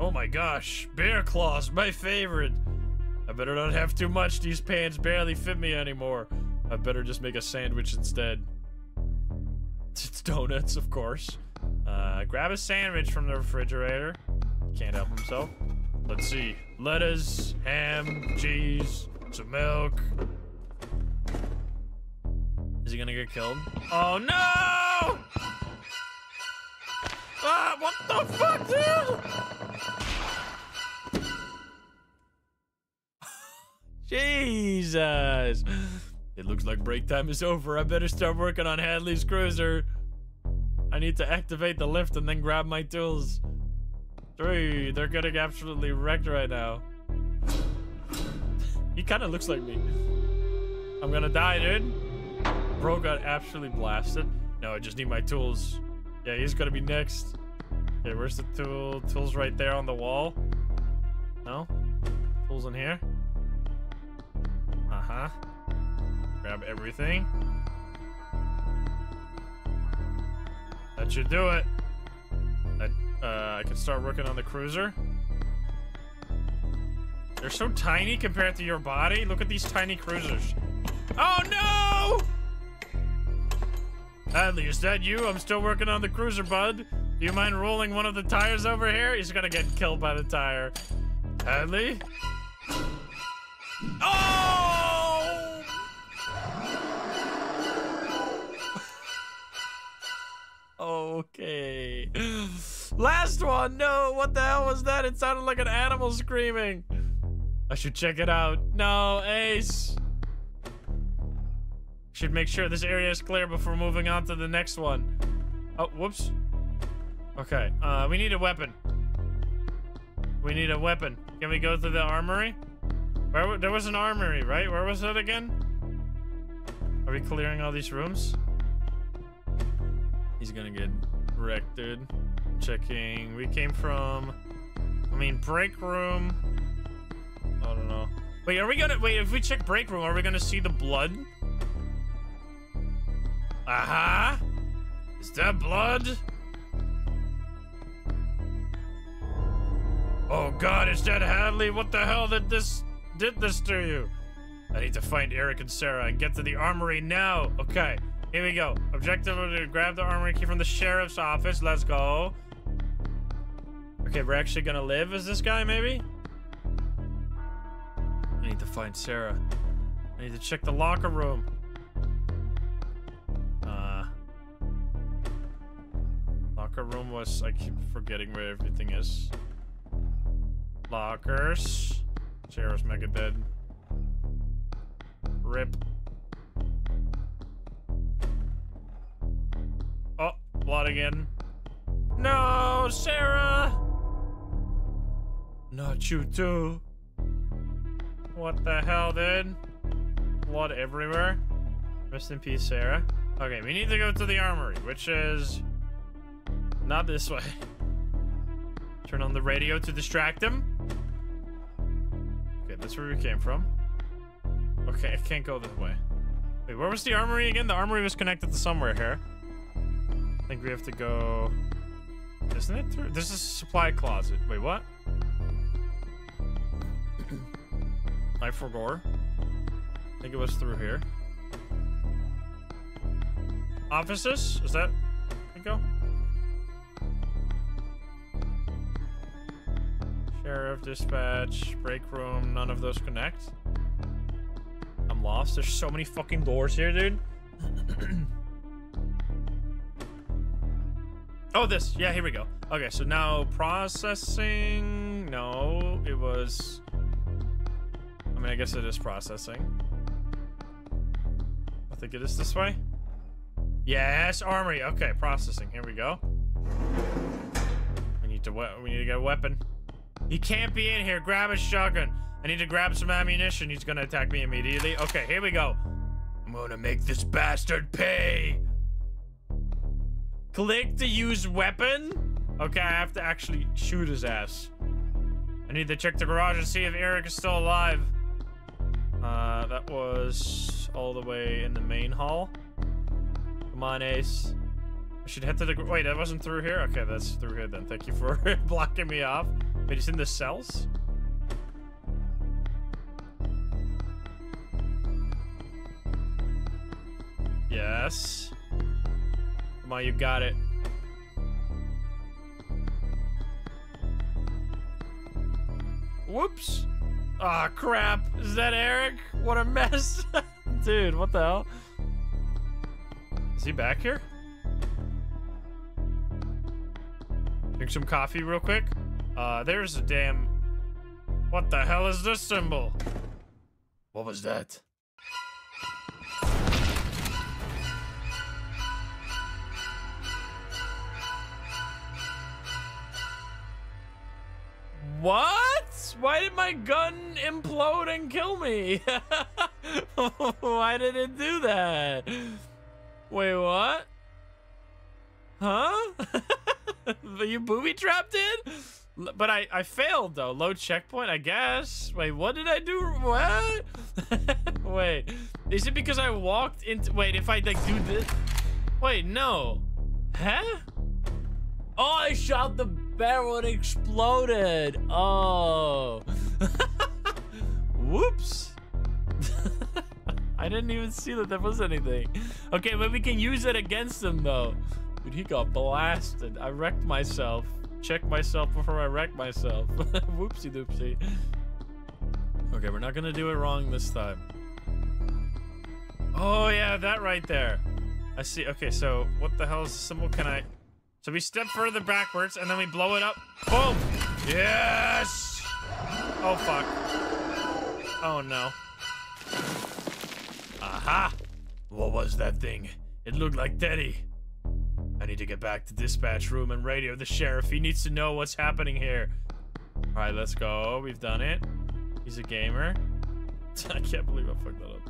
Oh my gosh, bear claws, my favorite. I better not have too much. These pants barely fit me anymore. I better just make a sandwich instead. It's donuts, of course. Uh, grab a sandwich from the refrigerator. Can't help himself. Let's see. Lettuce, ham, cheese, some milk. Is he gonna get killed? Oh no! Ah, what the fuck, dude? Jesus. It looks like break time is over. I better start working on Hadley's cruiser. I need to activate the lift and then grab my tools. Three, they're getting absolutely wrecked right now. he kind of looks like me. I'm gonna die, dude. Bro got absolutely blasted. No, I just need my tools. Yeah, he's gonna be next. Okay, where's the tool? Tools right there on the wall. No? Tools in here? Uh-huh. Grab everything. That should do it. That, uh, I can start working on the cruiser. They're so tiny compared to your body. Look at these tiny cruisers. Oh, no! Hadley, is that you? I'm still working on the cruiser, bud. Do you mind rolling one of the tires over here? He's gonna get killed by the tire. Hadley? Oh! Okay. Last one. No, what the hell was that? It sounded like an animal screaming. I should check it out. No, Ace. Should make sure this area is clear before moving on to the next one. Oh, whoops. Okay, uh, we need a weapon. We need a weapon. Can we go to the armory? Where there was an armory, right? Where was it again? Are we clearing all these rooms? He's gonna get wrecked, dude. Checking. We came from. I mean, break room. I don't know. Wait, are we gonna wait? If we check break room, are we gonna see the blood? Aha! Uh -huh. Is that blood? Oh god, is that Hadley. What the hell did this did this to you? I need to find Eric and Sarah and get to the armory now. Okay, here we go. Objective to grab the armory key from the sheriff's office. Let's go. Okay, we're actually gonna live as this guy, maybe? I need to find Sarah. I need to check the locker room. Uh, locker room was... I keep forgetting where everything is. Lockers. Sarah's mega dead. Rip. Blood again. No, Sarah! Not you too. What the hell, dude? Blood everywhere. Rest in peace, Sarah. Okay, we need to go to the armory, which is not this way. Turn on the radio to distract him. Okay, that's where we came from. Okay, I can't go this way. Wait, where was the armory again? The armory was connected to somewhere here. I think we have to go... Isn't it through? This is a supply closet. Wait, what? I forgot. I think it was through here. Offices? Is that... we go? Sheriff, dispatch, break room, none of those connect. I'm lost. There's so many fucking doors here, dude. oh, this. Yeah, here we go. Okay, so now processing. No, it was... I mean, I guess it is processing. I think it is this way. Yes, armory. Okay, processing. Here we go. We need to we need to get a weapon. He can't be in here. Grab a shotgun. I need to grab some ammunition. He's gonna attack me immediately. Okay, here we go. I'm gonna make this bastard pay. Click to use weapon. Okay, I have to actually shoot his ass. I need to check the garage and see if Eric is still alive. Uh, that was all the way in the main hall. Come on, Ace. I should head to the... Wait, that wasn't through here? Okay, that's through here then. Thank you for blocking me off. Wait, it's in the cells? Yes. On, you got it. Whoops. Ah, oh, crap. Is that Eric? What a mess. Dude, what the hell? Is he back here? Drink some coffee real quick. Uh, there's a damn... What the hell is this symbol? What was that? What? Why did my gun implode and kill me? Why did it do that? Wait, what? Huh? You booby trapped in? But I, I failed though. Low checkpoint, I guess. Wait, what did I do? What? wait, is it because I walked into, wait, if I like do this? Wait, no. Huh? Oh, I shot the barrel and exploded. Oh. Whoops. I didn't even see that there was anything. Okay, but we can use it against him though. Dude, he got blasted. I wrecked myself. Check myself before I wreck myself. Whoopsie doopsie. Okay, we're not gonna do it wrong this time. Oh yeah, that right there. I see. Okay, so what the hell is the symbol? Can I? So we step further backwards and then we blow it up. Boom! Yes! Oh, fuck. Oh, no. Aha! What was that thing? It looked like Teddy. I need to get back to dispatch room and radio the sheriff. He needs to know what's happening here. All right, let's go. We've done it. He's a gamer. I can't believe I fucked that up.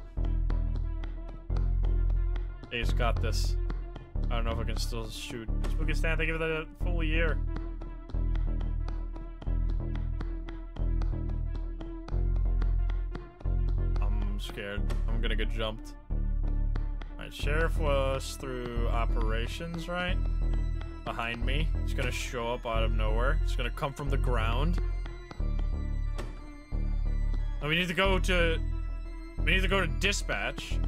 Ace got this. I don't know if I can still shoot. Spooky Stan, thank you for the full year. I'm scared. I'm gonna get jumped. Alright, Sheriff was through operations, right? Behind me. He's gonna show up out of nowhere. He's gonna come from the ground. Oh, we need to go to... We need to go to dispatch,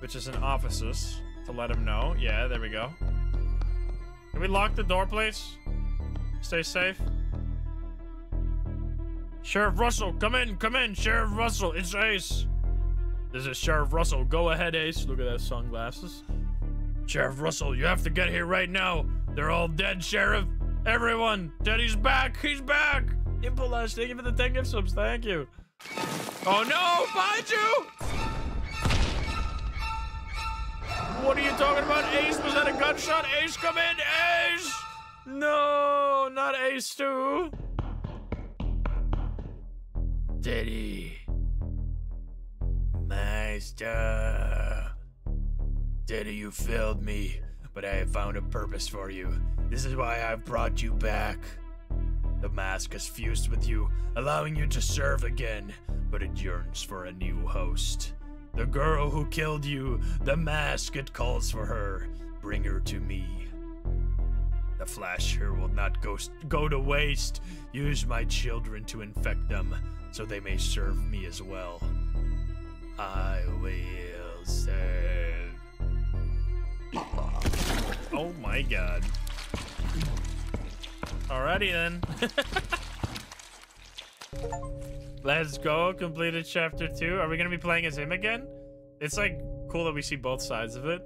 which is in offices, to let him know. Yeah, there we go. Can we lock the door, please? Stay safe. Sheriff Russell, come in, come in, Sheriff Russell, it's Ace. This is Sheriff Russell. Go ahead, Ace. Look at those sunglasses. Sheriff Russell, you have to get here right now. They're all dead, Sheriff. Everyone, Daddy's back. He's back. Impulash, thank you for the 10 gift subs. Thank you. Oh no, find you! What are you talking about? Ace, was that a gunshot? Ace, come in, Ace! No, not Ace 2. Daddy. Master. Daddy, you failed me, but I have found a purpose for you. This is why I've brought you back. The mask has fused with you, allowing you to serve again, but it yearns for a new host. The girl who killed you, the mask, it calls for her. Bring her to me. The flasher will not go, go to waste. Use my children to infect them, so they may serve me as well. I will serve. Oh my god. Alrighty then. Let's go. Completed chapter two. Are we gonna be playing as him again? It's like cool that we see both sides of it.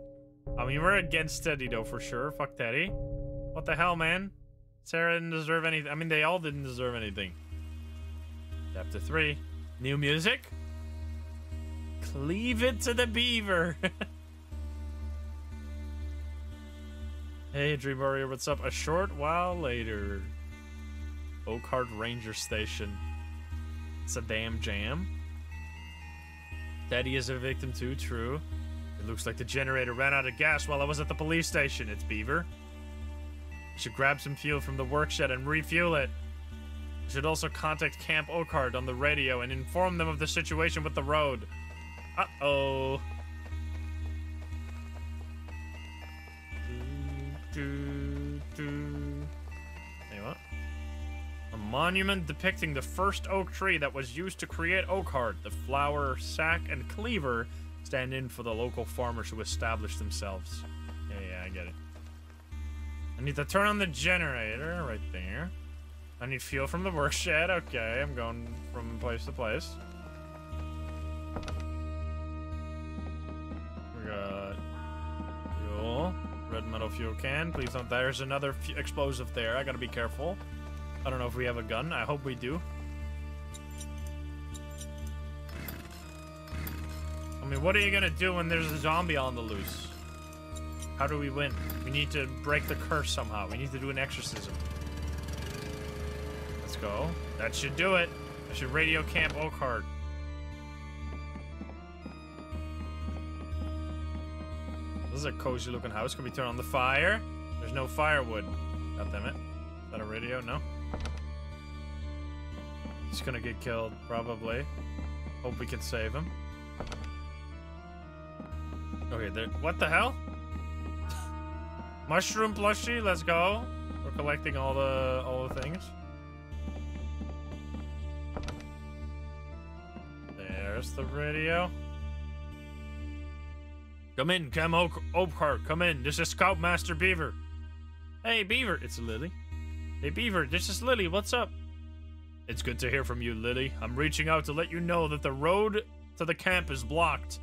I mean, we're against Teddy though for sure. Fuck Teddy. What the hell, man? Sarah didn't deserve anything. I mean, they all didn't deserve anything. Chapter three. New music. Cleave it to the beaver. hey, Dream Warrior, what's up? A short while later. Oakheart Ranger Station. It's a damn jam. Daddy is a victim too, true. It looks like the generator ran out of gas while I was at the police station. It's Beaver. I should grab some fuel from the workshed and refuel it. I should also contact Camp Oakheart on the radio and inform them of the situation with the road. Uh-oh. Do, do, do. Monument depicting the first oak tree that was used to create Oakheart. The flower, sack, and cleaver stand in for the local farmers who established themselves. Yeah, yeah, I get it. I need to turn on the generator right there. I need fuel from the workshed. Okay, I'm going from place to place. We got fuel. Red metal fuel can. Please don't. There's another explosive there. I gotta be careful. I don't know if we have a gun. I hope we do. I mean, what are you gonna do when there's a zombie on the loose? How do we win? We need to break the curse somehow. We need to do an exorcism. Let's go. That should do it. I should radio Camp Oakheart. This is a cozy looking house. Can we turn on the fire? There's no firewood. God damn it. Is that a radio? No. He's gonna get killed, probably. Hope we can save him. Okay, there. What the hell? Mushroom plushie, let's go. We're collecting all the all the things. There's the radio. Come in, Cam Oak Oakheart. Come in. This is Scoutmaster Beaver. Hey, Beaver. It's Lily. Hey, Beaver. This is Lily. What's up? It's good to hear from you, Lily. I'm reaching out to let you know that the road to the camp is blocked.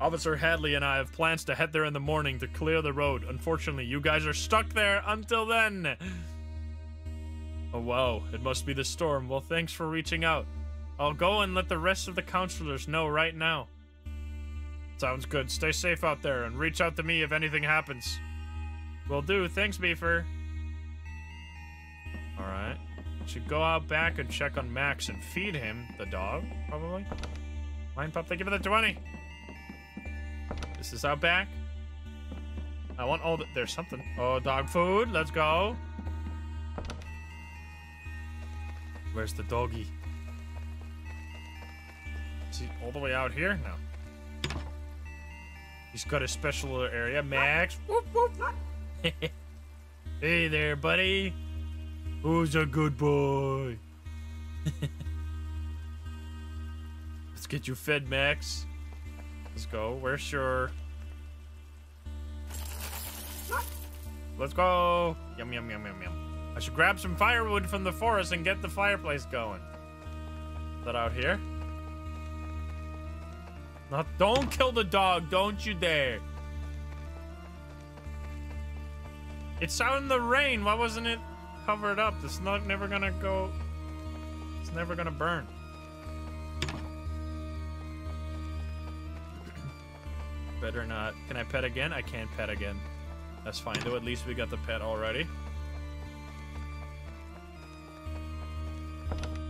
Officer Hadley and I have plans to head there in the morning to clear the road. Unfortunately, you guys are stuck there until then. Oh, wow. It must be the storm. Well, thanks for reaching out. I'll go and let the rest of the counselors know right now. Sounds good. Stay safe out there and reach out to me if anything happens. Will do. Thanks, Beaver. Alright. Should go out back and check on Max and feed him, the dog, probably. Mind Pup, thank you for the 20. This is out back. I want all the- there's something. Oh, dog food. Let's go. Where's the doggy? Is he all the way out here? No. He's got a special area. Max. Whoop, whoop. hey there, buddy. Who's a good boy? Let's get you fed, Max. Let's go. Where's your... Let's go. Yum, yum, yum, yum, yum. I should grab some firewood from the forest and get the fireplace going. Is that out here? Not, don't kill the dog. Don't you dare. It's out in the rain. Why wasn't it covered up? It's not never gonna go. It's never gonna burn. Better not. Can I pet again? I can't pet again. That's fine, though. At least we got the pet already.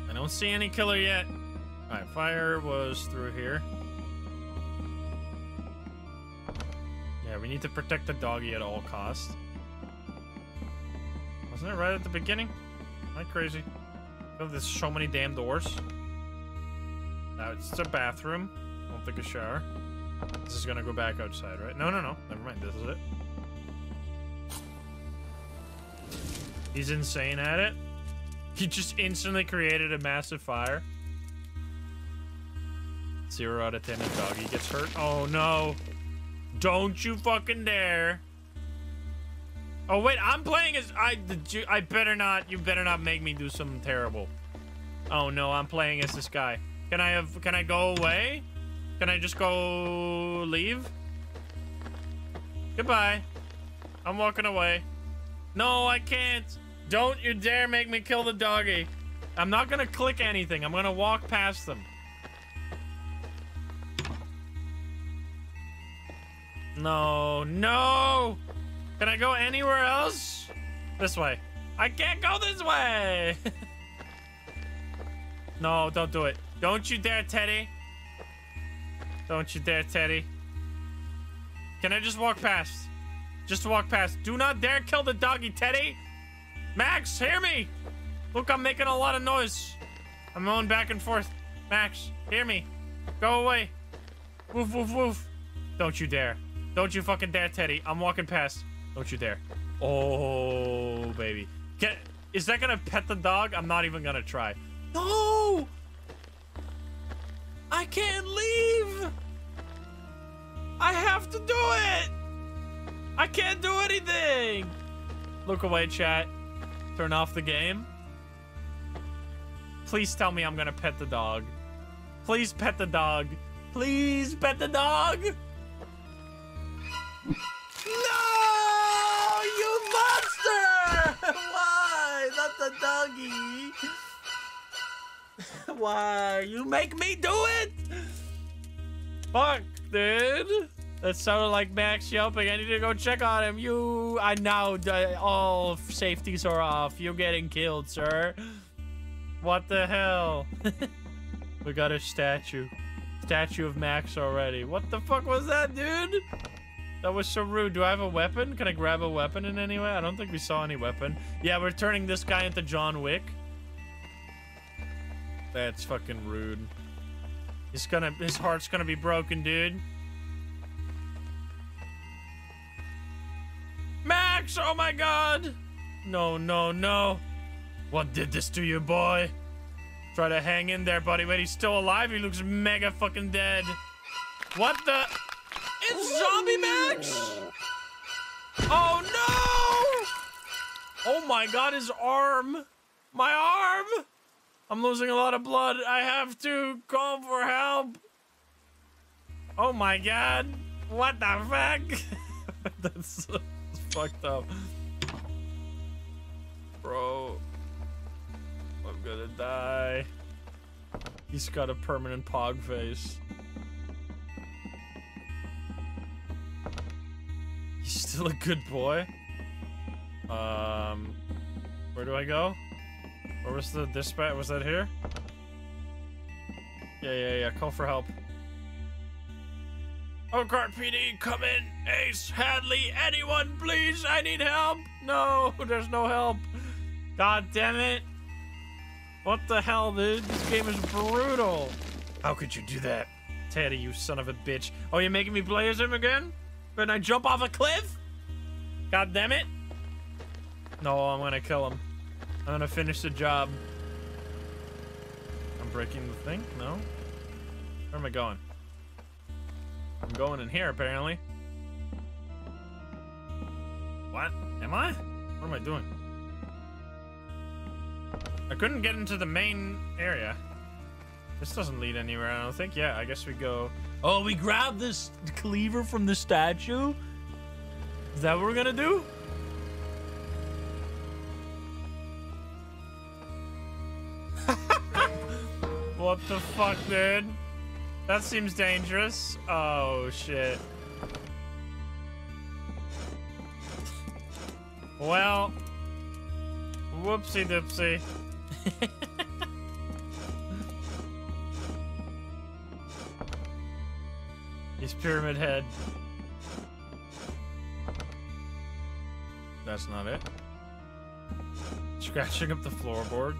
I don't see any killer yet. Alright, fire was through here. Yeah, we need to protect the doggy at all costs. Wasn't it right at the beginning? I crazy? Oh, there's so many damn doors. Now it's a bathroom. Don't take a shower. This is gonna go back outside, right? No, no, no. Never mind. This is it. He's insane at it. He just instantly created a massive fire. Zero out of ten, and doggy gets hurt. Oh no! Don't you fucking dare! Oh wait, I'm playing as I. I better not. You better not make me do something terrible. Oh no, I'm playing as this guy. Can I have? Can I go away? Can I just go leave? Goodbye. I'm walking away. No, I can't. Don't you dare make me kill the doggy. I'm not gonna click anything. I'm gonna walk past them. No, no! Can I go anywhere else? This way. I can't go this way! no, don't do it. Don't you dare, Teddy. Don't you dare, Teddy. Can I just walk past? Just walk past. Do not dare kill the doggy, Teddy! Max, hear me! Look, I'm making a lot of noise. I'm going back and forth. Max, hear me. Go away. Woof, woof, woof. Don't you dare. Don't you fucking dare, Teddy. I'm walking past. Don't you dare. Oh, baby. Is that gonna pet the dog? I'm not even gonna try. No! I can't leave! I have to do it! I can't do anything! Look away, chat. Turn off the game. Please tell me I'm gonna pet the dog. Please pet the dog. Please pet the dog! No! You monster! Why? Not the doggy. Why? You make me do it? Fuck, dude. That sounded like Max yelping. I need to go check on him. You, I now, all safeties are off. You're getting killed, sir. What the hell? we got a statue. Statue of Max already. What the fuck was that, dude? That was so rude. Do I have a weapon? Can I grab a weapon in any way? I don't think we saw any weapon. Yeah, we're turning this guy into John Wick. That's fucking rude. He's gonna, his heart's gonna be broken, dude. Max, oh my god! No, no, no. What did this to you, boy? Try to hang in there, buddy. Wait, he's still alive? He looks mega fucking dead. What the? It's Zombie Max! Oh no! Oh my god, his arm! My arm! I'm losing a lot of blood. I have to call for help. Oh my god. What the fuck? that's, that's fucked up. Bro. I'm gonna die. He's got a permanent pog face. Still a good boy. Um, where do I go? Where was the dispatch? Was that here? Yeah, yeah, yeah. Call for help. Oakheart PD, come in. Ace, Hadley, anyone, please. I need help. No, there's no help. God damn it. What the hell, dude? This game is brutal. How could you do that? Teddy, you son of a bitch. Oh, you're making me play as him again? Can I jump off a cliff? God damn it. No, I'm gonna kill him. I'm gonna finish the job. I'm breaking the thing? No? Where am I going? I'm going in here, apparently. What? Am I? What am I doing? I couldn't get into the main area. This doesn't lead anywhere, I don't think. Yeah, I guess we go... Oh, we grab this cleaver from the statue? Is that what we're gonna do? what the fuck, dude? That seems dangerous. Oh, shit. Well, whoopsie doopsie. He's Pyramid Head. That's not it. Scratching up the floorboards.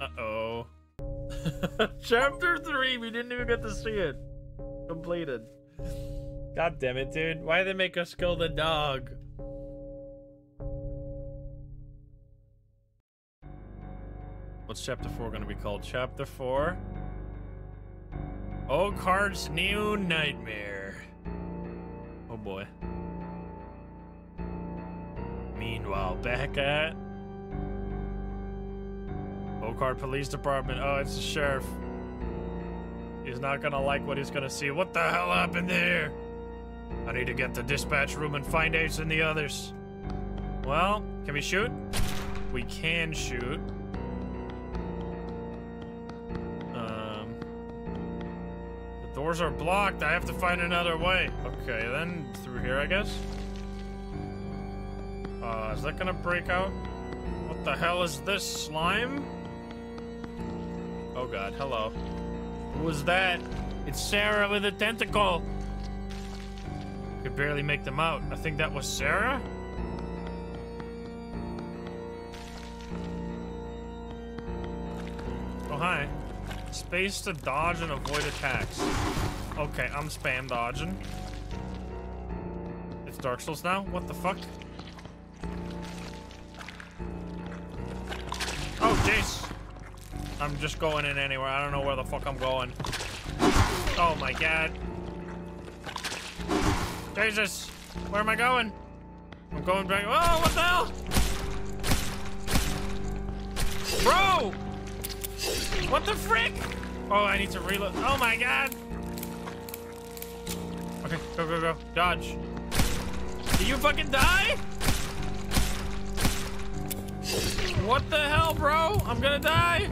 Uh-oh. Chapter 3, we didn't even get to see it. Completed. God damn it, dude. Why did they make us kill the dog? What's chapter 4 gonna be called? Chapter 4? Oakheart's New Nightmare. Oh boy. Meanwhile, back at Oakheart Police Department. Oh, it's the sheriff. He's not gonna like what he's gonna see. What the hell happened there? I need to get to dispatch room and find Ace and the others. Well, can we shoot? We can shoot. Doors are blocked. I have to find another way. Okay, then through here, I guess. Uh, is that gonna break out? What the hell is this slime? Oh god, hello. Who was that? It's Sarah with a tentacle. Could barely make them out. I think that was Sarah? Oh, hi. Space to dodge and avoid attacks. Okay, I'm spam dodging. It's Dark Souls now? What the fuck? Oh, jeez. I'm just going in anywhere. I don't know where the fuck I'm going. Oh my god. Jesus! Where am I going? I'm going back. Oh, what the hell? Bro! What the frick? Oh, I need to reload. Oh my god! Okay, go, go, go. Dodge. Did you fucking die? What the hell, bro? I'm gonna die.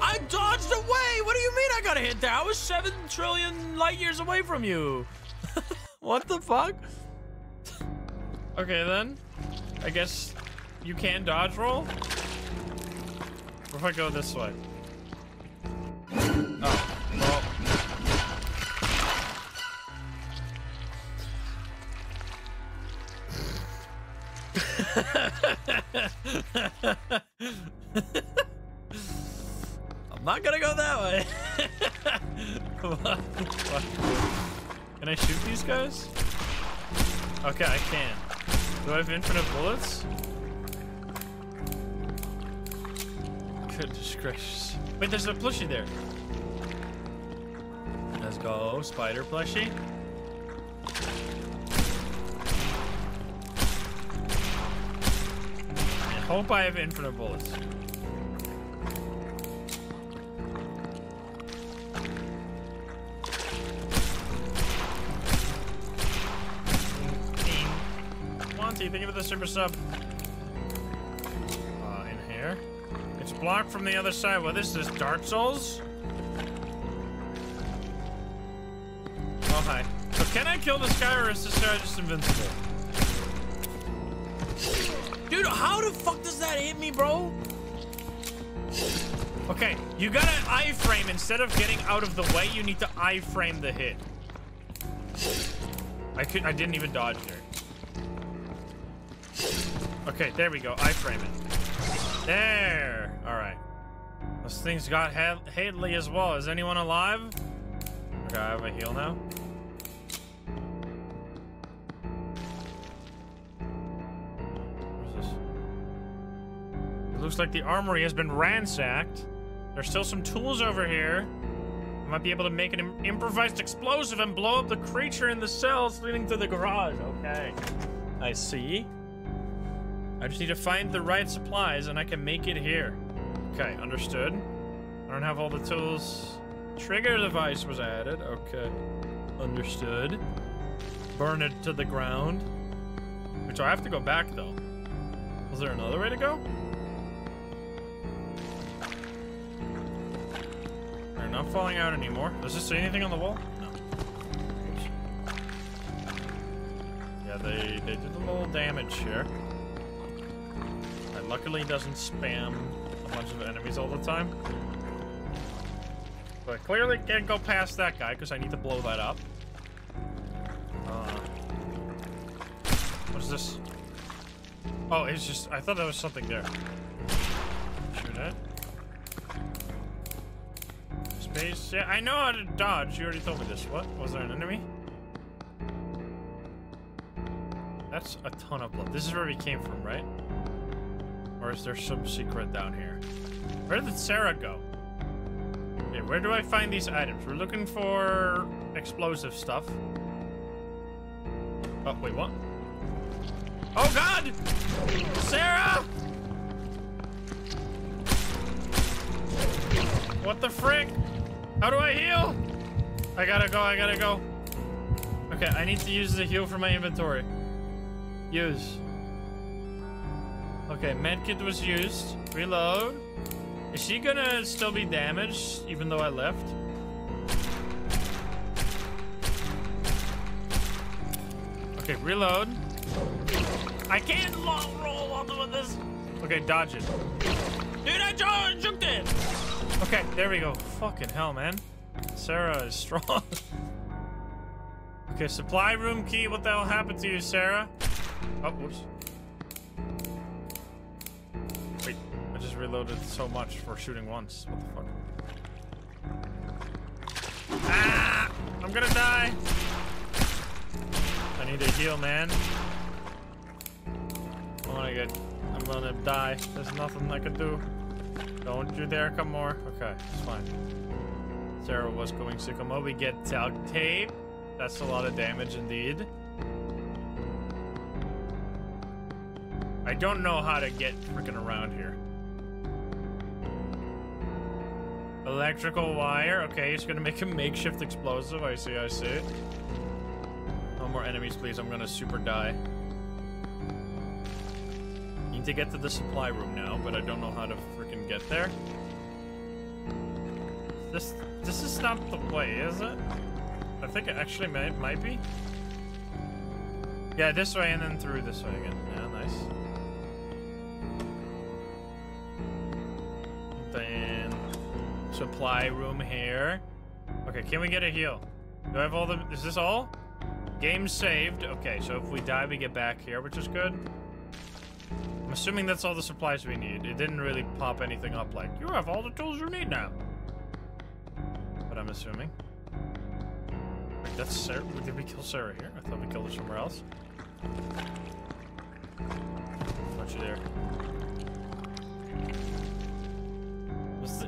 I dodged away! What do you mean I got hit there? I was 7 trillion light years away from you. what the fuck? okay, then. I guess you can dodge roll? Or if I go this way? Oh, well. I'm not gonna go that way. can I shoot these guys? Okay, I can. Do I have infinite bullets? Goodness gracious. Wait, there's a plushie there. Let's go, spider plushie. I hope I have infinite bullets. Monty, thank you for the super sub. It's blocked from the other side. Well, this, is Dark Souls? Oh, hi. So can I kill this guy or is this guy just invincible? Dude, how the fuck does that hit me, bro? Okay, you gotta iframe. Instead of getting out of the way, you need to iframe the hit. I could I didn't even dodge there. Okay, there we go. Iframe it. There. All right. This thing's got Hadley as well. Is anyone alive? Okay, I have a heal now. It looks like the armory has been ransacked. There's still some tools over here. I might be able to make an Im improvised explosive and blow up the creature in the cells leading to the garage. Okay. I see. I just need to find the right supplies and I can make it here. Okay, understood. I don't have all the tools. Trigger device was added. Okay. Understood. Burn it to the ground. Which I have to go back though. Was there another way to go? They're not falling out anymore. Does this say anything on the wall? No. Yeah, they, they did a little damage here. And luckily doesn't spam a bunch of enemies all the time. But I clearly can't go past that guy because I need to blow that up. Uh, what's this? Oh, it's just, I thought there was something there. Shoot it. Space, yeah, I know how to dodge. You already told me this. What? Was there an enemy? That's a ton of blood. This is where we came from, right? Or is there some secret down here? Where did Sarah go? Okay, where do I find these items? We're looking for explosive stuff. Oh, wait, what? Oh, God! Sarah! What the frick? How do I heal? I gotta go, I gotta go. Okay, I need to use the heal for my inventory. Use. Okay, medkit was used. Reload. Is she gonna still be damaged even though I left? Okay, reload. I can't long roll onto this. Okay, dodge it. Dude, I juked it. Okay, there we go. Fucking hell, man. Sarah is strong. okay, supply room key. What the hell happened to you, Sarah? Oh, whoops. I just reloaded so much for shooting once. What the fuck? Ah! I'm gonna die. I need to heal, man. I'm gonna get. I'm gonna die. There's nothing I can do. Don't you dare come more. Okay, it's fine. Sarah was going sicko We get talc tape. That's a lot of damage indeed. I don't know how to get freaking around here. Electrical wire. Okay, he's gonna make a makeshift explosive. I see, I see. No more enemies, please. I'm gonna super die. Need to get to the supply room now, but I don't know how to freaking get there. This this is not the way, is it? I think it actually might might be. Yeah, this way and then through this way again. Yeah, nice. Then supply room here. Okay, can we get a heal? Do I have all the? Is this all? Game saved. Okay, so if we die, we get back here, which is good. I'm assuming that's all the supplies we need. It didn't really pop anything up like, you have all the tools you need now. But I'm assuming. Wait, that's Sarah. Did we kill Sarah here? I thought we killed her somewhere else. Watch you there.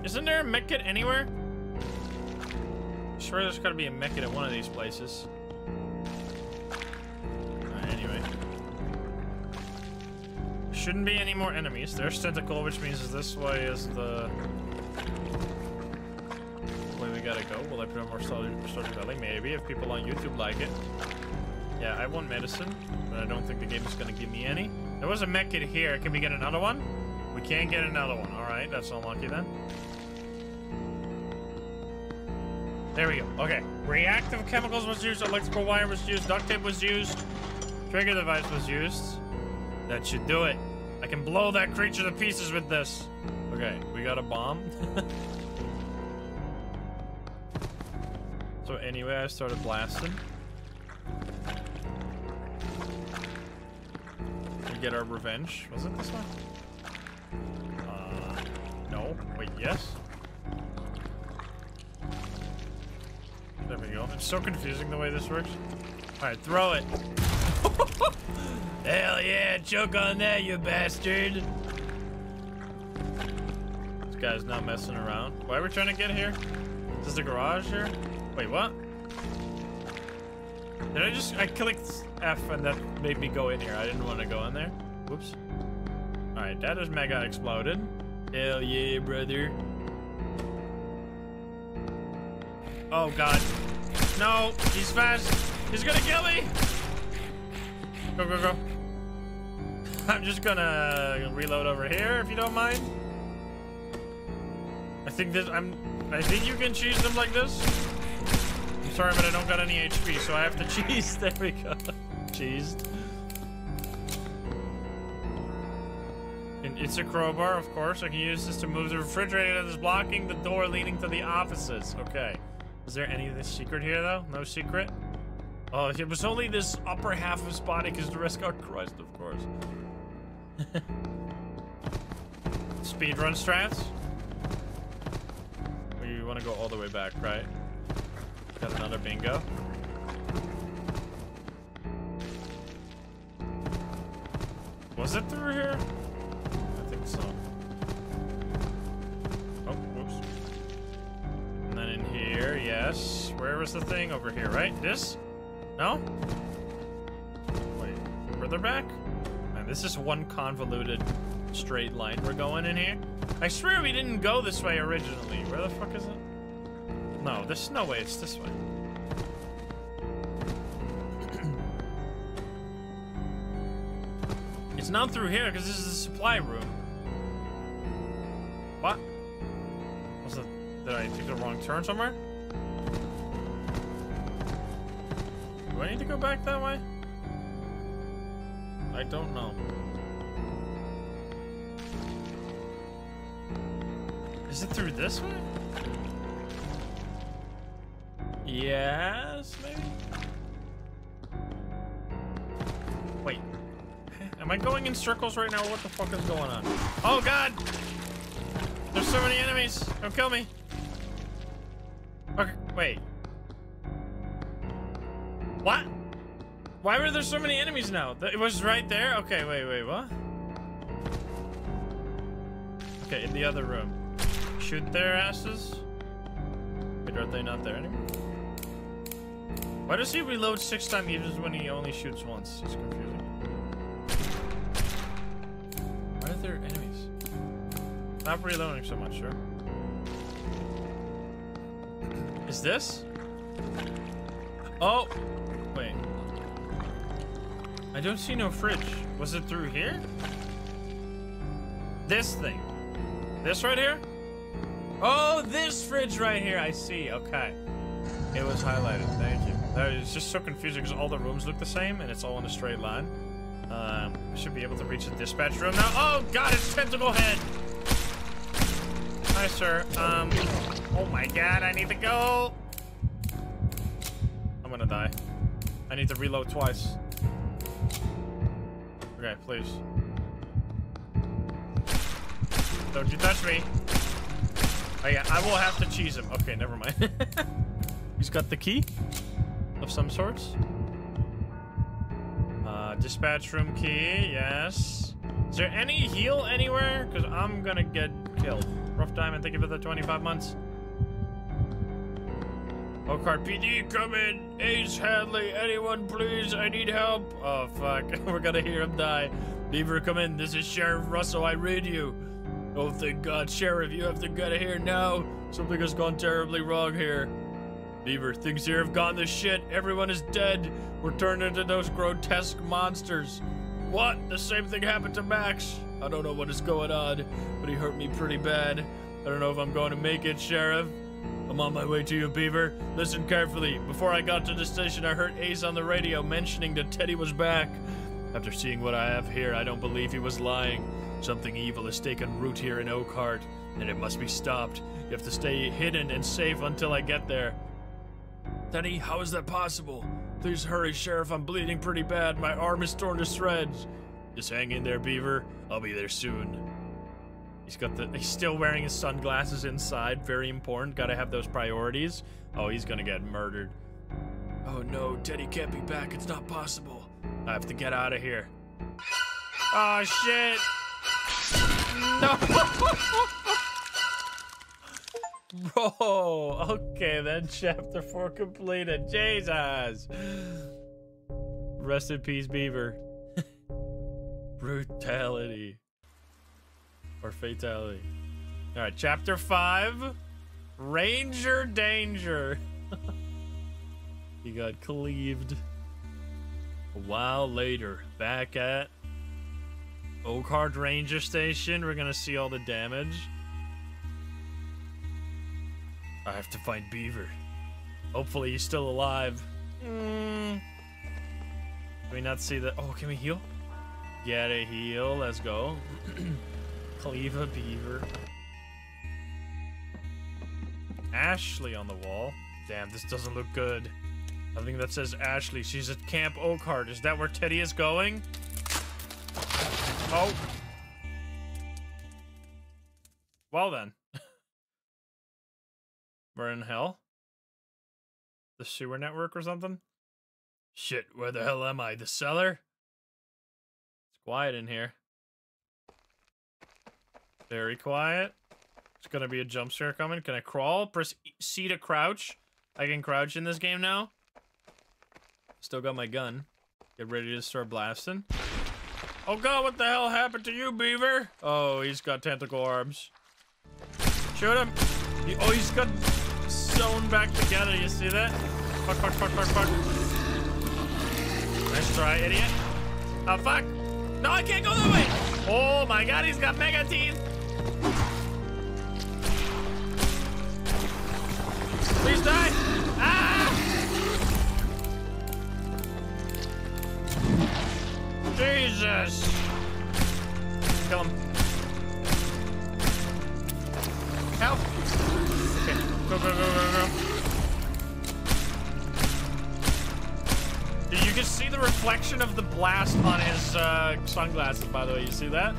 Isn't there a medkit anywhere? Sure there's gotta be a medkit at one of these places. Anyway. Shouldn't be any more enemies. There's tentacle, which means this way is the way we gotta go. Will I put on more Stardew Valley? Maybe, if people on YouTube like it. Yeah, I want medicine, but I don't think the game is gonna give me any. There was a medkit here. Can we get another one? We can't get another one. Alright, that's unlucky then. There we go. Okay. Reactive chemicals was used, electrical wire was used, duct tape was used, trigger device was used. That should do it. I can blow that creature to pieces with this. Okay, we got a bomb. so anyway, I started blasting. We get our revenge. Was it this one? No. Wait, yes? There we go. It's so confusing the way this works. Alright, throw it. Hell yeah, choke on that, you bastard. This guy's not messing around. Why are we trying to get here? Is this the garage here? Wait, what? Did I just, I clicked F and that made me go in here. I didn't want to go in there. Whoops. All right, that is mega exploded. Hell yeah, brother. Oh God. No, he's fast. He's gonna kill me. Go, go, go. I'm just gonna reload over here if you don't mind. I think this, I'm, I think you can cheese them like this. I'm sorry, but I don't got any HP, so I have to cheese. There we go. Cheesed. It's a crowbar, of course. I can use this to move the refrigerator that is blocking the door leading to the offices. Okay. Is there any of this secret here, though? No secret? Oh, it was only this upper half of his body because the rest got crushed, of course. Speedrun strats? We want to go all the way back, right? Got another bingo. Was it through here? Oh, whoops. And then in here, yes. Where was the thing? Over here, right? This? No? Wait, further back? Man, this is one convoluted straight line we're going in here. I swear we didn't go this way originally. Where the fuck is it? No, there's no way it's this way. it's not through here because this is the supply room. Did I take the wrong turn somewhere? Do I need to go back that way? I don't know. Is it through this way? Yes, maybe? Wait. Am I going in circles right now? What the fuck is going on? Oh, God! There's so many enemies! Don't kill me! Wait. What? Why were there so many enemies now? It was right there? Okay, wait, wait, what? Okay, in the other room. Shoot their asses? Wait, are they not there anymore? Why does he reload six times even when he only shoots once? It's confusing. Why are there enemies? Not reloading so much, sure. Is this? Oh! Wait. I don't see no fridge. Was it through here? This thing. This right here? Oh, this fridge right here. I see. Okay. It was highlighted. Thank you. That is just so confusing because all the rooms look the same and it's all in a straight line. Um, I should be able to reach the dispatch room now. Oh, God, it's Tentacle Head. Hi, sir. Um, oh my God, I need to go. I'm gonna die. I need to reload twice. Okay, please. Don't you touch me. Oh yeah, I will have to cheese him. Okay, never mind. He's got the key of some sorts. Uh, dispatch room key, yes. Is there any heal anywhere? Because I'm gonna get killed. Rough diamond, thank you for the 25 months. Oakheart PD, come in. Ace Hadley, anyone please? I need help. Oh, fuck. We're gonna hear him die. Beaver, come in. This is Sheriff Russell. I read you. Oh, thank God, Sheriff, you have to get here now. Something has gone terribly wrong here. Beaver, things here have gone to shit. Everyone is dead. We're turned into those grotesque monsters. What? The same thing happened to Max. I don't know what is going on, but he hurt me pretty bad. I don't know if I'm going to make it, Sheriff. I'm on my way to you, Beaver. Listen carefully. Before I got to the station, I heard Ace on the radio mentioning that Teddy was back. After seeing what I have here, I don't believe he was lying. Something evil has taken root here in Oakheart, and it must be stopped. You have to stay hidden and safe until I get there. Teddy, how is that possible? Please hurry, Sheriff. I'm bleeding pretty bad. My arm is torn to shreds. Just hang in there, Beaver. I'll be there soon. He's got the. He's still wearing his sunglasses inside. Very important. Gotta have those priorities. Oh, he's gonna get murdered. Oh no, Teddy can't be back. It's not possible. I have to get out of here. Oh shit! No! Bro, okay, then chapter four completed. Jesus. Rest in peace, Beaver. Brutality. Or fatality. Alright, chapter five. Ranger Danger. he got cleaved. A while later, back at Oakheart Ranger Station, we're gonna see all the damage. I have to find Beaver. Hopefully he's still alive. Mm. Can we not see the... Oh, can we heal? Get a heal. Let's go. Cleave a Beaver. Ashley on the wall. Damn, this doesn't look good. I think that says Ashley. She's at Camp Oakheart. Is that where Teddy is going? Oh. Well then. We're in hell? The sewer network or something? Shit, where the hell am I? The cellar? Quiet in here. Very quiet. It's gonna be a jump scare coming. Can I crawl? Press C to crouch. I can crouch in this game now. Still got my gun. Get ready to start blasting. Oh god, what the hell happened to you, Beaver? Oh, he's got tentacle arms. Shoot him. He, oh, he's got sewn back together. You see that? Fuck, fuck, fuck, fuck, fuck. Nice try, idiot. Oh, fuck. No, I can't go that way. Oh my god, he's got mega teeth. Please die. Ah! Jesus. Kill him. Help. Okay, go, go, go, go, go. You can see the reflection of the blast on his uh, sunglasses, by the way. You see that?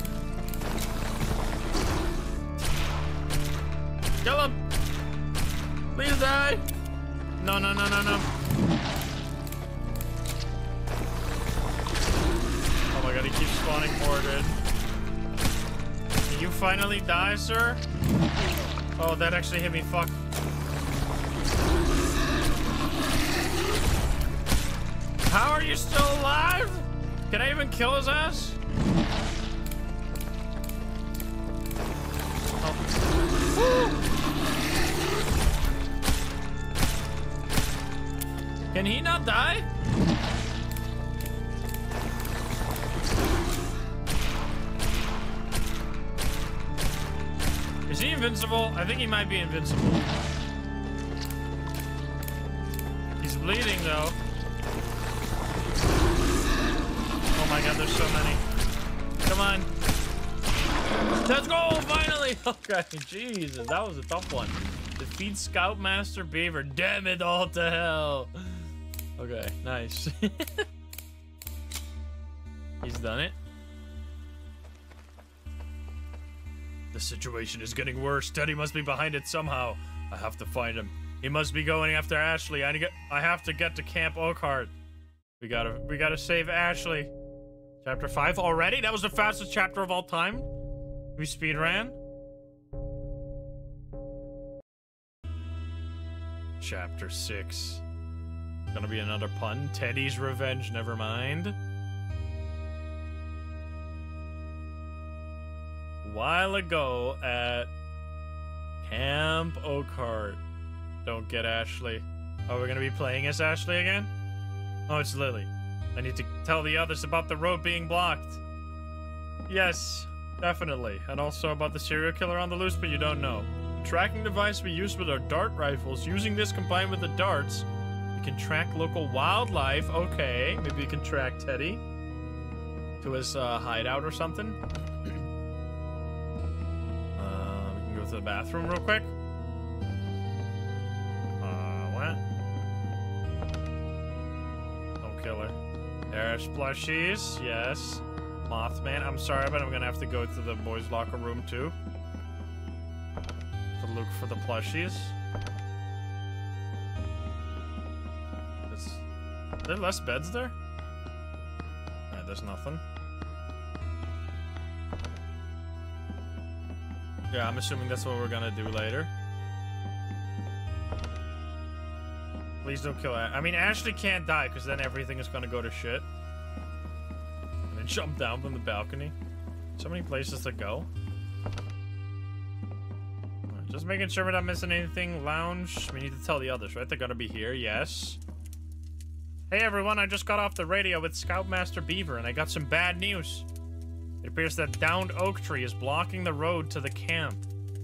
Kill him! Please die! No, no, no, no, no. Oh my god, he keeps spawning more, dude. You finally die, sir? Oh, that actually hit me. Fuck. How are you still alive? Can I even kill his ass? Oh. Can he not die? Is he invincible? I think he might be invincible. He's bleeding though. My god, there's so many. Come on. Let's go, finally! Okay, Jesus, that was a tough one. Defeat Scoutmaster Beaver. Damn it all to hell. Okay, nice. He's done it. The situation is getting worse. Teddy must be behind it somehow. I have to find him. He must be going after Ashley. I, get, I have to get to Camp Oakheart. We gotta, we gotta save Ashley. Chapter 5 already? That was the fastest chapter of all time? We speed ran? Chapter 6. Gonna be another pun. Teddy's revenge, never mind. While ago at Camp Oakheart. Don't get Ashley. Oh, we're gonna be playing as Ashley again? Oh, it's Lily. I need to tell the others about the road being blocked. Yes, definitely. And also about the serial killer on the loose, but you don't know. The tracking device we use with our dart rifles, using this combined with the darts, we can track local wildlife. Okay, maybe we can track Teddy to his uh, hideout or something. uh, we can go to the bathroom real quick. Uh, what? Don't kill her. There's plushies, yes. Mothman, I'm sorry, but I'm gonna have to go to the boys' locker room too. To look for the plushies. Is there less beds there? Alright, there's nothing. Yeah, I'm assuming that's what we're gonna do later. Please don't kill Ashley. I mean, Ashley can't die because then everything is going to go to shit. Going to jump down from the balcony. So many places to go. Just making sure we're not missing anything. Lounge. We need to tell the others, right? They're going to be here. Yes. Hey, everyone. I just got off the radio with Scoutmaster Beaver, and I got some bad news. It appears that downed oak tree is blocking the road to the camp.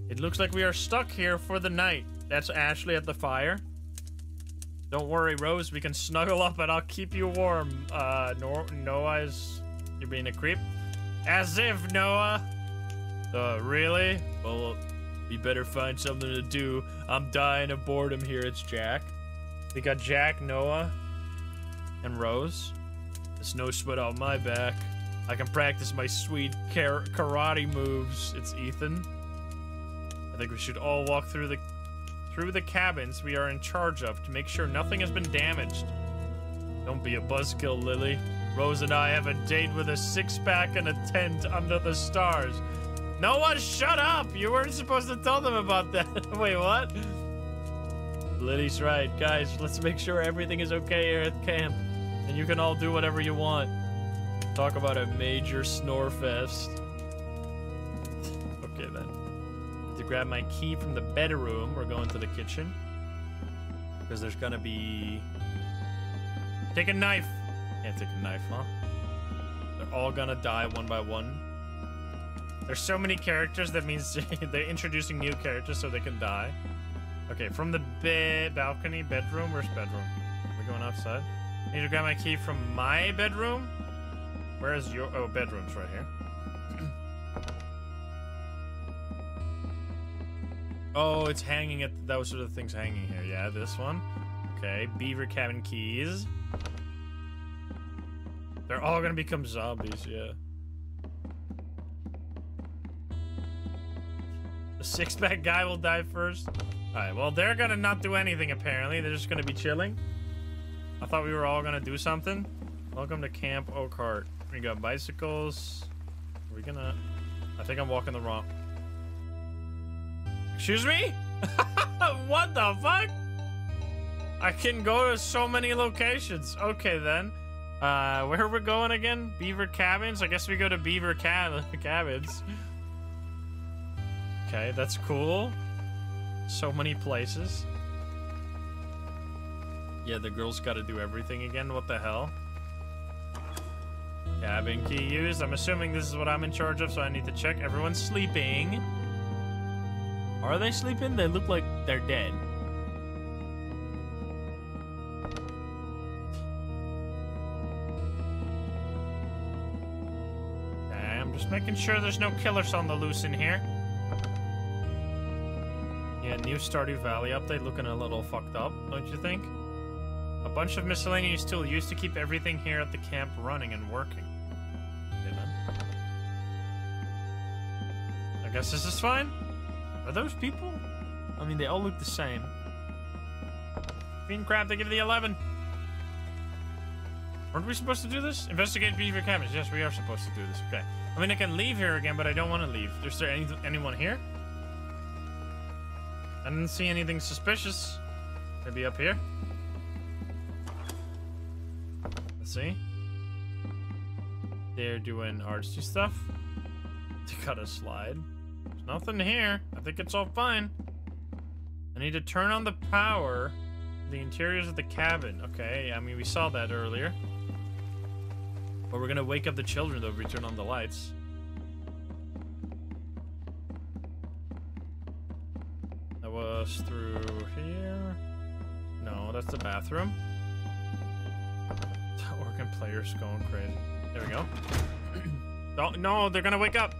It looks like we are stuck here for the night. That's Ashley at the fire. Don't worry, Rose. We can snuggle up and I'll keep you warm. Uh, no Noah is... You're being a creep? As if, Noah. Uh, really? Well, we better find something to do. I'm dying of boredom here. It's Jack. We got Jack, Noah, and Rose. There's no sweat on my back. I can practice my sweet kar karate moves. It's Ethan. I think we should all walk through the through the cabins we are in charge of to make sure nothing has been damaged. Don't be a buzzkill, Lily. Rose and I have a date with a six-pack and a tent under the stars. No one, shut up! You weren't supposed to tell them about that. Wait, what? Lily's right. Guys, let's make sure everything is okay here at camp. And you can all do whatever you want. Talk about a major snore fest. Okay, then grab my key from the bedroom. We're going to the kitchen. Because there's gonna be... Take a knife! Can't take a knife, huh? They're all gonna die one by one. There's so many characters, that means they're introducing new characters so they can die. Okay, from the bed, balcony, bedroom. Where's bedroom? Are we going outside? Need to grab my key from my bedroom? Where is your... Oh, bedroom's right here. Oh, it's hanging at those sort of things hanging here. Yeah, this one. Okay, beaver cabin keys. They're all gonna become zombies, yeah. The six-pack guy will die first. Alright, well, they're gonna not do anything, apparently. They're just gonna be chilling. I thought we were all gonna do something. Welcome to Camp Oakheart. We got bicycles. Are we gonna... I think I'm walking the wrong... Excuse me? what the fuck? I can go to so many locations. Okay, then. Uh, where are we going again? Beaver Cabins? I guess we go to Beaver Cab Cabins. Okay, that's cool. So many places. Yeah, the girl's got to do everything again. What the hell? Cabin key used. I'm assuming this is what I'm in charge of, so I need to check. Everyone's sleeping. Are they sleeping? They look like they're dead. Okay, I'm just making sure there's no killers on the loose in here. Yeah, new Stardew Valley update looking a little fucked up, don't you think? A bunch of miscellaneous tools used to keep everything here at the camp running and working. I guess this is fine. Are those people? I mean, they all look the same. Green crab, they give the 11. Aren't we supposed to do this? Investigate beaver cabins. Yes, we are supposed to do this. Okay. I mean, I can leave here again, but I don't want to leave. Is there any, anyone here? I didn't see anything suspicious. Maybe up here? Let's see. They're doing artsy stuff. They got a slide. Nothing here. I think it's all fine. I need to turn on the power. The interiors of the cabin. Okay, I mean, we saw that earlier. But we're gonna wake up the children, though, if we turn on the lights. That was through here. No, that's the bathroom. The organ player's going crazy. There we go. oh, no, they're gonna wake up.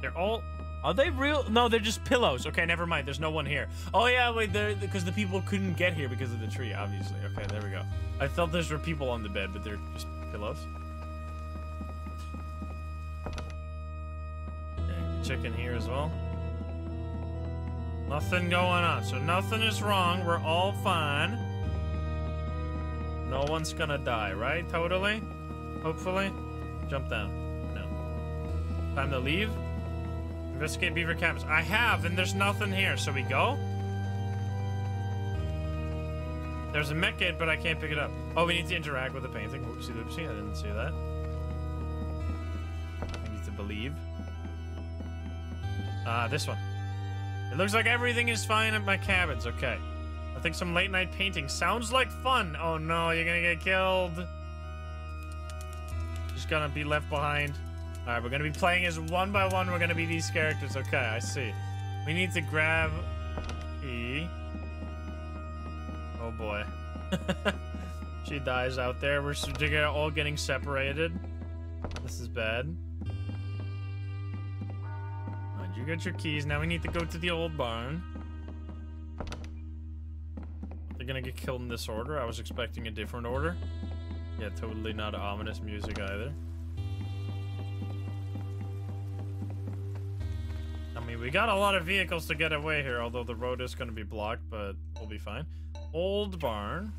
They're all... Are they real? No, they're just pillows. Okay, never mind. There's no one here. Oh, yeah, wait, because the people couldn't get here because of the tree, obviously. Okay, there we go. I thought there were people on the bed, but they're just pillows. Okay, check in here as well. Nothing going on. So nothing is wrong. We're all fine. No one's gonna die, right? Totally? Hopefully? Jump down. No. Time to leave? Investigate beaver cabins. I have, and there's nothing here. So we go? There's a medkit, but I can't pick it up. Oh, we need to interact with the painting. Whoopsie doopsie, I didn't see that. I need to believe. Uh, this one. It looks like everything is fine at my cabins. Okay. I think some late night painting sounds like fun. Oh no, you're gonna get killed. Just gonna be left behind. All right, we're gonna be playing as one by one. We're gonna be these characters. Okay, I see. We need to grab E. Oh boy. she dies out there. We're all getting separated. This is bad. Right, you got your keys. Now we need to go to the old barn. They're gonna get killed in this order. I was expecting a different order. Yeah, totally not ominous music either. Mean, we got a lot of vehicles to get away here, although the road is going to be blocked, but we'll be fine. Old barn.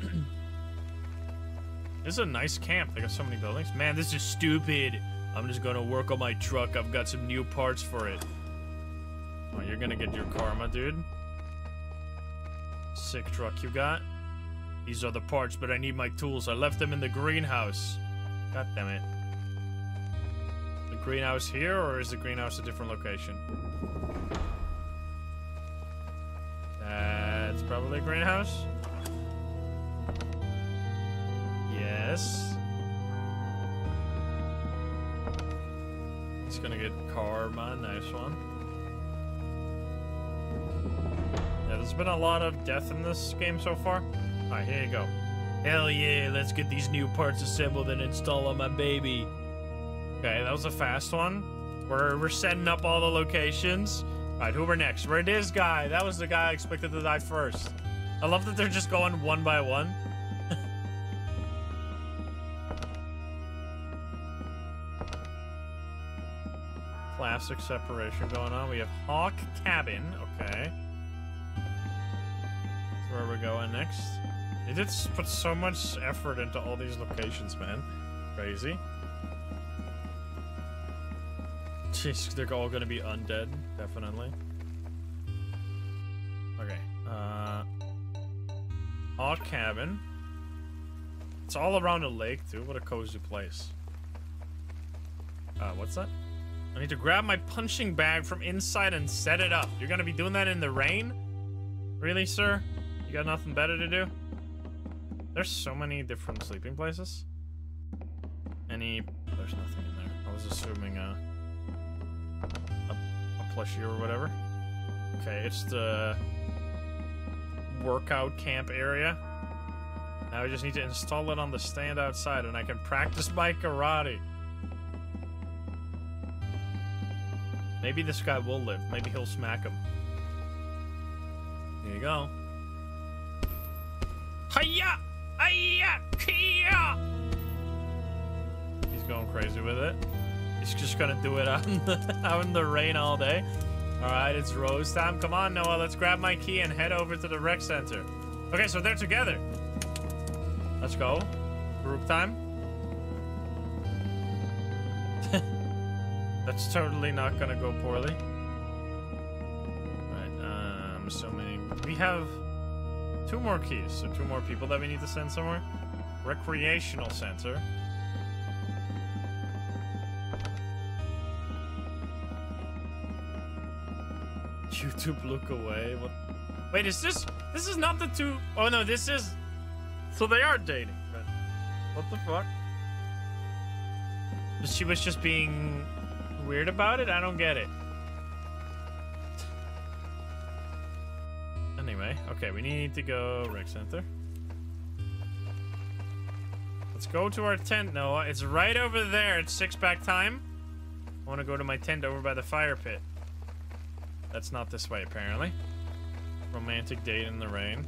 this is a nice camp. They got so many buildings. Man, this is stupid. I'm just going to work on my truck. I've got some new parts for it. Oh, you're going to get your karma, dude. Sick truck you got. These are the parts, but I need my tools. I left them in the greenhouse. God damn it. Greenhouse here, or is the greenhouse a different location? That's probably a greenhouse. Yes. It's gonna get karma. Nice one. Yeah, there's been a lot of death in this game so far. Alright, here you go. Hell yeah, let's get these new parts assembled and install on my baby. Okay, that was a fast one. We're, we're setting up all the locations. Alright, who we're next? We're this guy. That was the guy I expected to die first. I love that they're just going one by one. Classic separation going on. We have Hawk Cabin. Okay. That's where we're going next. They did put so much effort into all these locations, man. Crazy. Jeez, they're all gonna be undead, definitely. Okay, uh... Hawk Cabin. It's all around a lake, too. What a cozy place. Uh, what's that? I need to grab my punching bag from inside and set it up. You're gonna be doing that in the rain? Really, sir? You got nothing better to do? There's so many different sleeping places. Any... There's nothing in there. I was assuming, uh... Plushie or whatever. Okay, it's the... Workout camp area. Now I just need to install it on the stand outside and I can practice my karate. Maybe this guy will live. Maybe he'll smack him. Here you go. Hiya! Hiya! Hiya! He's going crazy with it. He's just gonna do it out in the, out in the rain all day. All right, it's Rose time. Come on, Noah. Let's grab my key and head over to the rec center. Okay, so they're together. Let's go. Group time. That's totally not gonna go poorly. Right, um, I'm assuming we have two more keys, so two more people that we need to send somewhere. Recreational center. YouTube look away. What? Wait, is this? This is not the two. Oh no, this is. So they are dating. But what the fuck? She was just being weird about it? I don't get it. Anyway, okay, we need to go rec center. Let's go to our tent, Noah. It's right over there. It's six back time. I want to go to my tent over by the fire pit. That's not this way, apparently. Romantic date in the rain.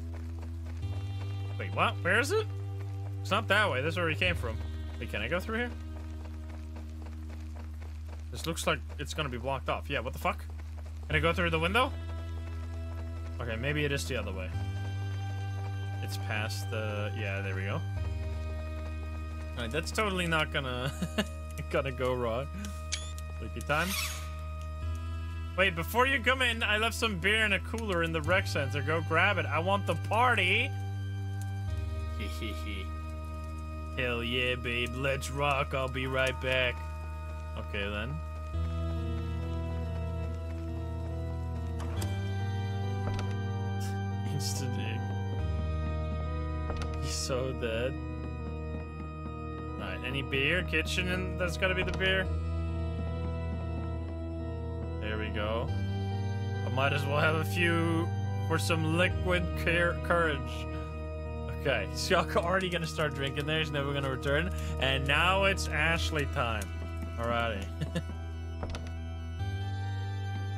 Wait, what? Where is it? It's not that way. This is where we came from. Wait, can I go through here? This looks like it's gonna be blocked off. Yeah, what the fuck? Can I go through the window? Okay, maybe it is the other way. It's past the... Yeah, there we go. Alright, that's totally not gonna... gonna go wrong. Sleepy time. Wait, before you come in, I left some beer in a cooler in the rec center. Go grab it. I want the party. Hell yeah, babe. Let's rock. I'll be right back. Okay, then. Instant egg. He's so dead. Alright, any beer? Kitchen and that's gotta be the beer. There we go. I might as well have a few for some liquid courage. Okay, Chuck already gonna start drinking there. He's never gonna return. And now it's Ashley time. Alrighty.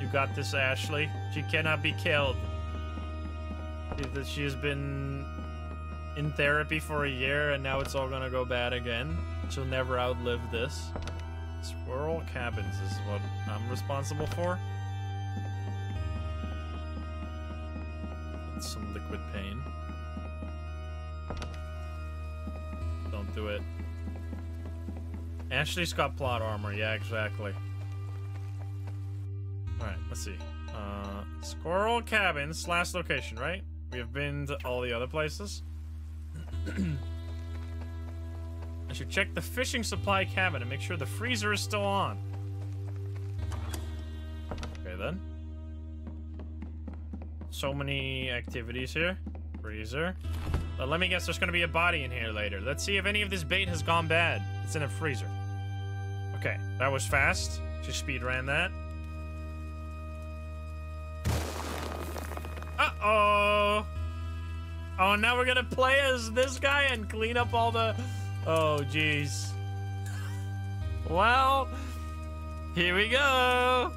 you got this, Ashley. She cannot be killed. She has been in therapy for a year and now it's all gonna go bad again. She'll never outlive this. Squirrel cabins is what I'm responsible for. That's some liquid pain. Don't do it. Ashley's got plot armor. Yeah, exactly. Alright, let's see. Uh, Squirrel Cabins, last location, right? We have been to all the other places. I should check the fishing supply cabin and make sure the freezer is still on. Okay, then. So many activities here. Freezer. Uh, let me guess, there's gonna be a body in here later. Let's see if any of this bait has gone bad. It's in a freezer. Okay, that was fast. She speed ran that. Uh-oh. Oh, now we're gonna play as this guy and clean up all the... Oh, jeez. Well, here we go.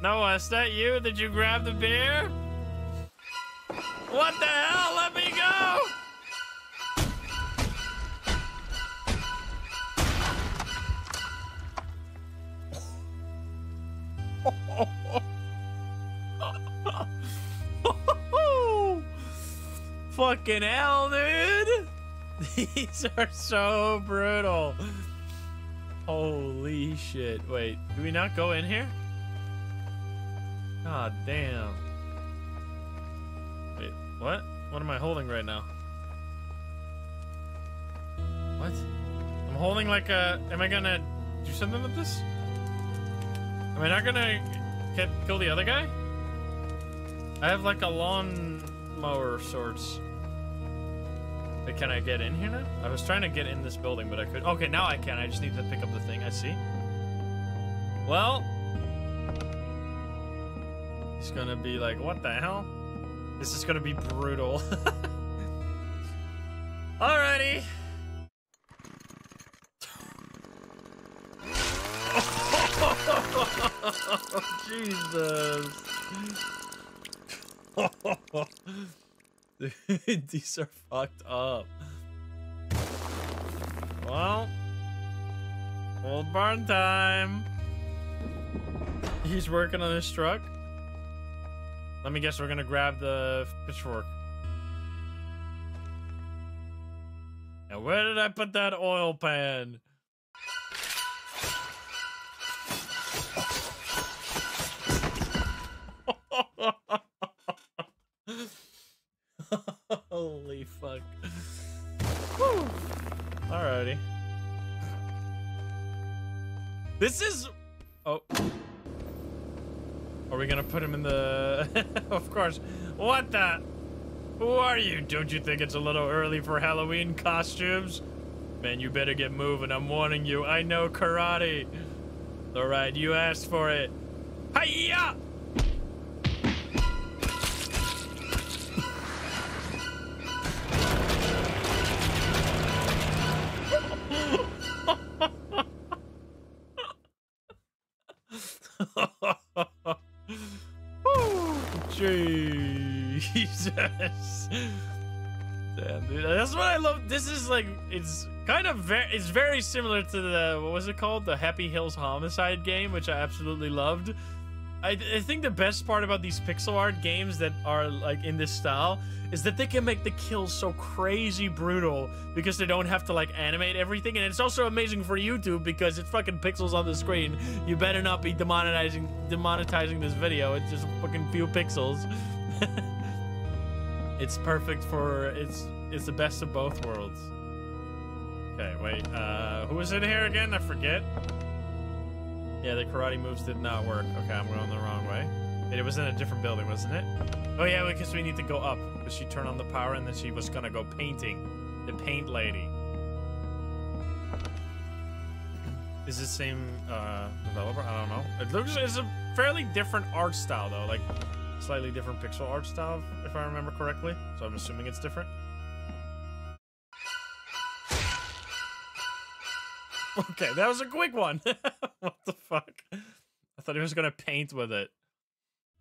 Noah, uh, is that you? Did you grab the beer? What the hell? Let me go! Fucking hell, dude! These are so brutal. Holy shit. Wait, do we not go in here? God damn. Wait, what? What am I holding right now? What? I'm holding like a... Am I gonna do something with this? Am I not gonna get, kill the other guy? I have like a lawn mower of sorts. Wait, can I get in here now? I was trying to get in this building, but I could. Okay, now I can. I just need to pick up the thing. I see. Well, he's gonna be like, what the hell? This is gonna be brutal. Alrighty. Jesus. These are fucked up. Well, old barn time. He's working on his truck. Let me guess, we're gonna grab the pitchfork. Now, where did I put that oil pan? Holy fuck. Whew. Alrighty. This is... Oh. Are we gonna put him in the... of course. What the... Who are you? Don't you think it's a little early for Halloween costumes? Man, you better get moving. I'm warning you. I know karate. Alright, you asked for it. Hiya! Jesus. Damn, dude. That's what I love. This is like, it's kind of very, it's very similar to the, what was it called? The Happy Hills Homicide game, which I absolutely loved. I, I think the best part about these pixel art games that are like in this style is that they can make the kills so crazy brutal because they don't have to like animate everything and it's also amazing for YouTube because it's fucking pixels on the screen. You better not be demonetizing demonetizing this video. It's just fucking few pixels. It's perfect for it's it's the best of both worlds. Okay, wait. Uh, who was in here again? I forget. Yeah, the karate moves did not work. Okay, I'm going the wrong way. It was in a different building, wasn't it? Oh yeah, because we need to go up. Because she turned on the power and then she was gonna go painting. The paint lady. Is this same uh, developer? I don't know. It looks it's a fairly different art style though, like slightly different pixel art style, if I remember correctly. So I'm assuming it's different. Okay, that was a quick one. what the fuck? I thought he was gonna paint with it.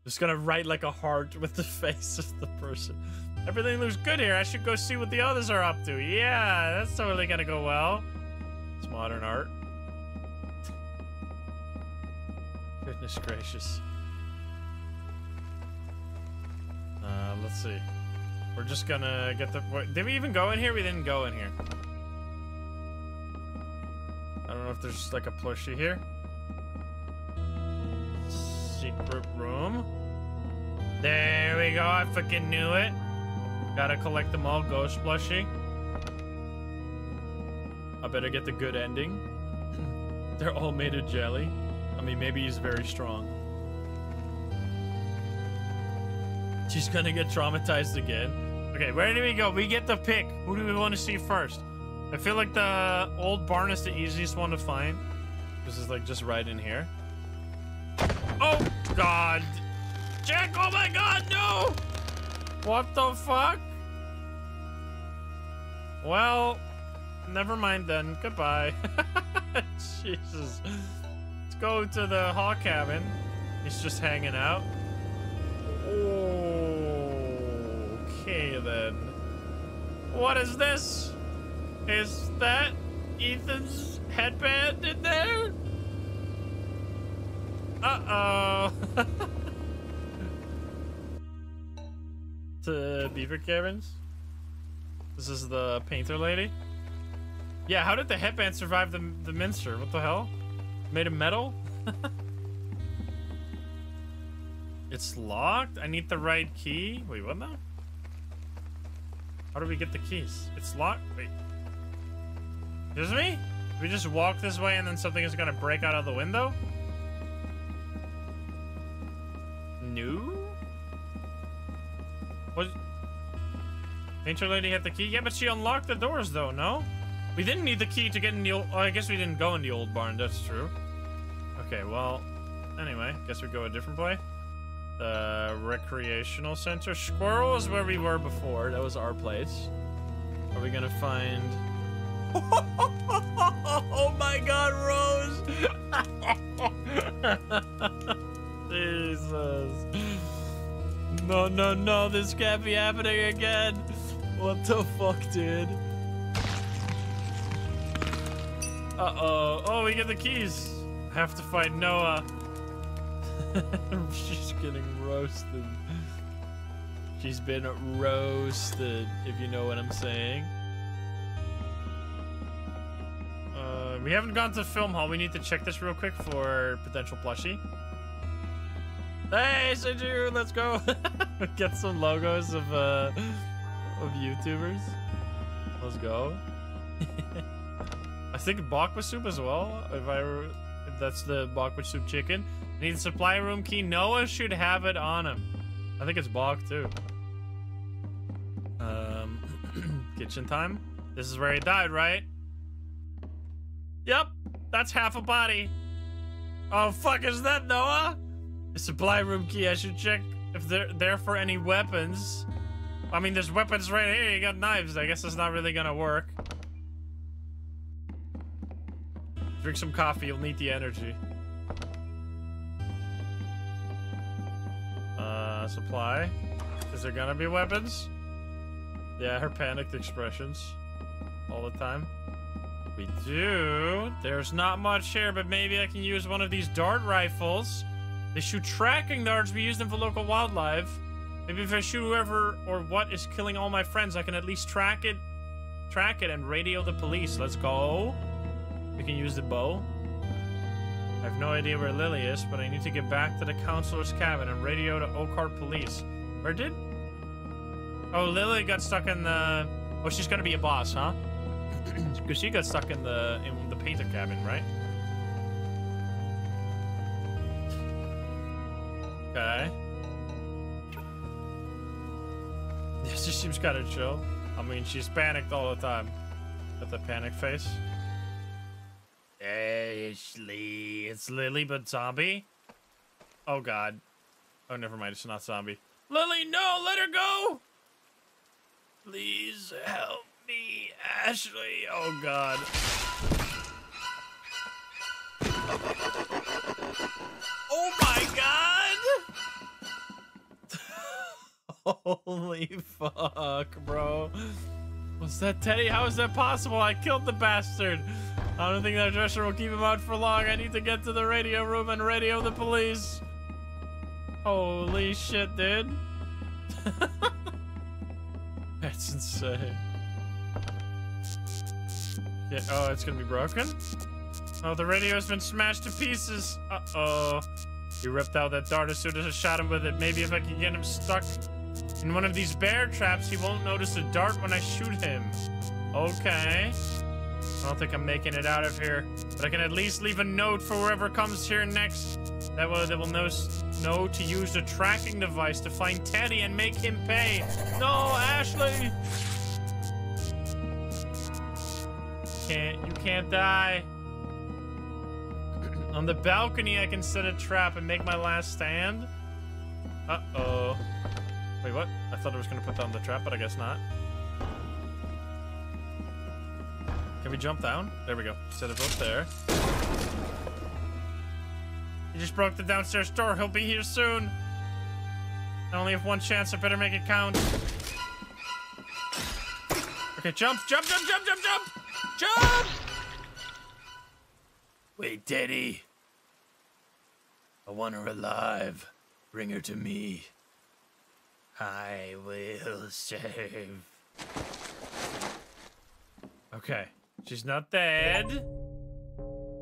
Just gonna write like a heart with the face of the person. Everything looks good here. I should go see what the others are up to. Yeah, that's totally gonna go well. It's modern art. Goodness gracious. Uh, let's see. We're just gonna get the. Wait, did we even go in here? We didn't go in here. I don't know if there's like a plushie here. Secret room. There we go. I fucking knew it. Gotta collect them all. Ghost plushie. I better get the good ending. They're all made of jelly. I mean, maybe he's very strong. She's gonna get traumatized again. Okay, where do we go? We get the pick. Who do we want to see first? I feel like the old barn is the easiest one to find. This is like just right in here. Oh, God. Jack, oh my God, no! What the fuck? Well, never mind then. Goodbye. Jesus. Let's go to the hall cabin. He's just hanging out. Okay, then. What is this? Is that Ethan's headband in there? Uh-oh. to Beaver Cabins? This is the painter lady? Yeah, how did the headband survive the, the minster? What the hell? Made of metal? it's locked? I need the right key? Wait, what now? How do we get the keys? It's locked? Wait. Excuse me? We just walk this way and then something is gonna break out of the window? No? What? Painter lady had the key? Yeah, but she unlocked the doors though, no? We didn't need the key to get in the old... Oh, I guess we didn't go in the old barn, that's true. Okay, well... Anyway, guess we go a different way. The recreational center. Squirrel is where we were before. That was our place. Are we gonna find... oh my god, Rose! Jesus. No, no, no, this can't be happening again. What the fuck, dude? Uh-oh. Oh, we get the keys. Have to find Noah. She's getting roasted. She's been roasted, if you know what I'm saying. Uh, we haven't gone to film hall. We need to check this real quick for potential plushie. Hey, Siju, let's go. Get some logos of uh of YouTubers. Let's go. I think bakwa soup as well. If I if that's the bakwa soup chicken. Need supply room key. Noah should have it on him. I think it's Bach too. Um, kitchen time. This is where he died, right? Yep, that's half a body. Oh fuck, is that Noah? The supply room key. I should check if they're there for any weapons. I mean, there's weapons right here. You got knives. I guess it's not really gonna work. Drink some coffee. You'll need the energy. Uh, supply. Is there gonna be weapons? Yeah, her panicked expressions. All the time. We do. There's not much here, but maybe I can use one of these dart rifles. They shoot tracking darts. We use them for local wildlife. Maybe if I shoot whoever or what is killing all my friends, I can at least track it, track it, and radio the police. Let's go. We can use the bow. I have no idea where Lily is, but I need to get back to the counselor's cabin and radio to Oakheart police. Where did... Oh, Lily got stuck in the... Oh, she's gonna be a boss, huh? Because she got stuck in the in the painter cabin, right? Okay. Yeah, she seems kind of chill. I mean, she's panicked all the time. Got the panic face. Ashley, it's Lily, but zombie. Oh God. Oh, never mind. It's not zombie. Lily, no, let her go. Please help me, Ashley. Oh God. Oh my God. Holy fuck, bro. Was that Teddy? How is that possible? I killed the bastard. I don't think that dresser will keep him out for long. I need to get to the radio room and radio the police. Holy shit, dude. That's insane. Yeah, oh, it's gonna be broken? Oh, the radio's been smashed to pieces. Uh-oh. He ripped out that dart as soon as I shot him with it. Maybe if I can get him stuck in one of these bear traps, he won't notice a dart when I shoot him. Okay. I don't think I'm making it out of here, but I can at least leave a note for whoever comes here next. That will, that will know, know to use a tracking device to find Teddy and make him pay. No, Ashley! Can't, you can't die. On the balcony, I can set a trap and make my last stand. Uh-oh. Wait, what? I thought I was going to put down the trap, but I guess not. Can we jump down? There we go. Set it up there. He just broke the downstairs door. He'll be here soon. I only have one chance. I better make it count. Okay, jump, jump, jump, jump, jump, jump! Jump! Wait, Daddy. I want her alive. Bring her to me. I will save. Okay. She's not dead.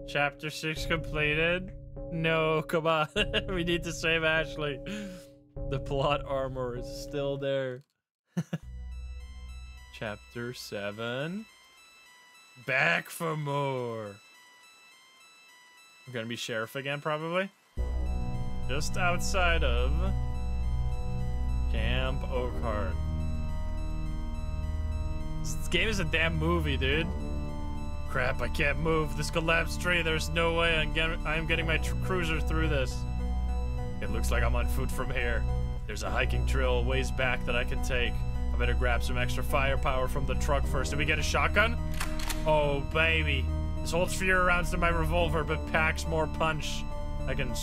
Chapter 6 completed. No, come on. we need to save Ashley. The plot armor is still there. Chapter 7. Back for more. I'm gonna be sheriff again, probably. Just outside of Camp Oakheart. This game is a damn movie, dude. Crap, I can't move. This collapsed tree, there's no way I'm, get I'm getting my cruiser through this. It looks like I'm on foot from here. There's a hiking trail ways back that I can take. I better grab some extra firepower from the truck first. Did we get a shotgun? Oh, baby. This holds fewer rounds than my revolver, but packs more punch. I can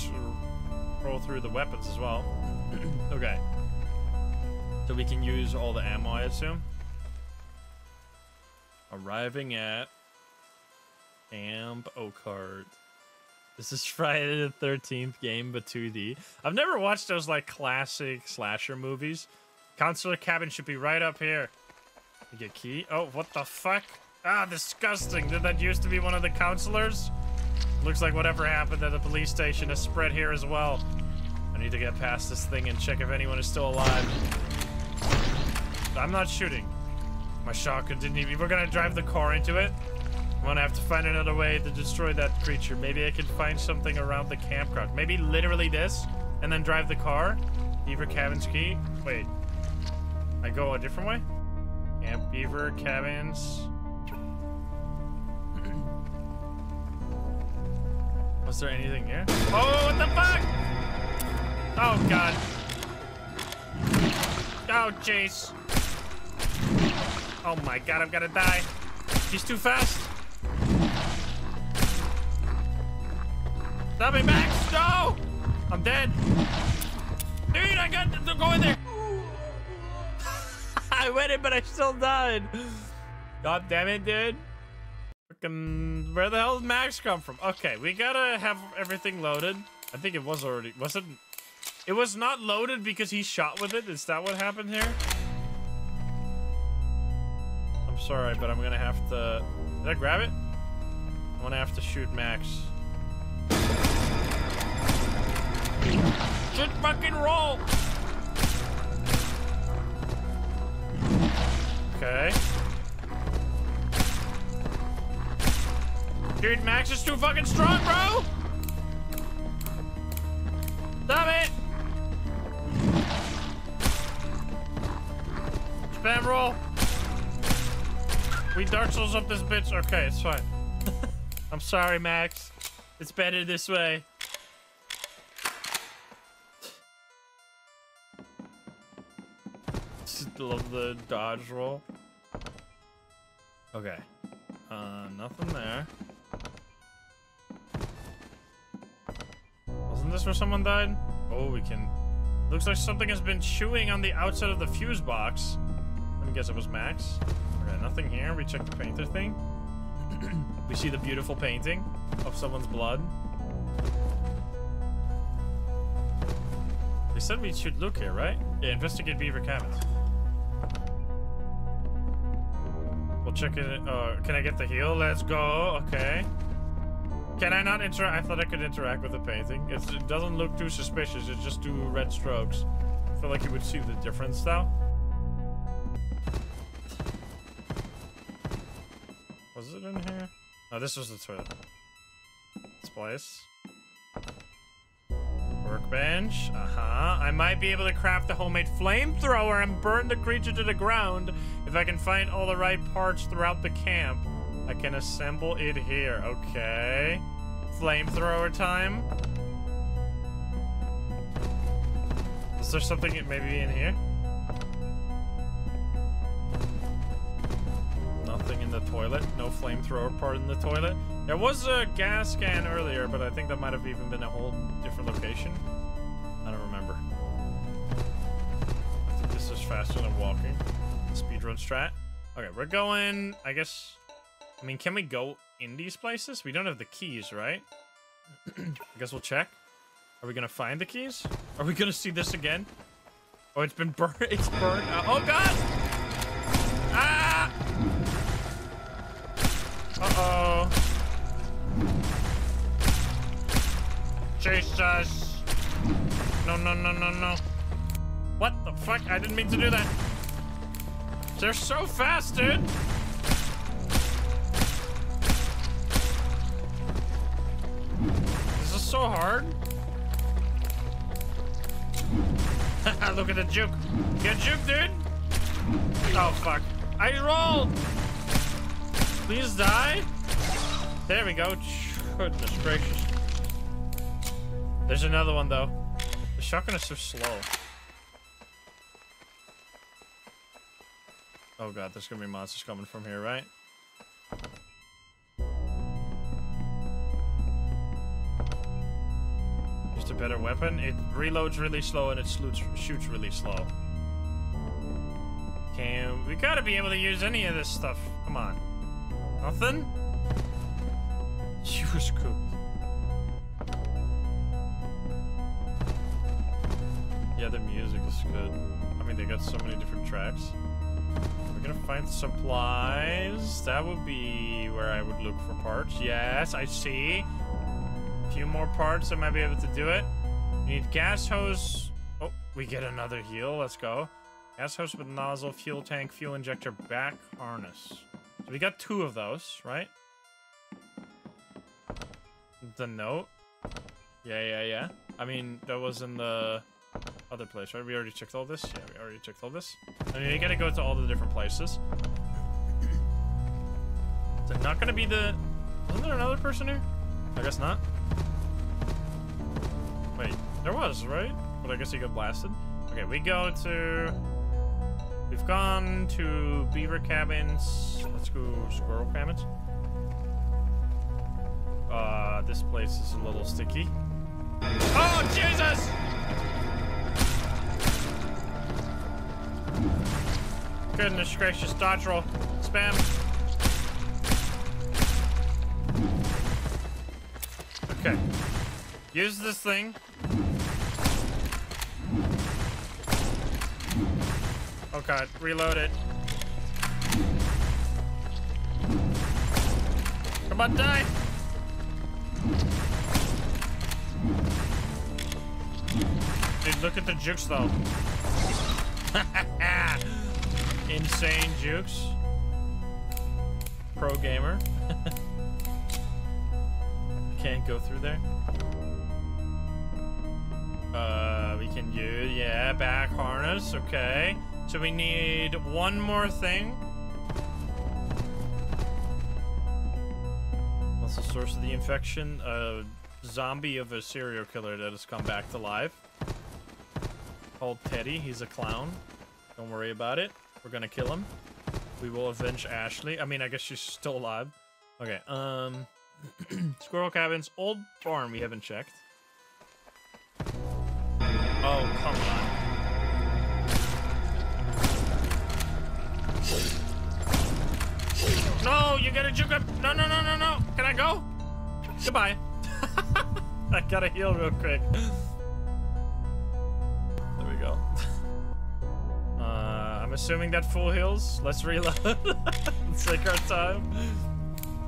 roll through the weapons as well. okay. So we can use all the ammo, I assume. Arriving at Camp Oakheart. This is Friday the 13th game, but 2D. I've never watched those like classic slasher movies. Counselor cabin should be right up here. You get key. Oh, what the fuck? Ah, disgusting. Did that used to be one of the counselors? Looks like whatever happened at the police station has spread here as well. I need to get past this thing and check if anyone is still alive. I'm not shooting. My shotgun didn't even... We're gonna drive the car into it. I'm gonna have to find another way to destroy that creature. Maybe I can find something around the campground. Maybe literally this, and then drive the car. Beaver Cabins key. Wait. I go a different way? Camp Beaver Cabins. Was there anything here? Oh, what the fuck? Oh, God. Oh, jeez. Oh, my God, I'm gonna die. He's too fast. Stop me, Max! No! I'm dead. Dude, I got to go in there. I went in, but I still died. God damn it, dude. Where the hell did Max come from? Okay, we gotta have everything loaded. I think it was already, wasn't, it was not loaded because he shot with it. Is that what happened here? I'm sorry, but I'm gonna have to, did I grab it? I'm gonna have to shoot Max. Just fucking roll! Okay. Dude, Max is too fucking strong, bro! Stop it! Spam roll! We Dark Souls up this bitch. Okay, it's fine. I'm sorry, Max. It's better this way. Love the dodge roll. Okay. Uh, nothing there. Wasn't this where someone died? Oh, we can... Looks like something has been chewing on the outside of the fuse box. Me guess it was Max. Nothing here. We check the painter thing. we see the beautiful painting of someone's blood. They said we should look here, right? Yeah, investigate beaver cabins. We'll check it. Uh, can I get the heal? Let's go. Okay. Can I not interact? I thought I could interact with the painting. It's, it doesn't look too suspicious. It's just two red strokes. I feel like you would see the difference, though. Was it in here? No, this was the toilet. This place. Workbench. Uh-huh. I might be able to craft a homemade flamethrower and burn the creature to the ground if I can find all the right parts throughout the camp. I can assemble it here. Okay. Flamethrower time. Is there something maybe in here? Nothing in the toilet. No flamethrower part in the toilet. There was a gas can earlier, but I think that might have even been a whole different location. I don't remember. I think this is faster than walking. Speedrun strat. Okay, we're going, I guess... I mean, can we go in these places? We don't have the keys, right? I guess we'll check. Are we gonna find the keys? Are we gonna see this again? Oh, it's been burned. It's burned. Out. Oh, God! Ah! Uh-oh. Jesus. No, no, no, no, no. What the fuck? I didn't mean to do that. They're so fast, dude. This is so hard. Look at the juke. Get juke, dude. Oh, fuck. I rolled. Please die. There we go. Goodness gracious. There's another one, though. The shotgun is so slow. Oh god, there's gonna be monsters coming from here, right? Just a better weapon. It reloads really slow and it shoots, really slow. Can we gotta be able to use any of this stuff? Come on. Nothing? She was cooked. Yeah, the music is good. I mean, they got so many different tracks. We're gonna find supplies. That would be where I would look for parts. Yes, I see. A few more parts, I might be able to do it. We need gas hose. Oh, we get another heal. Let's go. Gas hose with nozzle, fuel tank, fuel injector, back harness. We got two of those, right? The note? Yeah, yeah, yeah. I mean, that was in the other place, right? We already checked all this? Yeah, we already checked all this. I mean, you gotta go to all the different places. Is it not gonna be the... Wasn't there another person here? I guess not. Wait, there was, right? But I guess he got blasted. Okay, we go to... We've gone to beaver cabins. Let's go squirrel cabins. Uh, this place is a little sticky. Oh, Jesus! Goodness gracious, dodge roll. Spam. Okay. Use this thing. Oh god, reload it. Come on, die! Dude, look at the jukes though. Insane Jukes. Pro gamer. Can't go through there. Uh, we can use, yeah, back harness, okay. So we need one more thing. What's the source of the infection? A zombie of a serial killer that has come back to life. Called Teddy, he's a clown. Don't worry about it. We're gonna kill him. We will avenge Ashley. I mean, I guess she's still alive. Okay, um... Squirrel cabins, old farm we haven't checked. Oh, come on. No, you gotta juke up. No, no, no, no, no. Can I go? Goodbye. I gotta heal real quick. There we go. Uh, I'm assuming that full heals. Let's reload. Let's take our time.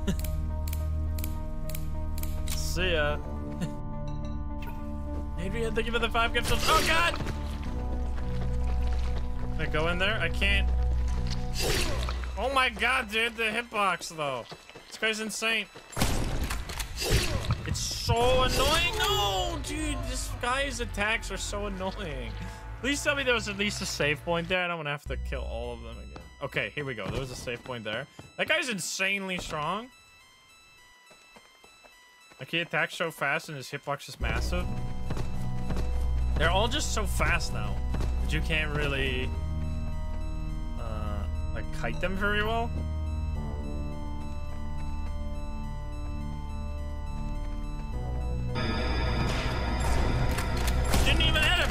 See ya. Adrian, thank you for the five gifts. Oh god! Can I go in there? I can't. Oh my god, dude, the hitbox though. This guy's insane. It's so annoying. No, dude, this guy's attacks are so annoying. Please tell me there was at least a save point there. I don't want to have to kill all of them again. Okay, here we go. There was a save point there. That guy's insanely strong. Like he attacks so fast and his hitbox is massive. They're all just so fast now that you can't really like kite them very well. Didn't even hit him.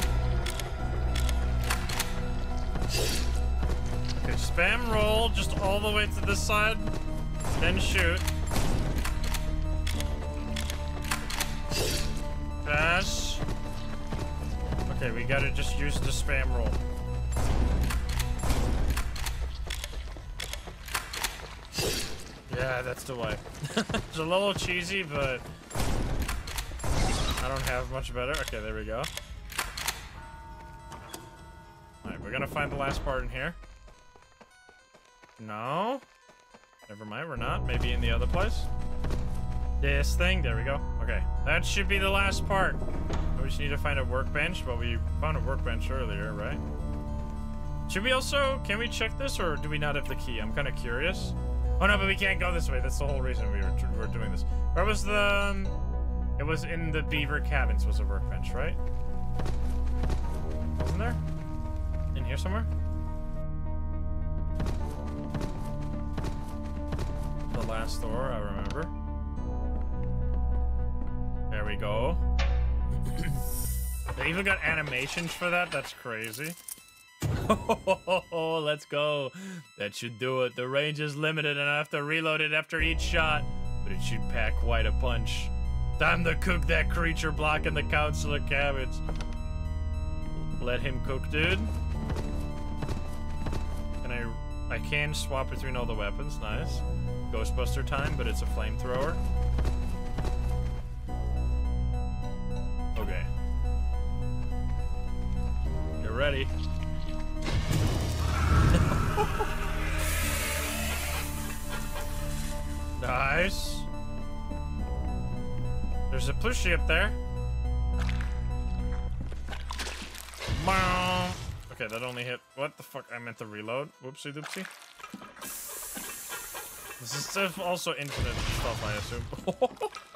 Okay, spam roll just all the way to this side, then shoot. Dash. Okay, we gotta just use the spam roll. Yeah, that's the way. it's a little cheesy, but I don't have much better. Okay, there we go. Alright, we're gonna find the last part in here. No? Never mind, we're not. Maybe in the other place. This thing, there we go. Okay, that should be the last part. We just need to find a workbench, but we found a workbench earlier, right? Should we also, can we check this or do we not have the key? I'm kind of curious. Oh no, but we can't go this way. That's the whole reason we were, we were doing this. Where was the, um, it was in the beaver cabins was a workbench, right? Wasn't there? In here somewhere? The last door, I remember. There we go. they even got animations for that? That's crazy. Let's go. That should do it. The range is limited and I have to reload it after each shot, but it should pack quite a punch. Time to cook that creature blocking the counselor cabbage. Let him cook, dude. Can I... I can swap between all the weapons. Nice. Ghostbuster time, but it's a flamethrower. Okay. You're ready. Nice. There's a plushie up there. Okay, that only hit. What the fuck? I meant to reload. Whoopsie doopsie. This is also infinite stuff, I assume.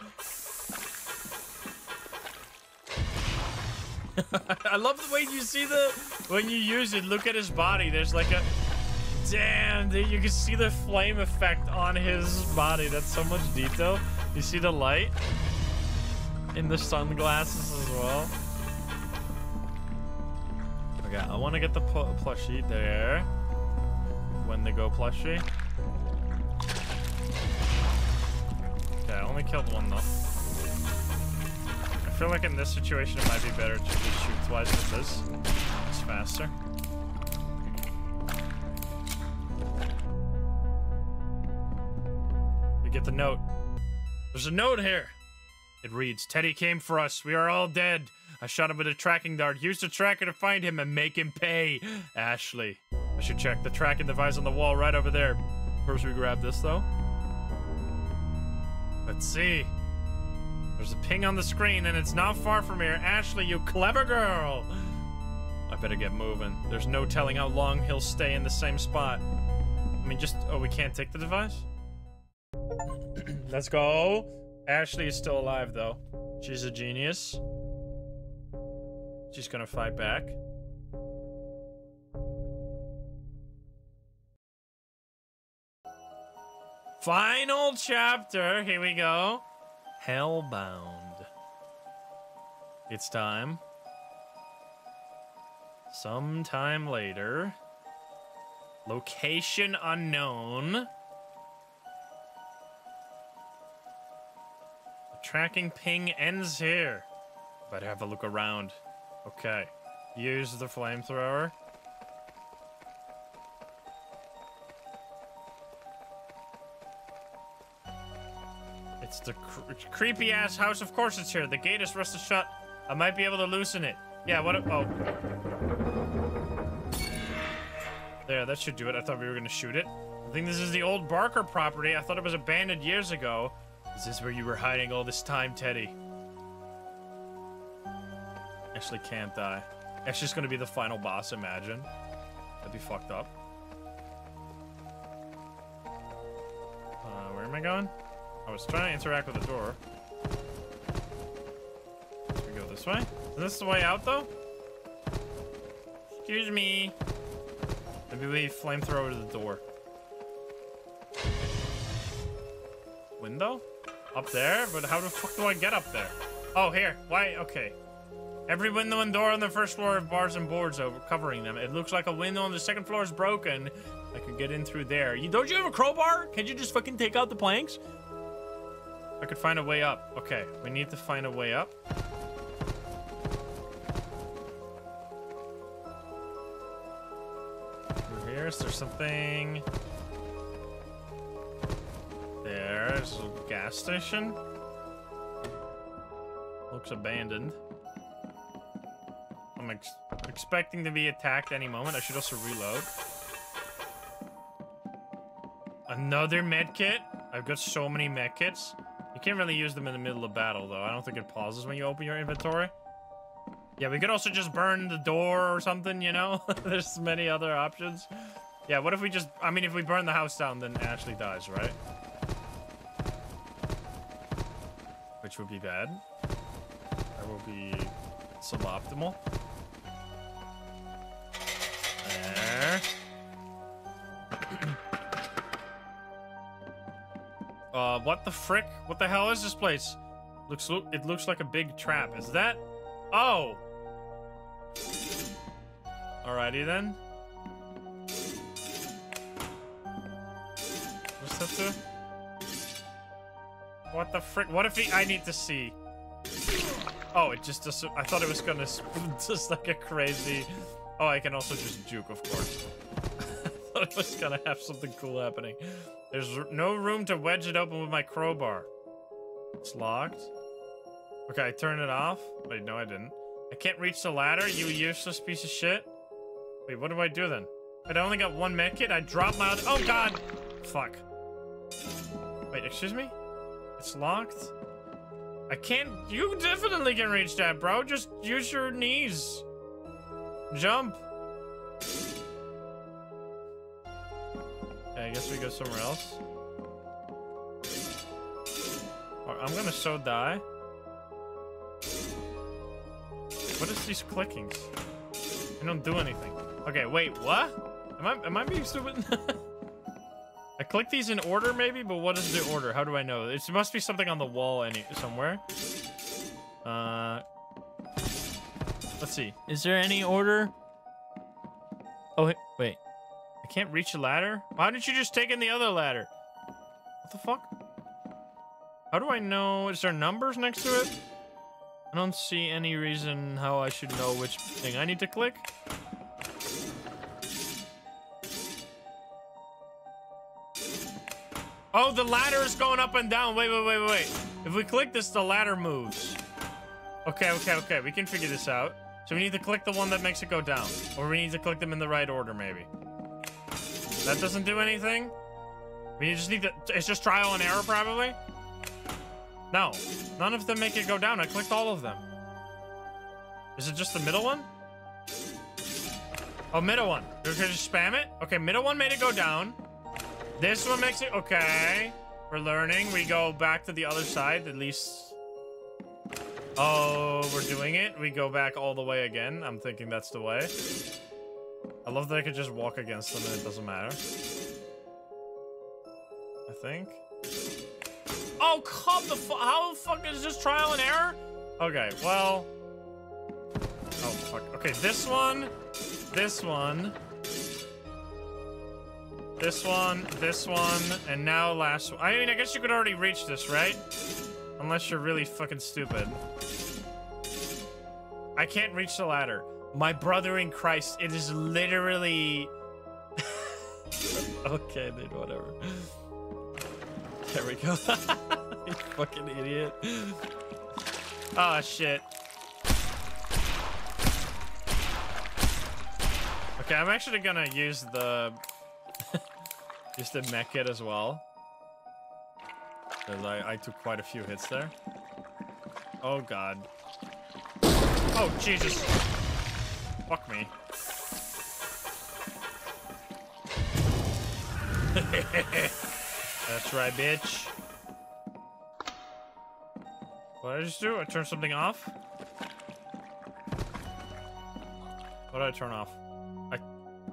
I love the way you see the when you use it. Look at his body. There's like a damn, dude. You can see the flame effect on his body. That's so much detail. You see the light in the sunglasses as well. Okay, I want to get the pl plushie there. When they go plushie. Okay, I only killed one though. I feel like in this situation it might be better to shoot twice with this. It's faster. We get the note. There's a note here. It reads, Teddy came for us. We are all dead. I shot him with a tracking dart. Use the tracker to find him and make him pay. Ashley. I should check the tracking device on the wall right over there. First we grab this though. Let's see. There's a ping on the screen and it's not far from here. Ashley, you clever girl. I better get moving. There's no telling how long he'll stay in the same spot. I mean, just, oh, we can't take the device? Let's go. Ashley is still alive though. She's a genius. She's gonna fight back. Final chapter. Here we go. Hellbound. It's time. Sometime later. Location unknown. The tracking ping ends here. Better have a look around. Okay. Use the flamethrower. It's the cr creepy ass house. Of course it's here. The gate is rusted shut. I might be able to loosen it. Yeah, what? oh. There, that should do it. I thought we were gonna shoot it. I think this is the old Barker property. I thought it was abandoned years ago. Is this where you were hiding all this time, Teddy? Ashley can't die. Ashley's gonna be the final boss, imagine. That'd be fucked up. Uh, where am I going? I was trying to interact with the door. we go this way? Is this the way out, though? Excuse me. Maybe we flamethrower to the door. Window? Up there? But how the fuck do I get up there? Oh, here. Why? Okay. Every window and door on the first floor have bars and boards over covering them. It looks like a window on the second floor is broken. I could get in through there. You don't you have a crowbar? Can't you just fucking take out the planks? I could find a way up. Okay, we need to find a way up. Over here, is there something? There's a gas station. Looks abandoned. I'm ex expecting to be attacked any moment. I should also reload. Another medkit? I've got so many medkits. You can't really use them in the middle of battle, though. I don't think it pauses when you open your inventory. Yeah, we could also just burn the door or something, you know? There's many other options. Yeah, what if we just... I mean, if we burn the house down, then Ashley dies, right? Which would be bad. That would be suboptimal. Uh, what the frick? What the hell is this place? Looks, lo it looks like a big trap. Is that? Oh. Alrighty then. What's that do? What the frick? What if he? I need to see. Oh, it just does. I thought it was gonna just like a crazy. Oh, I can also just juke, of course. It was gonna have something cool happening. There's no room to wedge it open with my crowbar. It's locked. Okay, I turn it off. Wait, no, I didn't. I can't reach the ladder, you useless piece of shit. Wait, what do I do then? I only got one medkit. I dropped my... Oh, God! Fuck. Wait, excuse me? It's locked? I can't... You definitely can reach that, bro. Just use your knees. Jump. I guess we go somewhere else. I'm gonna so die. What is these clickings? I don't do anything. Okay, wait, what? Am I am I being stupid? I click these in order maybe, but what is the order? How do I know? It must be something on the wall any somewhere. Uh Let's see. Is there any order? Oh, wait. I can't reach the ladder? Why didn't you just take in the other ladder? What the fuck? How do I know? Is there numbers next to it? I don't see any reason how I should know which thing I need to click. Oh, the ladder is going up and down. Wait, wait, wait, wait, wait. If we click this, the ladder moves. Okay, okay, okay. We can figure this out. So we need to click the one that makes it go down. Or we need to click them in the right order, maybe. That doesn't do anything? I mean, you just need to... It's just trial and error, probably? No. None of them make it go down. I clicked all of them. Is it just the middle one? Oh, middle one. We can just spam it? Okay, middle one made it go down. This one makes it... Okay. We're learning. We go back to the other side, at least... Oh, we're doing it? We go back all the way again? I'm thinking that's the way. I love that I could just walk against them and it doesn't matter. I think. Oh, come the fu- How the fuck is this trial and error? Okay, well... Oh, fuck. Okay, this one, this one, this one, this one, and now last one. I mean, I guess you could already reach this, right? Unless you're really fucking stupid. I can't reach the ladder. My brother in Christ, it is literally... okay, dude, whatever. There we go. you fucking idiot. Oh, shit. Okay, I'm actually gonna use the... use the medkit as well. Because I, I took quite a few hits there. Oh, God. Oh, Jesus. Fuck me. That's right, bitch. What did I just do? I turned something off? What did I turn off? I,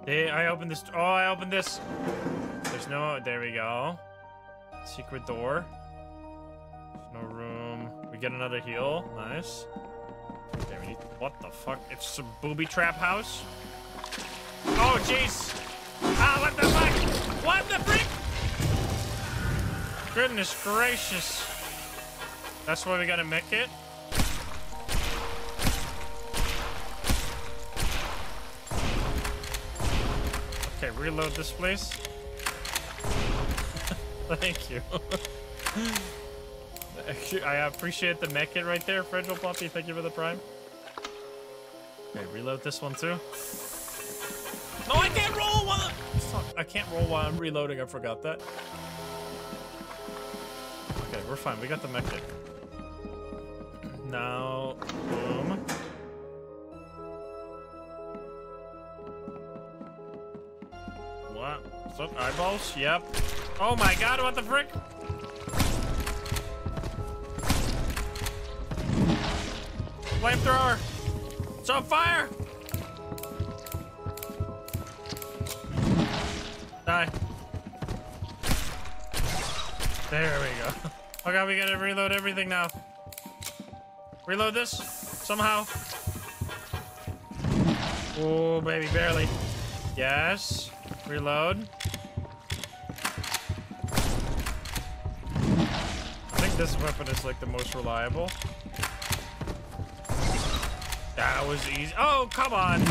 hey, I opened this. Oh, I opened this. There's no. There we go. Secret door. There's no room. We get another heal. Nice. Okay, we need. What the fuck? It's a booby trap house. Oh, jeez. Ah, what the fuck? What the freak? Goodness gracious. That's why we gotta make it. Okay, reload this place. Thank you. I appreciate the medkit right there, Fragile Puppy. Thank you for the prime. Okay, reload this one too. No, I can't roll while I can't roll while I'm reloading. I forgot that. Okay, we're fine. We got the medkit. Now, boom. What? Up? Eyeballs? Yep. Oh my god, what the frick? Flamethrower! It's on fire! Die. There we go. Oh god, we gotta reload everything now. Reload this, somehow. Oh, baby, barely. Yes. Reload. I think this weapon is like the most reliable. That was easy. Oh, come on.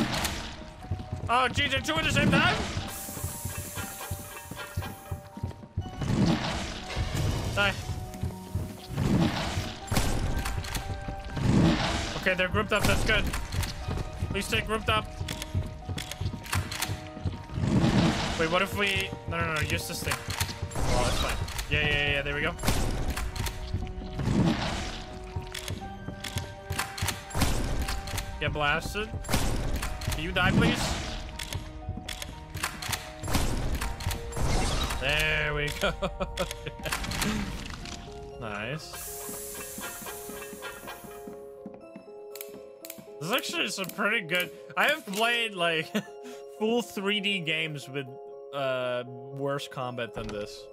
Oh, geez, they're two at the same time? Die. Okay, they're grouped up. That's good. Please stay grouped up. Wait, what if we... No, no, no, use this thing. Oh, that's fine. Yeah, yeah, yeah, there we go. Get blasted. Can you die, please? There we go. nice. This is actually some pretty good. I have played like full 3D games with uh, worse combat than this.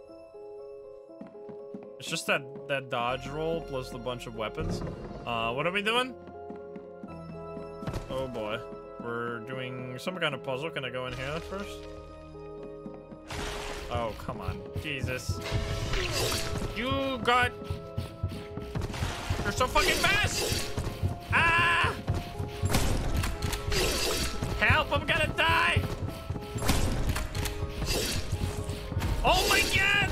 It's just that that dodge roll plus the bunch of weapons. Uh, what are we doing? Oh boy, we're doing some kind of puzzle. Can I go in here first? Oh come on, Jesus! You got. You're so fucking fast! Ah! Help, I'm gonna die! Oh my god!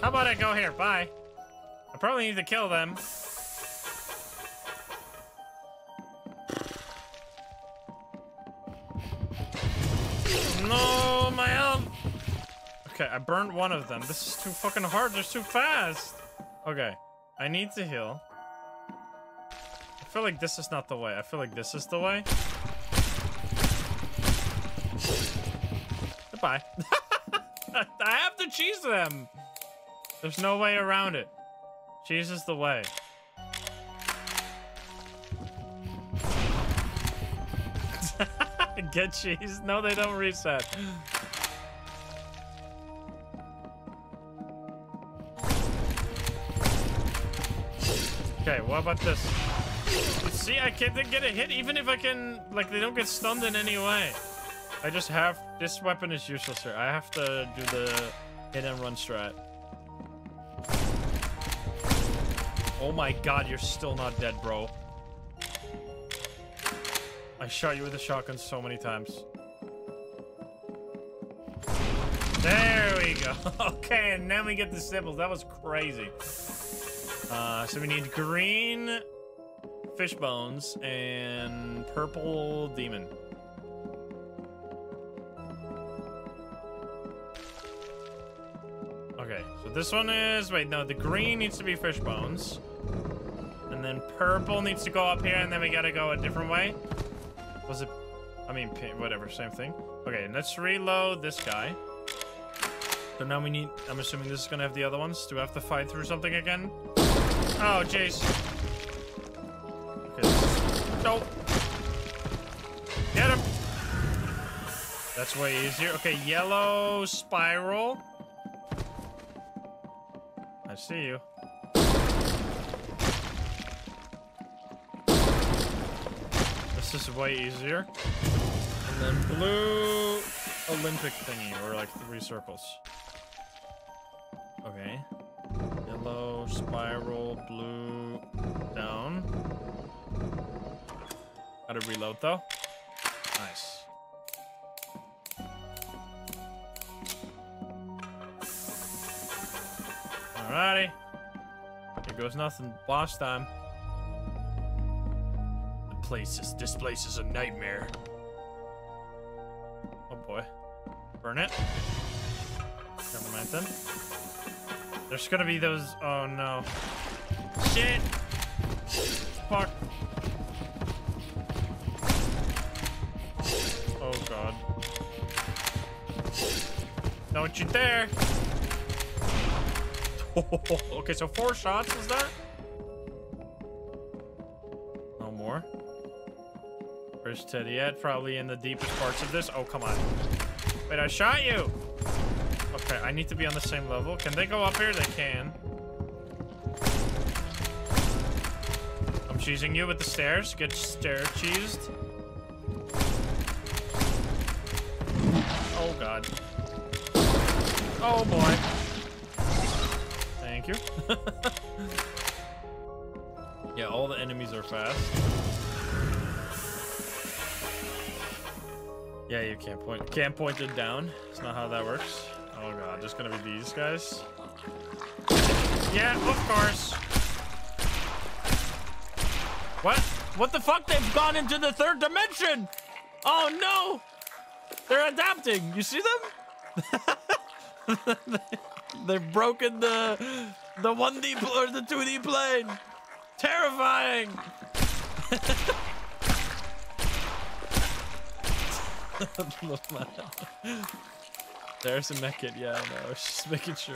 How about I go here? Bye. I probably need to kill them. Okay, I burnt one of them. This is too fucking hard. They're too fast. Okay, I need to heal. I feel like this is not the way. I feel like this is the way. Goodbye. I have to cheese them. There's no way around it. Cheese is the way. Get cheese? No, they don't reset. Okay, what about this? See, I can't get a hit even if I can, like, they don't get stunned in any way. I just have, this weapon is useless here. I have to do the hit and run strat. Oh my god, you're still not dead, bro. I shot you with a shotgun so many times. There we go. okay, and then we get the symbols. That was crazy. Uh, so we need green fish bones and purple demon. Okay, so this one is... Wait, no, the green needs to be fish bones. And then purple needs to go up here, and then we gotta go a different way. Was it... I mean, whatever, same thing. Okay, let's reload this guy. So now we need... I'm assuming this is gonna have the other ones. Do I have to fight through something again? Oh, jeez. Nope. Get him! That's way easier. Okay, yellow spiral. I see you. This is way easier. And then blue Olympic thingy, or like three circles. Okay. Yellow, spiral, blue, down. Gotta reload though. Nice. Alrighty. Here goes nothing. Boss time. The place is this place is a nightmare. Oh boy. Burn it. Never mind then. There's gonna be those oh no. Shit! Fuck. Oh god. Don't you dare! okay, so four shots is that? No more. Where's Teddy at? Probably in the deepest parts of this. Oh, come on. Wait, I shot you! Okay, I need to be on the same level. Can they go up here? They can. I'm cheesing you with the stairs. Get stair cheesed. Oh, God. Oh, boy. Thank you. yeah, all the enemies are fast. Yeah, you can't point can't point it down. It's not how that works. Oh god, just gonna be these guys. Yeah, of course. What? What the fuck? They've gone into the third dimension! Oh no! They're adapting. You see them? They've broken the the 1D or the 2D plane. Terrifying. There's a naked, yeah, I know. Just making sure.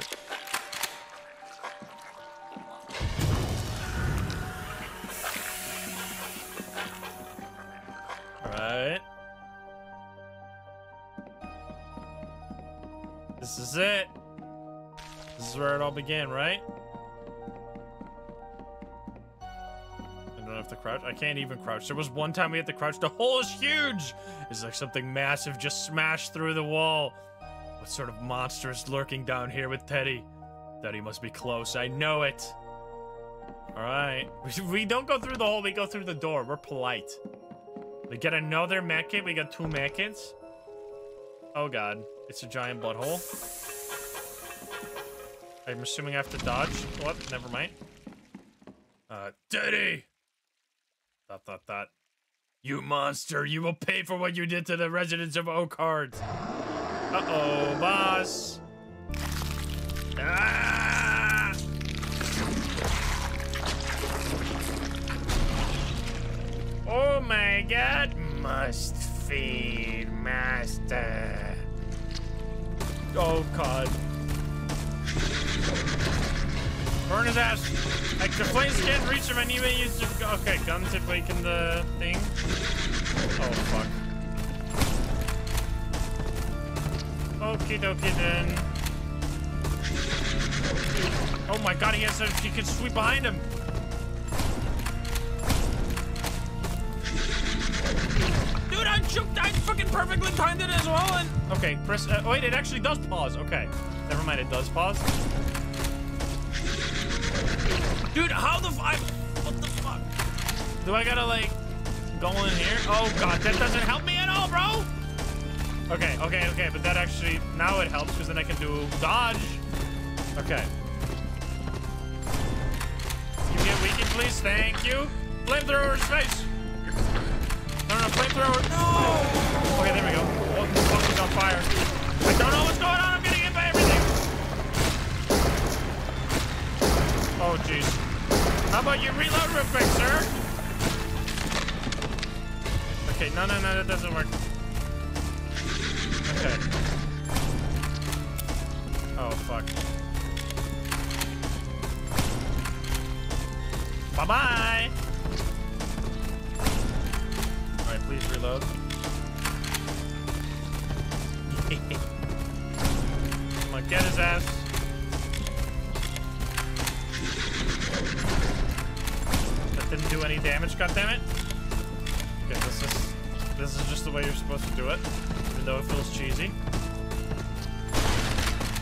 Alright. This is it. This is where it all began, right? I don't have to crouch. I can't even crouch. There was one time we had to crouch. The hole is huge! It's like something massive just smashed through the wall. What sort of monster is lurking down here with Teddy? Teddy must be close. I know it. Alright. We don't go through the hole, we go through the door. We're polite. We get another medkit. We got two medkits. Oh god. It's a giant butthole. I'm assuming I have to dodge. What? Never mind. Uh, Teddy! Thought, thought, thought. You monster, you will pay for what you did to the residents of Oak Oakheart. Uh-oh, boss. Ah! Oh my god. Must feed master. Oh god. Burn his ass. Like the flames can't reach him even use the okay, guns to in the thing. Oh fuck. Okie dokie then. Oh my god, he has a he can sweep behind him. Dude, I juked I fucking perfectly timed it as well and Okay, press uh, wait, it actually does pause. Okay. Never mind, it does pause. Dude, how the I what the fuck? Do I gotta like go in here? Oh god, that doesn't help me at all, bro! Okay, okay, okay, but that actually now it helps because then I can do dodge. Okay. Give me a weaken, please. Thank you. Flamethrower space. No, no, flamethrower. No! Okay, there we go. Oh, the fuck on fire. I don't know what's going on. I'm getting hit by everything. Oh, jeez. How about you reload real quick, sir? Okay, no, no, no, that doesn't work. Oh, fuck. Bye-bye! Alright, please reload. Come on, get his ass. That didn't do any damage, goddammit. Okay, this is this is just the way you're supposed to do it, even though it feels cheesy.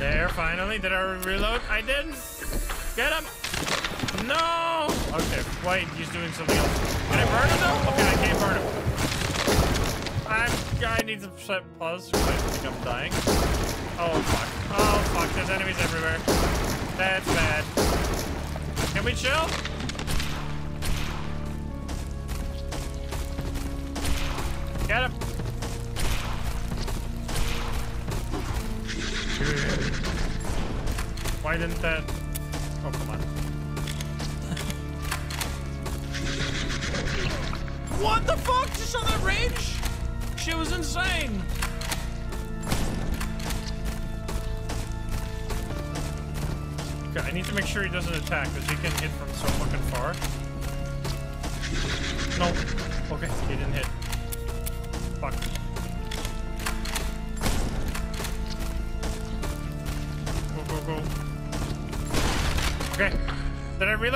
There, finally. Did I reload? I didn't. Get him! No! Okay, wait, he's doing something else. Can I burn him though? Okay, I can't burn him. I'm, I need to pause I think I'm dying. Oh fuck. Oh fuck, there's enemies everywhere. That's bad. Can we chill? Why didn't that... Oh, come on. what the fuck? You saw that rage? Shit was insane. Okay, I need to make sure he doesn't attack because he can hit from so fucking far. No. Okay, he didn't hit.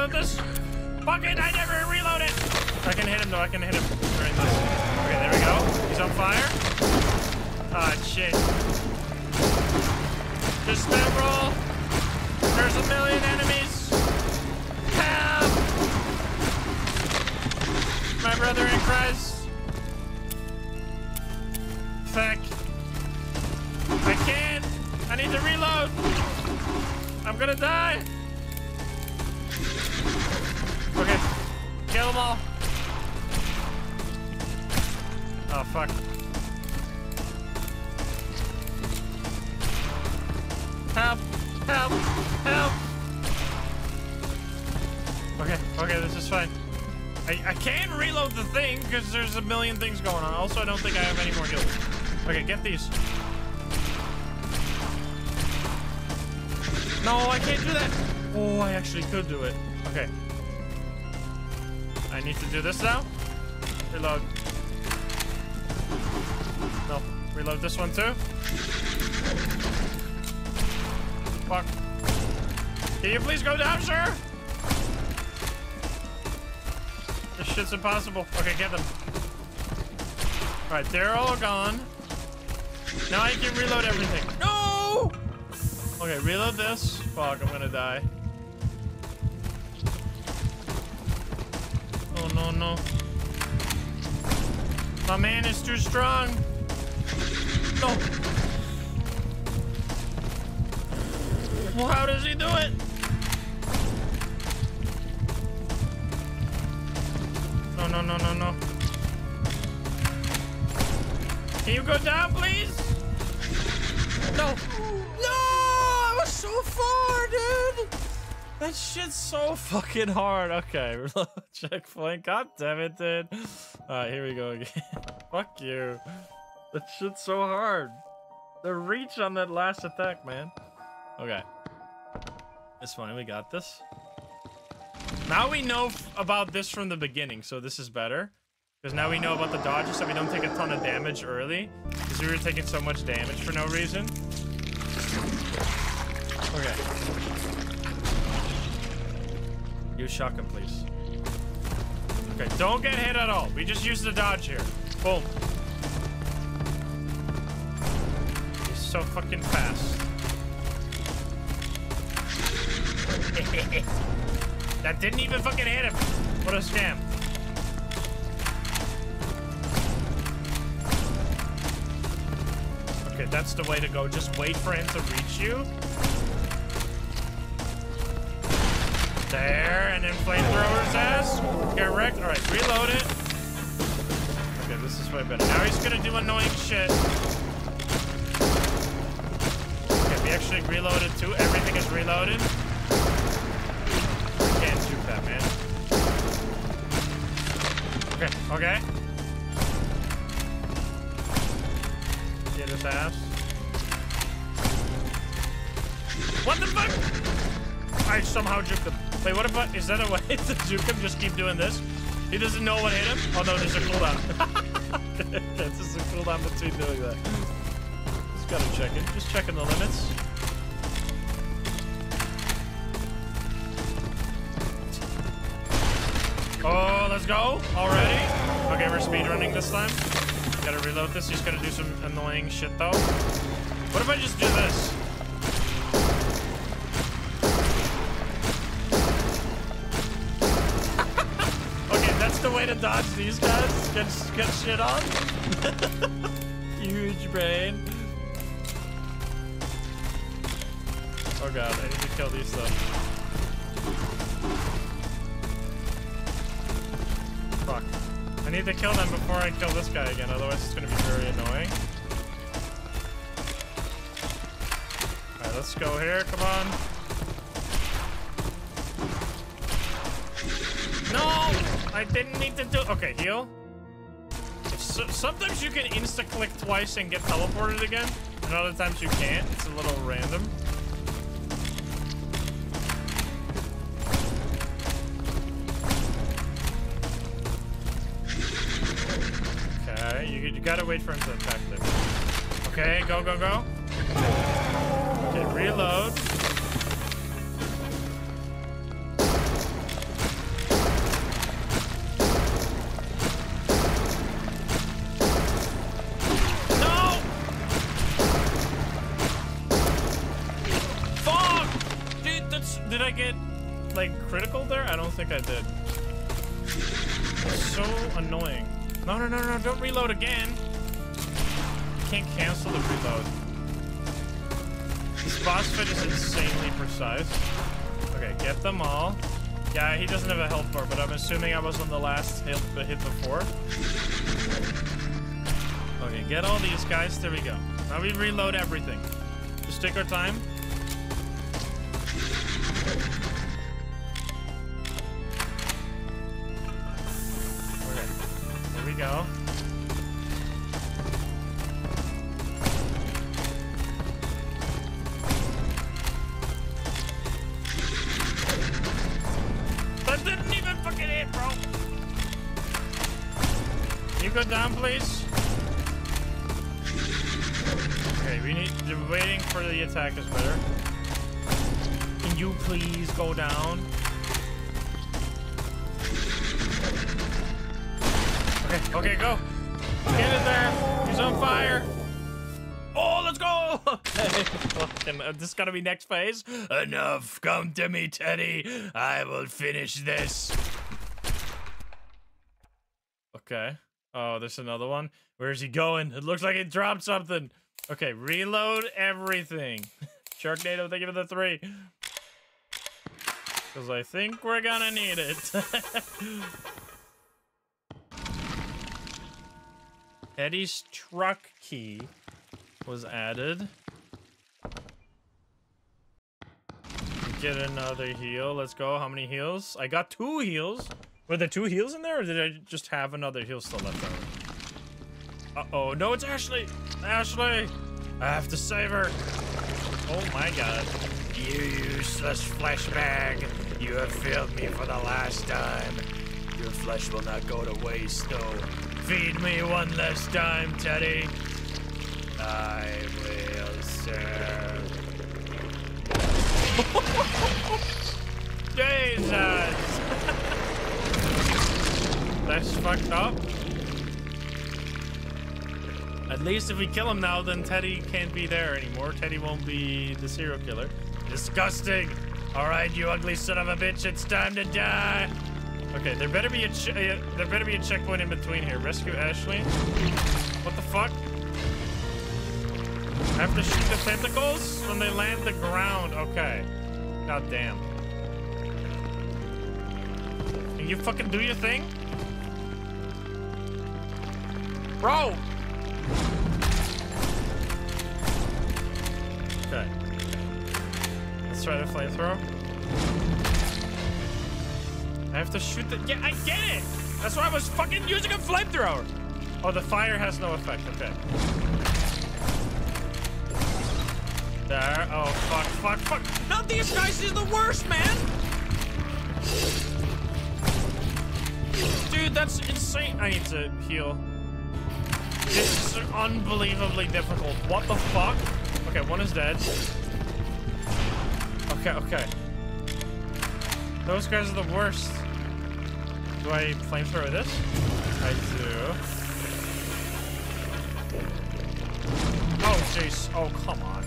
Reload this? It, I never reloaded! I can hit him though, I can hit him. Okay, there we go. He's on fire. Ah, shit. Million things going on. Also, I don't think I have any more kills. Okay, get these. No, I can't do that. Oh, I actually could do it. Okay. I need to do this now. Reload. No, reload this one too. Fuck. Can you please go down, sir? This shit's impossible. Okay, get them. Alright, they're all gone. Now I can reload everything. No! Okay, reload this. Fuck, I'm gonna die. Oh, no, no. My man is too strong. No. Well, how does he do it? Fucking hard. Okay, checkpoint. God damn it, dude. Alright, here we go again. Fuck you. That shit's so hard. The reach on that last attack, man. Okay. It's fine, we got this. Now we know about this from the beginning, so this is better. Because now we know about the dodges, so we don't take a ton of damage early. Because we were taking so much damage for no reason. Okay. Use shotgun, please. Okay, don't get hit at all. We just use the dodge here. Boom. He's so fucking fast. that didn't even fucking hit him. What a scam. Okay, that's the way to go. Just wait for him to reach you. There, and then flamethrower's ass. Get wrecked. All right, reload it. Okay, this is way better. Now he's gonna do annoying shit. Okay, we actually reloaded too. Everything is reloaded. Can't shoot that, man. Okay, okay. Get his ass. What the fuck? I somehow juked him. Wait, what if I, is that a way to juke him? Just keep doing this? He doesn't know what hit him? Oh no, there's a cooldown. There's a cooldown between doing that. Just gotta check it. Just checking the limits. Oh, let's go. Already? Okay, we're speedrunning this time. Gotta reload this. He's gonna do some annoying shit though. What if I just do this? To dodge these guys. Get, get shit on. Huge brain. Oh god, I need to kill these though. Fuck. I need to kill them before I kill this guy again, otherwise it's gonna be very annoying. Alright, let's go here, come on. I didn't need to do- Okay, heal. So, sometimes you can insta-click twice and get teleported again, and other times you can't. It's a little random. Okay, you, you gotta wait for him to attack them. Okay, go, go, go. Don't reload again. Can't cancel the reload. This boss fight is insanely precise. Okay, get them all. Yeah, he doesn't have a health bar, but I'm assuming I was on the last hit, hit before. Okay, get all these guys. There we go. Now we reload everything. Just take our time. Is next phase. Enough. Come to me, Teddy. I will finish this. Okay. Oh, there's another one. Where's he going? It looks like he dropped something. Okay, reload everything. Sharknado, thank you for the three. Because I think we're gonna need it. Eddie's truck key was added. Get another heal. Let's go. How many heals? I got two heals. Were there two heals in there, or did I just have another heal still left over? Uh-oh. No, it's Ashley. Ashley. I have to save her. Oh, my God. You useless flesh bag. You have failed me for the last time. Your flesh will not go to waste, though. Feed me one last time, Teddy. I will serve. Jesus! That's fucked up. At least if we kill him now, then Teddy can't be there anymore. Teddy won't be the serial killer. Disgusting! Alright, you ugly son of a bitch, it's time to die! Okay, there better be a uh, there better be a checkpoint in between here. Rescue Ashley. What the fuck? I have to shoot the tentacles when they land the ground. Okay. God damn. Can you fucking do your thing? Bro! Okay. Let's try the flamethrower. I have to shoot the- Yeah, I get it! That's why I was fucking using a flamethrower! Oh, the fire has no effect. Okay. There. Oh, fuck, fuck, fuck. Not these guys is the worst, man! Dude, that's insane. I need to heal. This is unbelievably difficult. What the fuck? Okay, one is dead. Okay, okay. Those guys are the worst. Do I flamethrower this? I do. Oh, jeez. Oh, come on.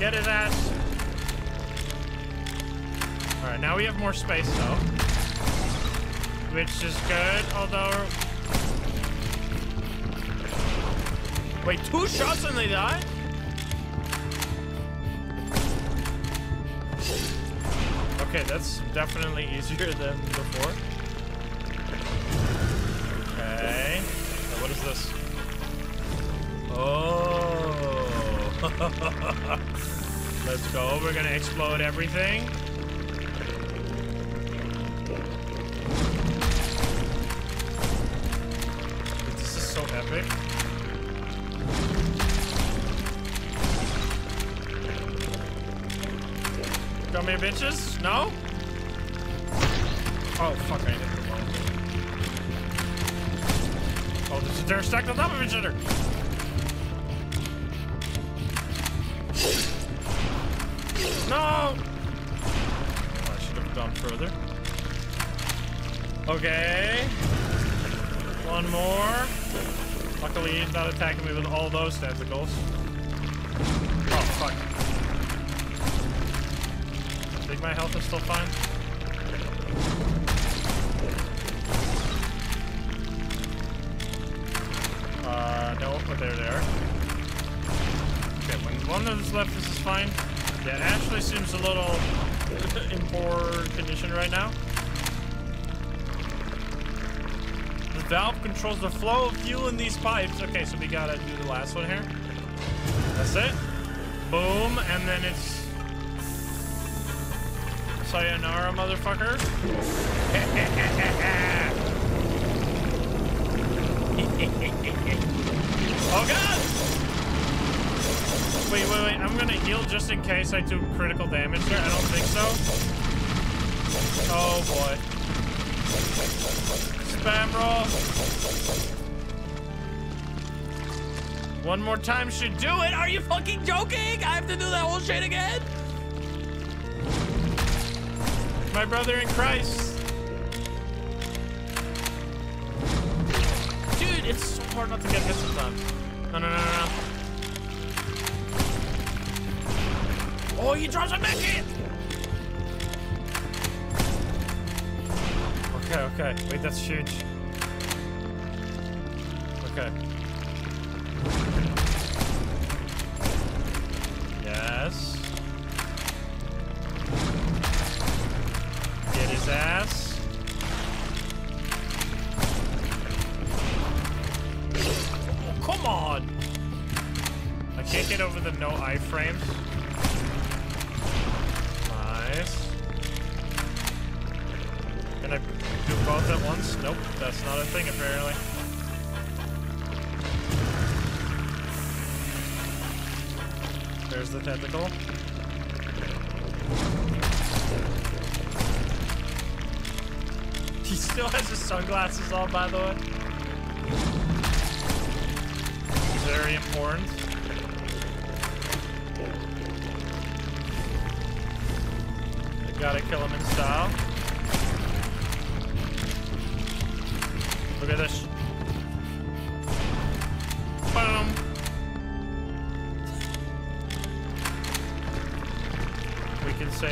Get his ass. Alright, now we have more space, though. Which is good, although... Wait, two shots and they die? Okay, that's definitely easier than before. Okay. Now what is this? Oh. Let's go. We're gonna explode everything. This is so epic. Come here, bitches. No? Oh, fuck, I hit the wrong. Oh, they're stacked on top of each other. Further. Okay. One more. Luckily, he's not attacking me with all those tentacles. Oh, fuck. I think my health is still fine. Uh, no, but there they are. Okay, when one of is left, this is fine. Yeah, Ashley seems a little in poor condition right now. The valve controls the flow of fuel in these pipes. Okay, so we gotta do the last one here. That's it. Boom, and then it's sayonara, motherfucker. oh god! Wait, wait, wait. I'm gonna heal just in case I do critical damage there. I don't think so. Oh boy. Spam roll. One more time should do it. Are you fucking joking? I have to do that whole shit again? My brother in Christ. Dude, it's so hard not to get hit sometimes. No, no, no, no, no. Oh, he drops a back in! Okay, okay. Wait, that's huge. Okay.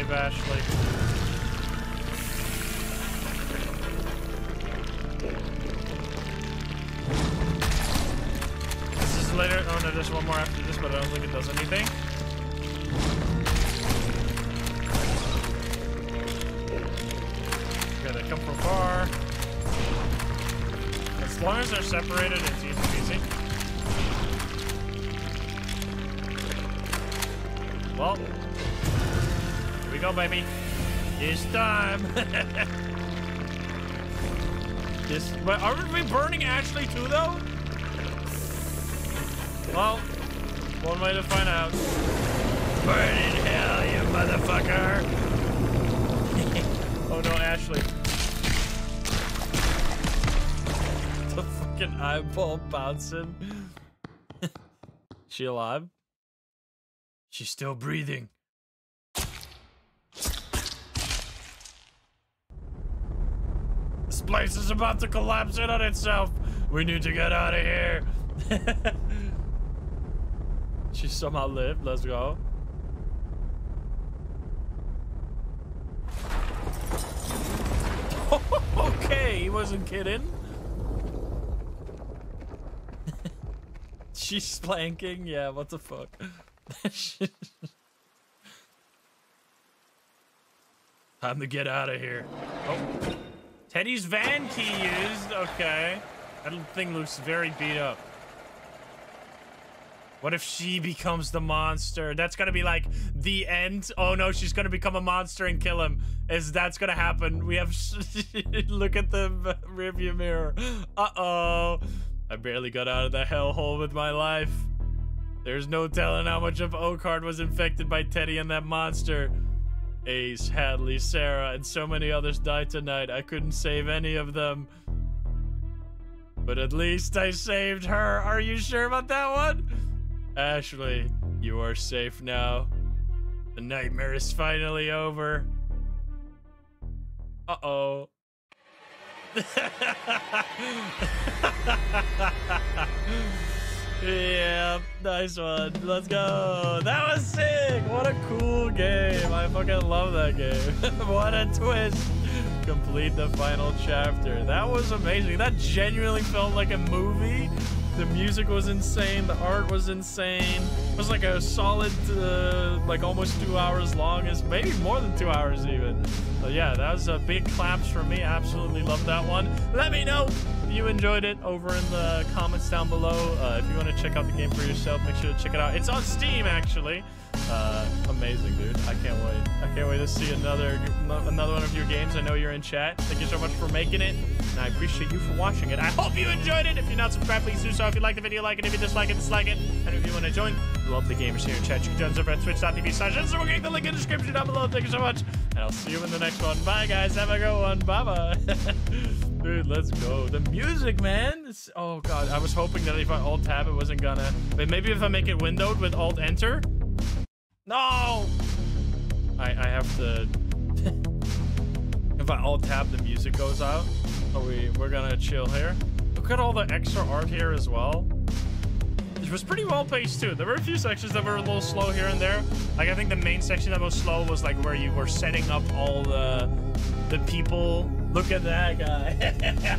Save Ashley. This is later. Oh no, there's one more after this, but I don't think it does anything. Okay, they come from far. As long as they're separated, but aren't we burning Ashley too, though? Well, one way to find out. Burn in hell, you motherfucker! oh no, Ashley. the fucking eyeball bouncing. she alive? She's still breathing. This place is about to collapse in on itself. We need to get out of here. she somehow lived. Let's go. okay, he wasn't kidding. She's splanking? Yeah, what the fuck? Time to get out of here. Oh. Teddy's van key used. Okay. That thing looks very beat up. What if she becomes the monster? That's gonna be like the end. Oh no, she's gonna become a monster and kill him. Is that's gonna happen? We have look at the rearview mirror. Uh oh. I barely got out of the hellhole with my life. There's no telling how much of Oakheart was infected by Teddy and that monster. Ace, Hadley, Sarah, and so many others died tonight. I couldn't save any of them. But at least I saved her. Are you sure about that one? Ashley, you are safe now. The nightmare is finally over. Uh-oh. yeah, nice one. Let's go. That was sick. What a cool game. I fucking love that game. what a twist. Complete the final chapter. That was amazing. That genuinely felt like a movie. The music was insane. The art was insane. It was like a solid, uh, like almost two hours long. Is maybe more than two hours even. But yeah, that was a big claps for me. Absolutely loved that one. Let me know if you enjoyed it over in the comments down below. Uh, if you want to check out the game for yourself, make sure to check it out. It's on Steam actually. Uh, amazing, dude. I can't wait. I can't wait to see another another one of your games. I know you're in chat. Thank you so much for making it, and I appreciate you for watching it. I hope you enjoyed it. If you're not subscribed, please do so. If you like the video, like it. If you dislike it, dislike it. And if you want to join love the gamers here in chat, you can join us over at twitch.tv slash we'll get the link in the description down below. Thank you so much, and I'll see you in the next one. Bye, guys. Have a good one. Bye-bye. Dude, let's go. The music, man. It's, oh, God. I was hoping that if I alt-tab, it wasn't gonna... But maybe if I make it windowed with alt-enter... No! I, I have to... if I alt-tab, the music goes out. Are we, we're gonna chill here. Look at all the extra art here as well. It was pretty well paced too. There were a few sections that were a little slow here and there. Like I think the main section that was slow was like where you were setting up all the the people. Look at that guy.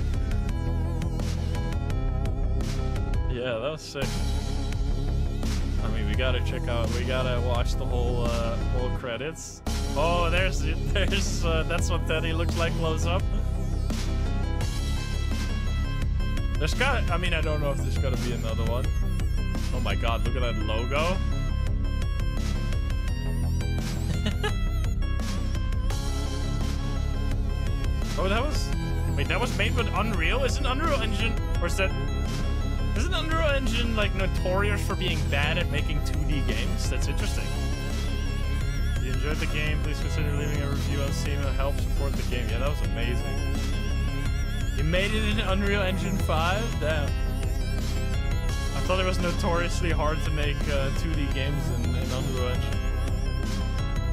yeah, that was sick. I mean, we gotta check out. We gotta watch the whole uh, whole credits. Oh, there's there's uh, that's what Teddy looks like close up. There's got. I mean, I don't know if there's gonna be another one. Oh my god, look at that logo. oh, that was... Wait, that was made with Unreal? Isn't Unreal Engine... Or is that... Isn't Unreal Engine, like, notorious for being bad at making 2D games? That's interesting. If you enjoyed the game, please consider leaving a review on Steam to help support the game. Yeah, that was amazing. You made it in Unreal Engine 5? Damn. I thought it was notoriously hard to make uh, 2D games in, in Unreal Engine.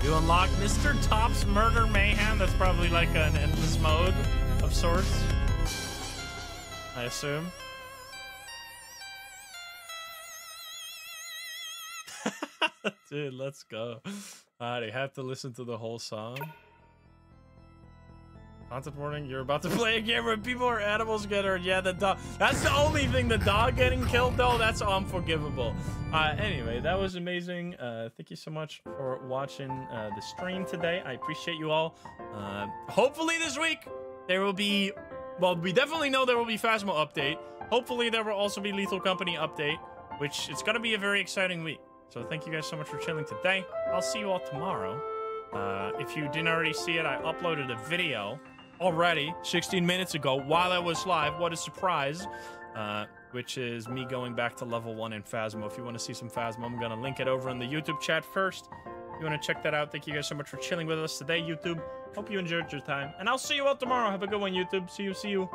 You unlock Mr. Top's Murder Mayhem. That's probably like an endless mode of sorts. I assume. Dude, let's go. Alright, have to listen to the whole song. Content warning, you're about to play a game where people or animals get hurt. Yeah, the dog. That's the only thing. The dog getting killed, though, that's unforgivable. Uh, anyway, that was amazing. Uh, thank you so much for watching uh, the stream today. I appreciate you all. Uh, hopefully this week, there will be... Well, we definitely know there will be Phasmo update. Hopefully there will also be Lethal Company update, which it's going to be a very exciting week. So thank you guys so much for chilling today. I'll see you all tomorrow. Uh, if you didn't already see it, I uploaded a video already 16 minutes ago while I was live. What a surprise. Uh, which is me going back to level 1 in Phasmo. If you want to see some Phasmo, I'm going to link it over in the YouTube chat first. If you want to check that out, thank you guys so much for chilling with us today, YouTube. Hope you enjoyed your time. And I'll see you all tomorrow. Have a good one, YouTube. See you, see you.